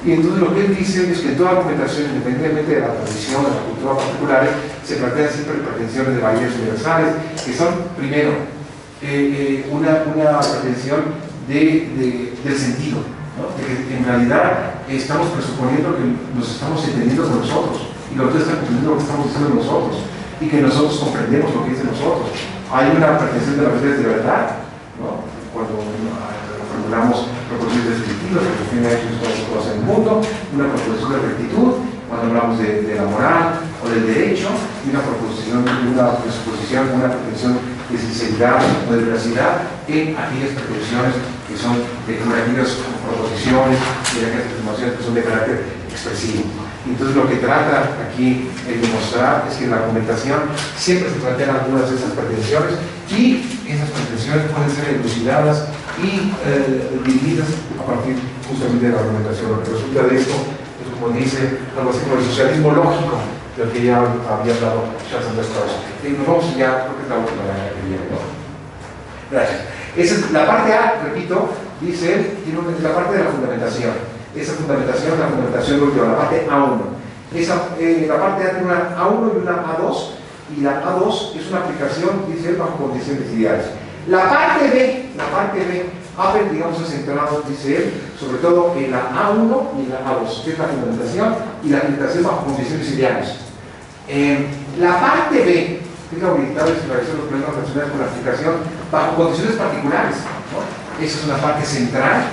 Y entonces lo que él dice es que toda argumentación, independientemente de la tradición, de la cultura particular, se plantean siempre pretensiones de valores universales, que son, primero, eh, eh, una, una, pretensión de, de, del sentido, ¿no? de que en realidad estamos presuponiendo que nos estamos entendiendo con nosotros, y que nosotros estamos comprendiendo lo que estamos diciendo nosotros, y que nosotros comprendemos lo que dicen nosotros. Hay una pretensión de las redes de verdad, ¿no? Formulamos proposiciones descriptivas que definen hechos todas en el mundo, una proposición de rectitud, cuando hablamos de, de, la moral o del derecho, y una proposición, una presuposición, una pretensión de sinceridad o de veracidad en aquellas pretensiones que son declarativas proposiciones y aquellas afirmaciones que son de carácter expresivo. Entonces lo que trata aquí de demostrar es que en la argumentación siempre se plantean algunas de esas pretensiones y esas pretensiones pueden ser elucidadas y eh, a partir justamente de la argumentación. Lo que resulta de esto es como dice algo así como el socialismo lógico del que ya había hablado Charles Andrés. Y nos vamos ya, creo que es la última que viene. Gracias. Esa es la parte A, repito, dice, tiene la parte de la fundamentación. Esa fundamentación, la fundamentación lleva la parte A1. Esa, eh, la parte A tiene una A1 y una A2, y la A2 es una aplicación, dice, bajo condiciones ideales. La parte B, la parte B, Apple, digamos, es centrado, dice él, sobre todo en la A1 y en la A2, que es la fundamentación y la aplicación bajo condiciones ideales. Eh, la parte B, que es la esclarecer los problemas relacionados con la aplicación bajo condiciones particulares. esa es una parte central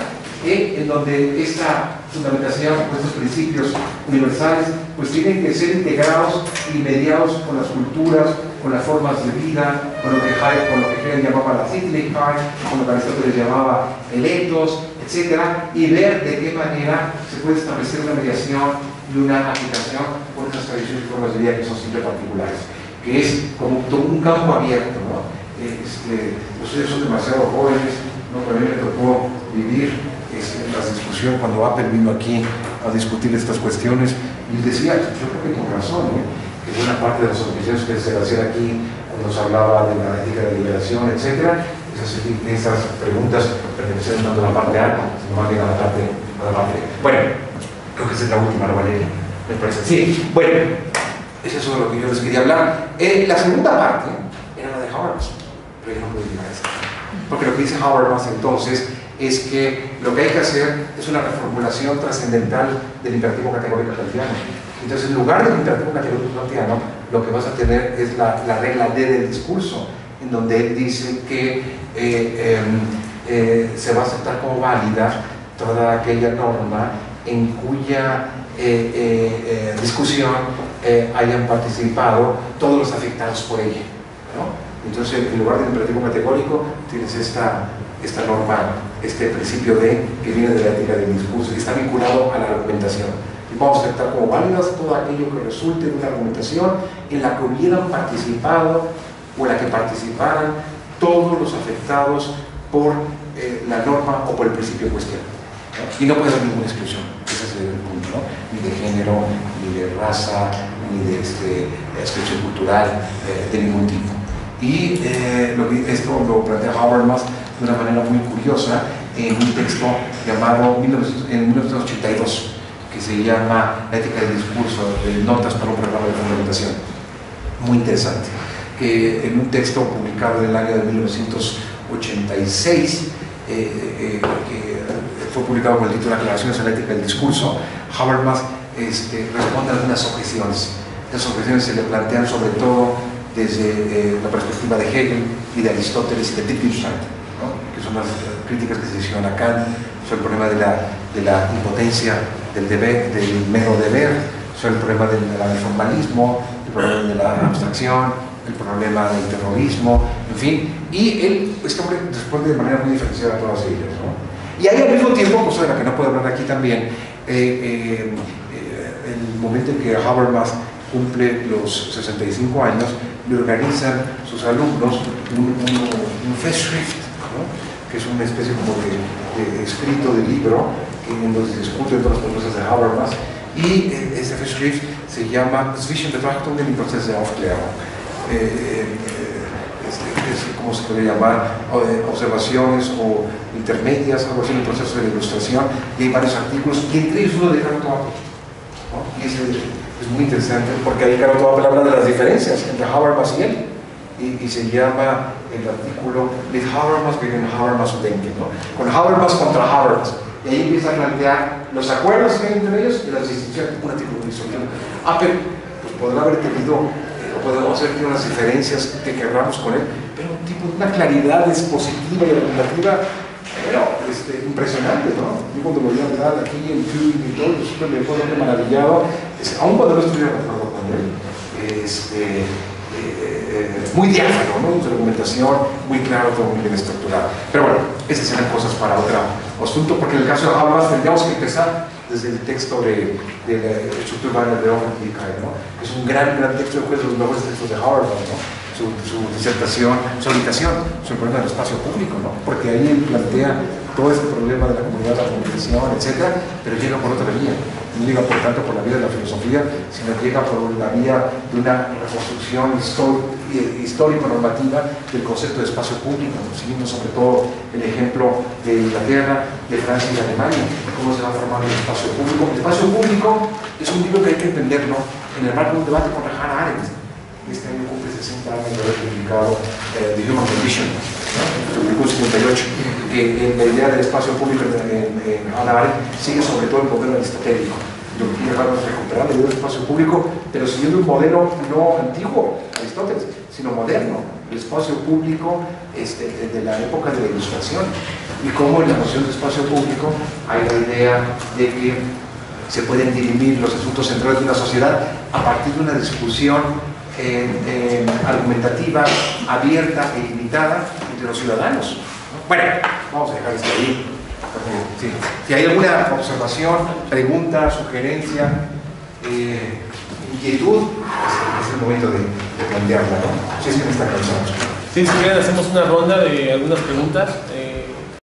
eh, en donde esta fundamentación, estos principios universales, pues tienen que ser integrados y mediados con las culturas, con las formas de vida, con lo que, con lo que Hegel llamaba la Sittlichkeit, con lo que Aristóteles llamaba el ethos, etc. Y ver de qué manera se puede establecer una mediación y una aplicación con esas tradiciones y formas de vida que son siempre particulares, que es como todo un campo abierto. ¿no? Este, ustedes son demasiado jóvenes, ¿no? a mí me tocó vivir este, la discusión cuando Apple vino aquí a discutir estas cuestiones y decía, yo creo que con razón, ¿eh? Que buena parte de las objeciones que se hacían aquí cuando se hablaba de la ética de liberación, etc., esas, esas preguntas pertenecen tanto a la parte A como a la parte, a la parte Bueno, creo que esa es la última, ¿no, Valeria? Me parece. Sí, bueno, eso es lo que yo les quería hablar. Eh, la segunda parte era la de Habermas, pero yo no puedo llegar a esa. Porque lo que dice Habermas entonces es que lo que hay que hacer es una reformulación trascendental del imperativo categórico kantiano. Entonces, en lugar del imperativo categórico kantiano, lo que vas a tener es la, la regla D del discurso, en donde él dice que eh, em, eh, se va a aceptar como válida toda aquella norma en cuya eh, discusión hayan participado todos los afectados por ella. Entonces, en lugar del imperativo categórico, tienes esta, esta norma, este principio de que viene de la ética del discurso, que está vinculado a la argumentación. Vamos a aceptar como válidas todo aquello que resulte de una argumentación en la que hubieran participado o en la que participaran todos los afectados por eh, la norma o por el principio en cuestión. Y no puede haber ninguna exclusión, ese es el punto, ¿no? ni de género, ni de raza, ni de este, exclusión cultural, eh, de ningún tipo. Y eh, lo esto lo plantea Habermas de una manera muy curiosa en un texto llamado en 1982, que se llama La ética del discurso, de Notas para un programa de fundamentación. Muy interesante. Que en un texto publicado en el año de 1986, eh, eh, que fue publicado con el título Aclaraciones a la ética del discurso, Habermas este, responde a algunas objeciones. Las objeciones se le plantean sobre todo desde eh, la perspectiva de Hegel y de Aristóteles y de Wittgenstein, que son las críticas que se hicieron a Kant sobre el problema de la, de la impotencia del, deber, del mero deber, sobre el problema del, del formalismo, el problema de la abstracción, el problema del terrorismo, en fin, y él, este hombre responde de manera muy diferenciada a todas ellas. Y hay al mismo tiempo, cosa de la que no puedo hablar aquí también, eh, eh, el momento en que Habermas cumple los 65 años, le organizan sus alumnos un, un, Festschrift, que es una especie como de, escrito de libro en donde se discuten todas las propuestas de Habermas y eh, este Festschrift se llama Zwischenbetrachtungen im Prozess der Aufklärung. Eh, eh, es, es, como se puede llamar, observaciones o intermedias, algo así en el proceso de ilustración, y hay varios artículos, y entre ellos uno de Carl ¿no? y ese es muy interesante porque ahí claro toda habla de las diferencias entre Habermas y él y, se llama el artículo Mit Habermas gegen Habermas Denken ¿no? con Habermas contra Habermas y ahí empieza a plantear los acuerdos que hay entre ellos y las distinciones un artículo muy Apple pues podrá haber tenido eh, o podemos haber tenido unas diferencias que querramos con él pero un tipo de una claridad expositiva y argumentativa pero este, impresionante, ¿no? Yo cuando lo vi hablar aquí en Turing y todo, siempre me fue maravillado, aún cuando no estuviera de con él, este, muy diáfano, ¿no? Su argumentación, muy claro, todo muy bien estructurado. Pero bueno, esas serán cosas para otro asunto, porque en el caso de Habermas tendríamos que empezar desde el texto de, de la estructura de Offendickheit, ¿no? Es un gran, gran texto, de los mejores textos de Habermas, ¿no? Su, disertación, su habitación sobre el problema del espacio público, ¿no? porque ahí él plantea todo este problema de la comunidad, la comunicación, etc., pero llega por otra vía. No llega, por tanto, por la vía de la filosofía, sino llega por la vía de una reconstrucción histórico-normativa del concepto de espacio público, siguiendo sobre todo el ejemplo de Inglaterra, de Francia y de Alemania, cómo se va formando el espacio público. El espacio público es un libro que hay que entenderlo en el marco de un debate con Hannah Arendt. Este año cumple 60 años de haber publicado eh, The Human Condition, publicó en 58, que la idea del espacio público en, en, en sigue sobre todo el modelo aristotélico. Lo que quiere recuperar la idea del espacio público, pero siguiendo un modelo no antiguo, Aristóteles, sino moderno, el espacio público este, de la época de la Ilustración. y cómo en la noción de espacio público hay la idea de que se pueden dirimir los asuntos centrales de una sociedad a partir de una discusión eh, eh, argumentativa, abierta e ilimitada entre los ciudadanos. Bueno, vamos a dejar esto ahí. sí. Si hay alguna observación, pregunta, sugerencia, eh, inquietud, es, el momento de, de plantearla, ¿no? Si es que me está cansado. Sí, si quieren hacemos una ronda de algunas preguntas.